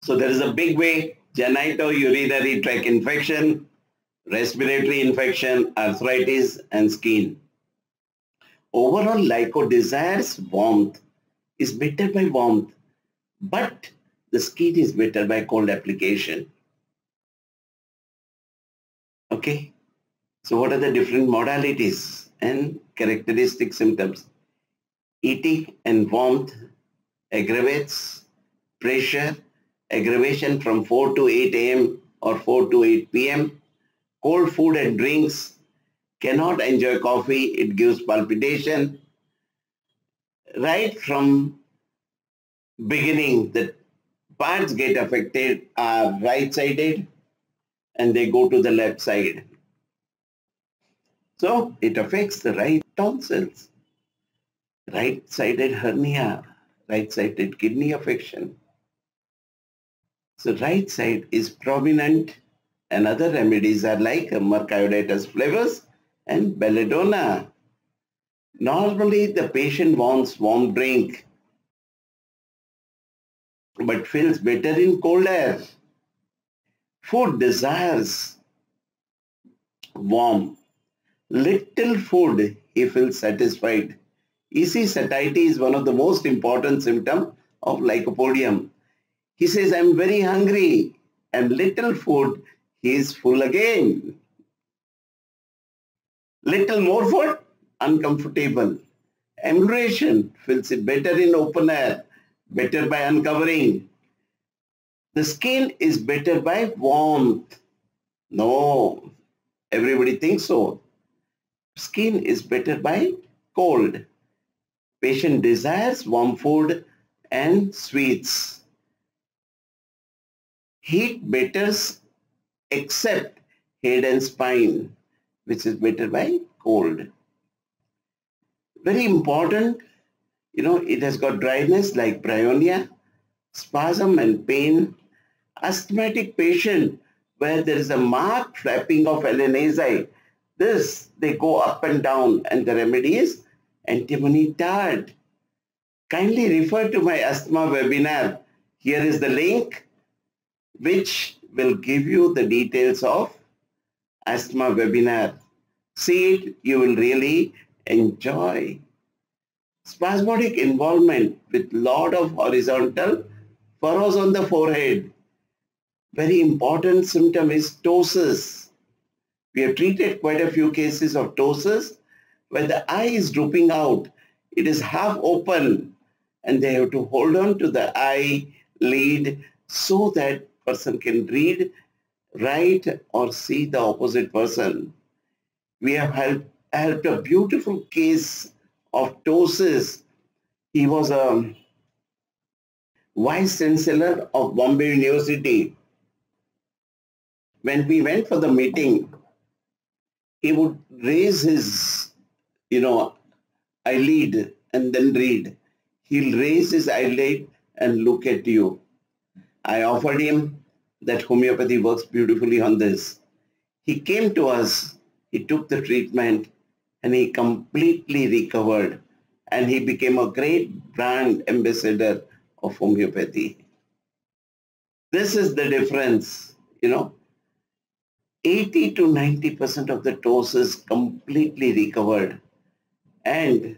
S1: So there is a big way, genitourinary tract infection, respiratory infection, arthritis, and skin. Overall, Lyco desires warmth, is better by warmth, but the skin is better by cold application. Okay, so what are the different modalities and characteristic symptoms? Eating and warmth aggravates pressure, aggravation from 4 to 8 a.m. or 4 to 8 p.m. Cold food and drinks, cannot enjoy coffee, it gives palpitation. Right from beginning, the parts get affected are right-sided and they go to the left side. So it affects the right tonsils, right-sided hernia, right-sided kidney affection. So right side is prominent and other remedies are like Mercurius flavus and belladonna. Normally the patient wants warm drink but feels better in cold air. Food desires warm. Little food, he feels satisfied. Easy satiety is one of the most important symptoms of lycopodium. He says, I'm very hungry and little food, he is full again. Little more food, uncomfortable. Emigration feels it better in open air, better by uncovering. The skin is better by warmth. No, everybody thinks so. Skin is better by cold. Patient desires warm food and sweets. Heat betters except head and spine, which is better by cold. Very important, you know, it has got dryness like bryonia, spasm and pain. Asthmatic patient where there is a marked flapping of alae nasi, this they go up and down and the remedy is antimony tart. Kindly refer to my asthma webinar. Here is the link which will give you the details of asthma webinar. See it, you will really enjoy. Spasmodic involvement with lot of horizontal furrows on the forehead. Very important symptom is ptosis. We have treated quite a few cases of ptosis where the eye is drooping out. It is half open and they have to hold on to the eye lead so that person can read, write or see the opposite person. We have helped, helped a beautiful case of ptosis. He was a vice chancellor of Bombay University. When we went for the meeting, he would raise his, you know, eyelid and then read. He'll raise his eyelid and look at you. I offered him that homeopathy works beautifully on this. He came to us, he took the treatment and he completely recovered and he became a great brand ambassador of homeopathy. This is the difference, you know. 80 to 90% of the ptosis completely recovered and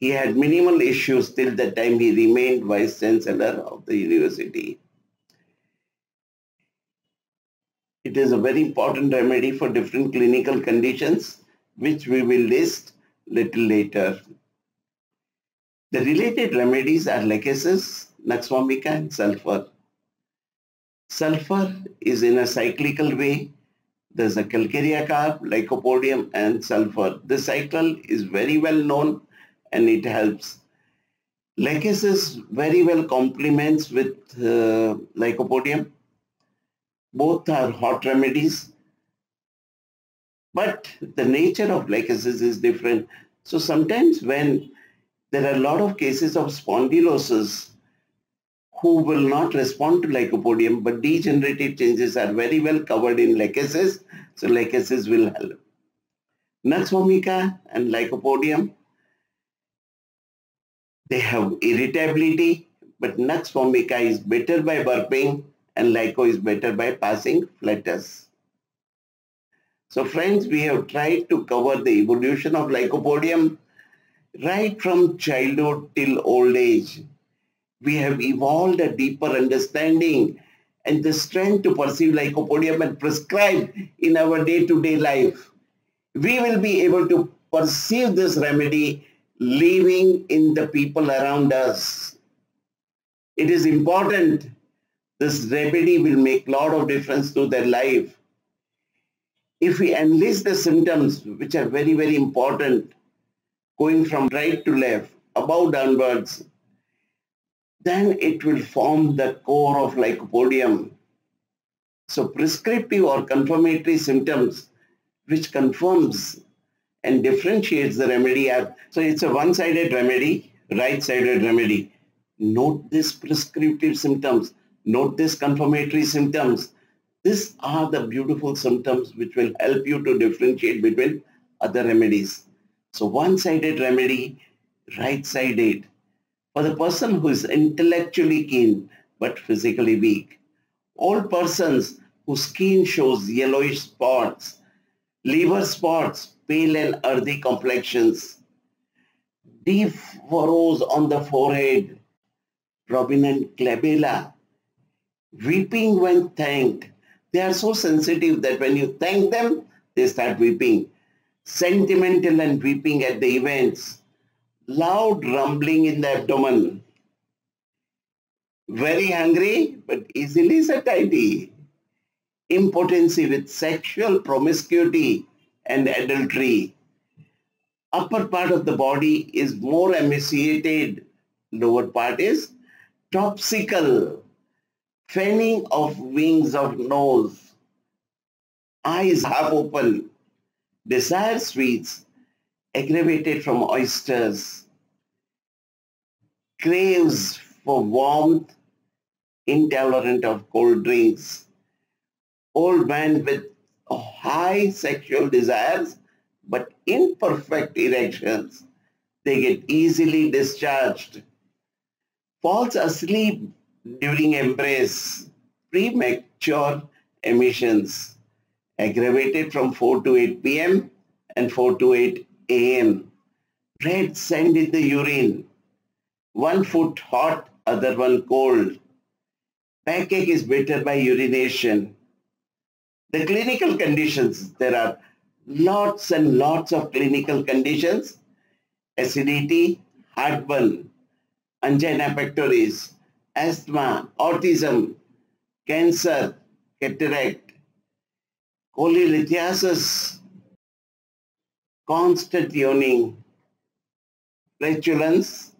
S1: he had minimal issues till the time he remained vice chancellor of the university. It is a very important remedy for different clinical conditions, which we will list little later. The related remedies are lachesis, nux vomica, and sulfur. Sulfur is in a cyclical way. There's a calcarea carb, lycopodium, and sulfur. The cycle is very well known and it helps. Lachesis very well complements with uh, lycopodium both are hot remedies, but the nature of lachesis is different. So sometimes when there are a lot of cases of spondylosis who will not respond to lycopodium, but degenerative changes are very well covered in lachesis, so lachesis will help. Nux vomica and lycopodium, they have irritability, but nux vomica is better by burping and Lyco is better by passing flatus. So friends, we have tried to cover the evolution of lycopodium right from childhood till old age. We have evolved a deeper understanding and the strength to perceive lycopodium and prescribe in our day-to-day -day life. We will be able to perceive this remedy living in the people around us. It is important this remedy will make a lot of difference to their life. If we enlist the symptoms, which are very, very important, going from right to left, above downwards, then it will form the core of lycopodium. So prescriptive or confirmatory symptoms, which confirms and differentiates the remedy. So it's a one-sided remedy, right-sided remedy. Note these prescriptive symptoms Note these confirmatory symptoms. These are the beautiful symptoms which will help you to differentiate between other remedies. So one-sided remedy, right-sided. For the person who is intellectually keen, but physically weak. Old persons whose skin shows yellowish spots, liver spots, pale and earthy complexions, deep furrows on the forehead, prominent glabella, weeping when thanked. They are so sensitive that when you thank them, they start weeping. Sentimental and weeping at the events. Loud rumbling in the abdomen. Very hungry, but easily satiety. Impotency with sexual promiscuity and adultery. Upper part of the body is more emaciated. Lower part is dropsical. Fanning of wings of nose. Eyes half open. Desire sweets. Aggravated from oysters. Craves for warmth. Intolerant of cold drinks. Old man with high sexual desires but imperfect erections. They get easily discharged. Falls asleep during embrace. Premature emissions. Aggravated from 4 to 8 p.m. and 4 to 8 a.m. Red sand in the urine. One foot hot, other one cold. Backache is better by urination. The clinical conditions, there are lots and lots of clinical conditions. Acidity, heartburn, angina pectoris, asthma, autism, cancer, cataract, cholelithiasis, constant yawning, flatulence,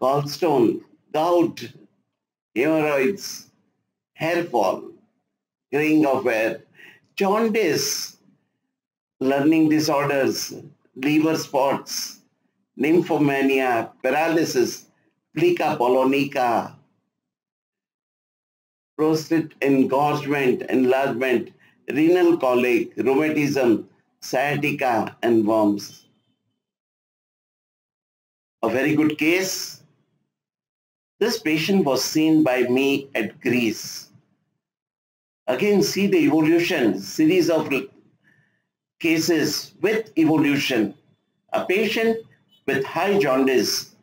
S1: gallstone, gout, hemorrhoids, hair fall, graying of hair, jaundice, learning disorders, liver spots, nymphomania, paralysis, plica polonica, prostate engorgement, enlargement, renal colic, rheumatism, sciatica, and worms. A very good case. This patient was seen by me at Greece. Again, see the evolution, series of cases with evolution. A patient with high jaundice,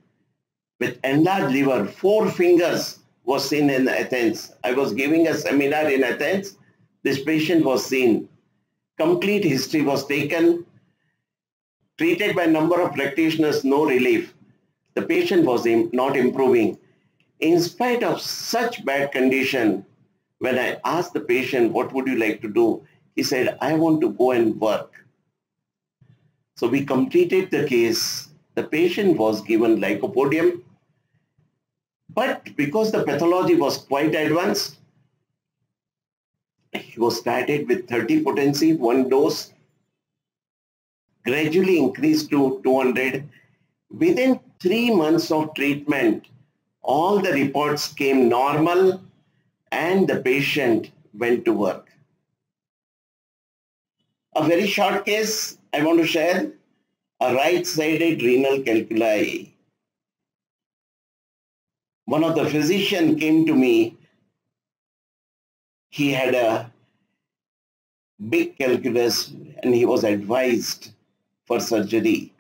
S1: with enlarged liver, four fingers was seen in Athens. I was giving a seminar in Athens. This patient was seen. Complete history was taken. Treated by number of practitioners, no relief. The patient was not improving. In spite of such bad condition, when I asked the patient, what would you like to do? He said, I want to go and work. So we completed the case. The patient was given lycopodium. But because the pathology was quite advanced, he was started with 30 potency, one dose, gradually increased to 200. Within three months of treatment, all the reports came normal and the patient went to work. A very short case I want to share, a right-sided renal calculi. One of the physician came to me, he had a big calculus and he was advised for surgery.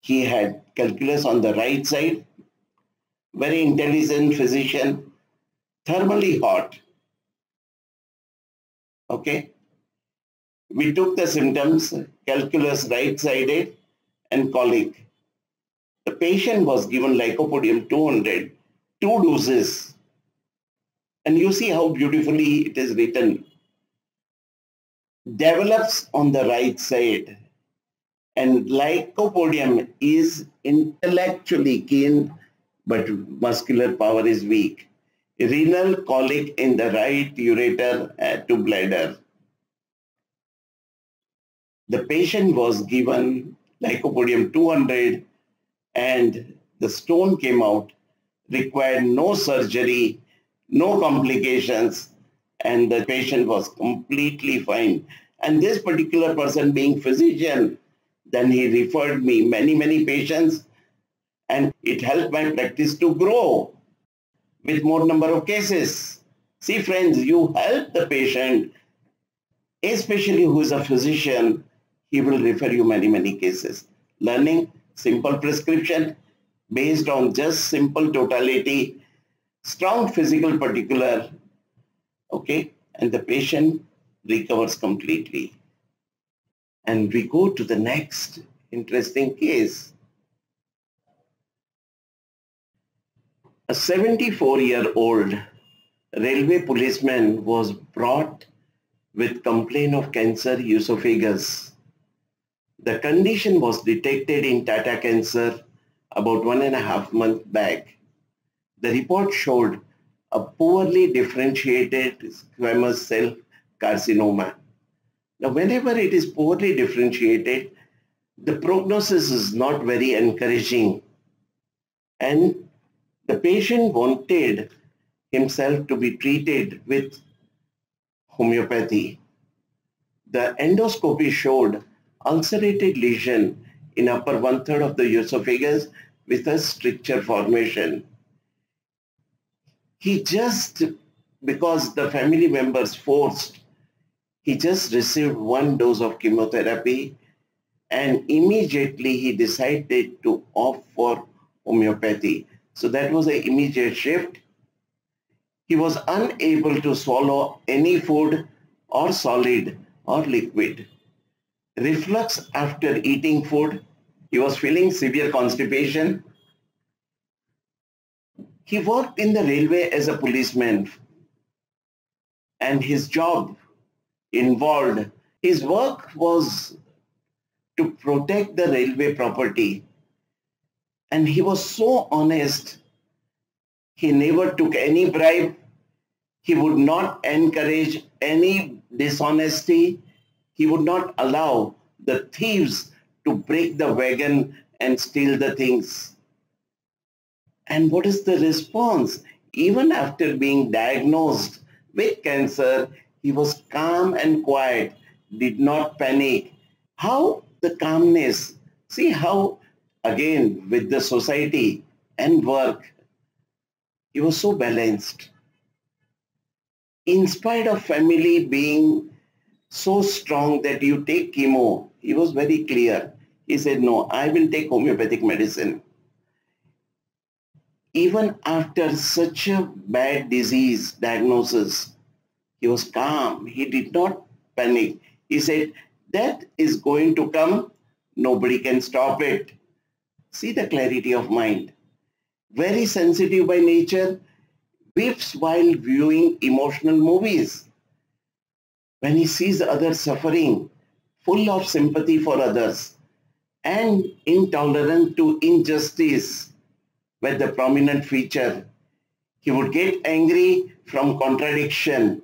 S1: He had calculus on the right side, very intelligent physician, thermally hot. Okay. We took the symptoms, calculus right-sided and colic. The patient was given lycopodium 200, two doses. And you see how beautifully it is written. Develops on the right side. And lycopodium is intellectually keen, but muscular power is weak. Renal colic in the right ureter uh, to bladder. The patient was given lycopodium 200 and the stone came out, required no surgery, no complications, and the patient was completely fine. And this particular person being physician, then he referred me many, many patients and it helped my practice to grow. with more number of cases. See friends, you help the patient, especially who is a physician, he will refer you many, many cases. Learning simple prescription based on just simple totality, strong physical particular, okay, and the patient recovers completely. And we go to the next interesting case. A 74-year-old railway policeman was brought with complaint of cancer esophagus. The condition was detected in Tata Cancer about one and a half months back. The report showed a poorly differentiated squamous cell carcinoma. Now, whenever it is poorly differentiated, the prognosis is not very encouraging. And the patient wanted himself to be treated with homeopathy. The endoscopy showed ulcerated lesion in upper one-third of the esophagus with a stricture formation. He just, because the family members forced, he just received one dose of chemotherapy and immediately he decided to opt for homeopathy. So that was an immediate shift. He was unable to swallow any food or solid or liquid. Reflux after eating food. He was feeling severe constipation. He worked in the railway as a policeman and his job involved, his work was to protect the railway property and he was so honest. He never took any bribe. He would not encourage any dishonesty. He would not allow the thieves to break the wagon and steal the things. And what is the response? Even after being diagnosed with cancer, he was calm and quiet, did not panic. How the calmness? See how again with the society and work, he was so balanced. In spite of family being so strong that you take chemo, he was very clear. He said, no, I will take homeopathic medicine. Even after such a bad disease diagnosis, he was calm. He did not panic. He said, that is going to come. Nobody can stop it. See the clarity of mind. Very sensitive by nature, weeps while viewing emotional movies. When he sees others suffering, full of sympathy for others, and intolerant to injustice were the prominent feature. He would get angry from contradiction,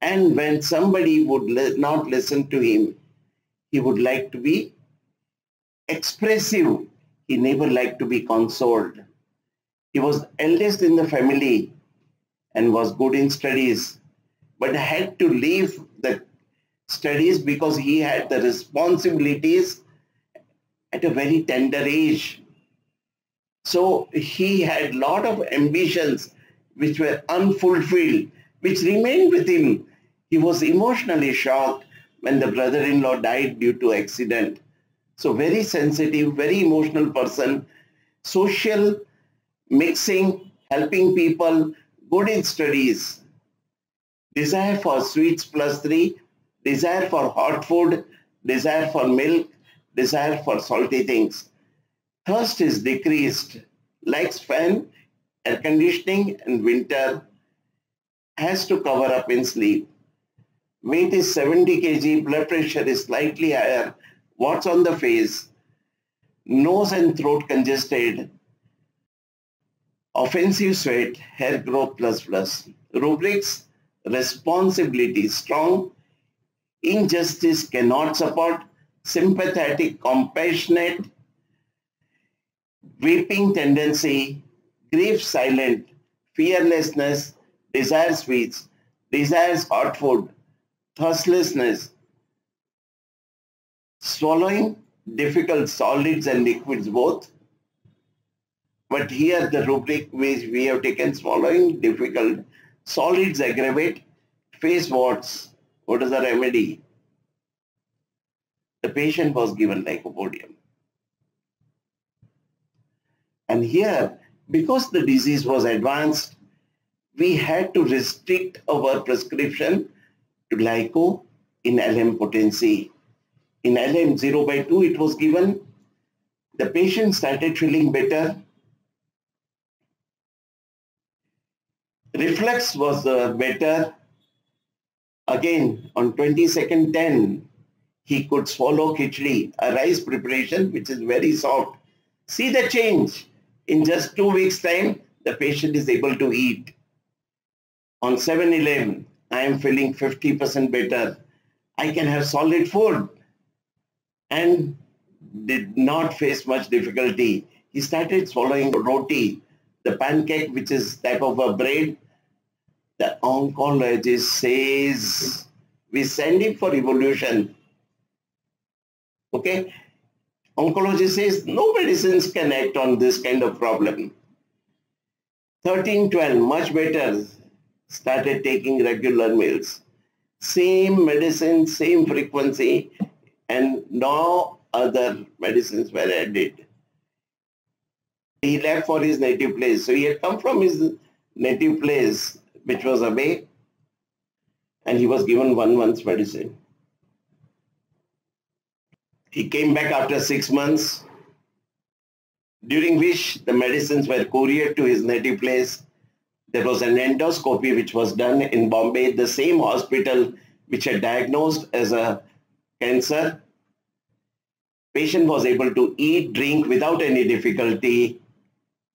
S1: and when somebody would not listen to him, he would like to be expressive he never liked to be consoled. He was eldest in the family and was good in studies, but had to leave studies because he had the responsibilities at a very tender age. So he had lot of ambitions which were unfulfilled, which remained with him. He was emotionally shocked when the brother-in-law died due to accident. So very sensitive, very emotional person, social, mixing, helping people, good in studies, desire for sweets plus three, desire for hot food, desire for milk, desire for salty things. Thirst is decreased, likes fan, air conditioning and winter, has to cover up in sleep. Weight is 70 kg, blood pressure is slightly higher, What's on the face? Nose and throat congested. Offensive sweat, hair growth plus plus. Rubrics, responsibility strong. Injustice cannot support. Sympathetic, compassionate. Weeping tendency. Grief silent. Fearlessness. Desire sweets. Desires hot food. Thirstlessness swallowing difficult solids and liquids both, But here the rubric which we have taken swallowing difficult, solids aggravate, face warts. What is the remedy? The patient was given lycopodium. And here, because the disease was advanced, we had to restrict our prescription to Lyco in LM potency. In LM 0 by 2, it was given. The patient started feeling better. Reflux was uh, better. Again, on 22nd 10, he could swallow khichdi, a rice preparation which is very soft. See the change. In just two weeks time, the patient is able to eat. On 7-Eleven, I am feeling 50% better. I can have solid food and did not face much difficulty. He started swallowing roti, the pancake which is type of a bread. The oncologist says, we send him for evolution. Okay? Oncologist says, no medicines can act on this kind of problem. 13, 12, much better started taking regular meals. Same medicine, same frequency, and no other medicines were added. He left for his native place. So he had come from his native place, which was away, and he was given one month's medicine. He came back after six months, during which the medicines were couriered to his native place there was an endoscopy which was done in Bombay, the same hospital which had diagnosed as a cancer. Patient was able to eat, drink without any difficulty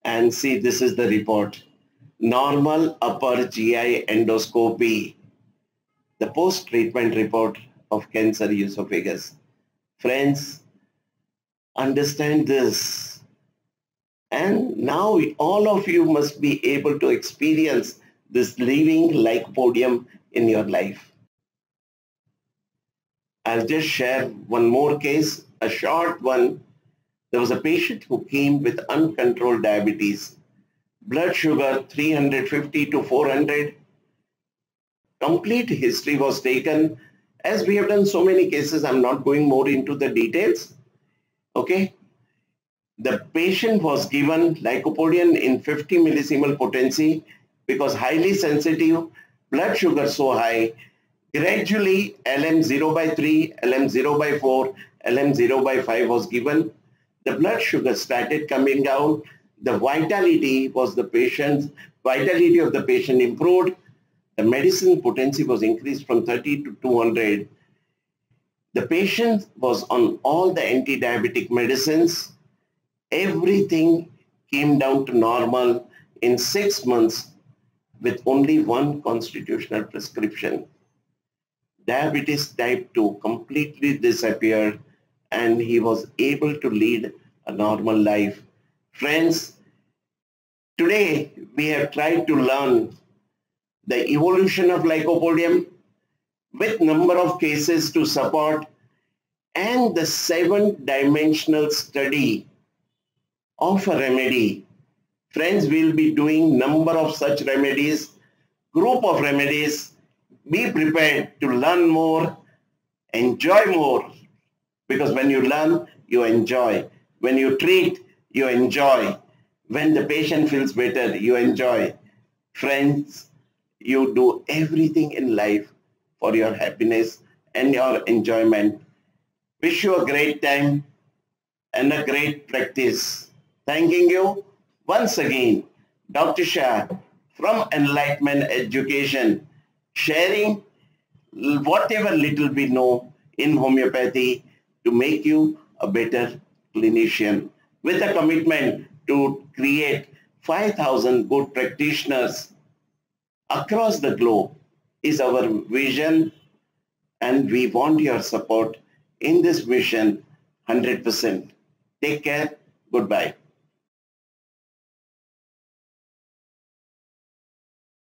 S1: and see this is the report. Normal upper GI endoscopy. The post-treatment report of cancer esophagus. Friends, understand this and now all of you must be able to experience this living lycopodium in your life. I'll just share one more case, a short one. There was a patient who came with uncontrolled diabetes. Blood sugar 350 to 400. Complete history was taken. As we have done so many cases, I'm not going more into the details. Okay, the patient was given lycopodium in 50 millesimal potency because highly sensitive, blood sugar so high, gradually LM 0 by 3, LM 0 by 4, LM 0 by 5 was given. The blood sugar started coming down. The vitality was the patient's, vitality of the patient improved. The medicine potency was increased from 30 to 200. The patient was on all the anti-diabetic medicines everything came down to normal in six months with only one constitutional prescription. Diabetes type 2 completely disappeared and he was able to lead a normal life. Friends, today we have tried to learn the evolution of lycopodium with number of cases to support and the seven dimensional study of a remedy. Friends we'll be doing number of such remedies, group of remedies. Be prepared to learn more, enjoy more. Because when you learn, you enjoy. When you treat, you enjoy. When the patient feels better, you enjoy. Friends, you do everything in life for your happiness and your enjoyment. Wish you a great time and a great practice. Thanking you once again, Dr. Shah from Enlightenment Education, sharing whatever little we know in homeopathy to make you a better clinician with a commitment to create 5,000 good practitioners across the globe is our vision and we want your support in this mission 100%. Take care. Goodbye.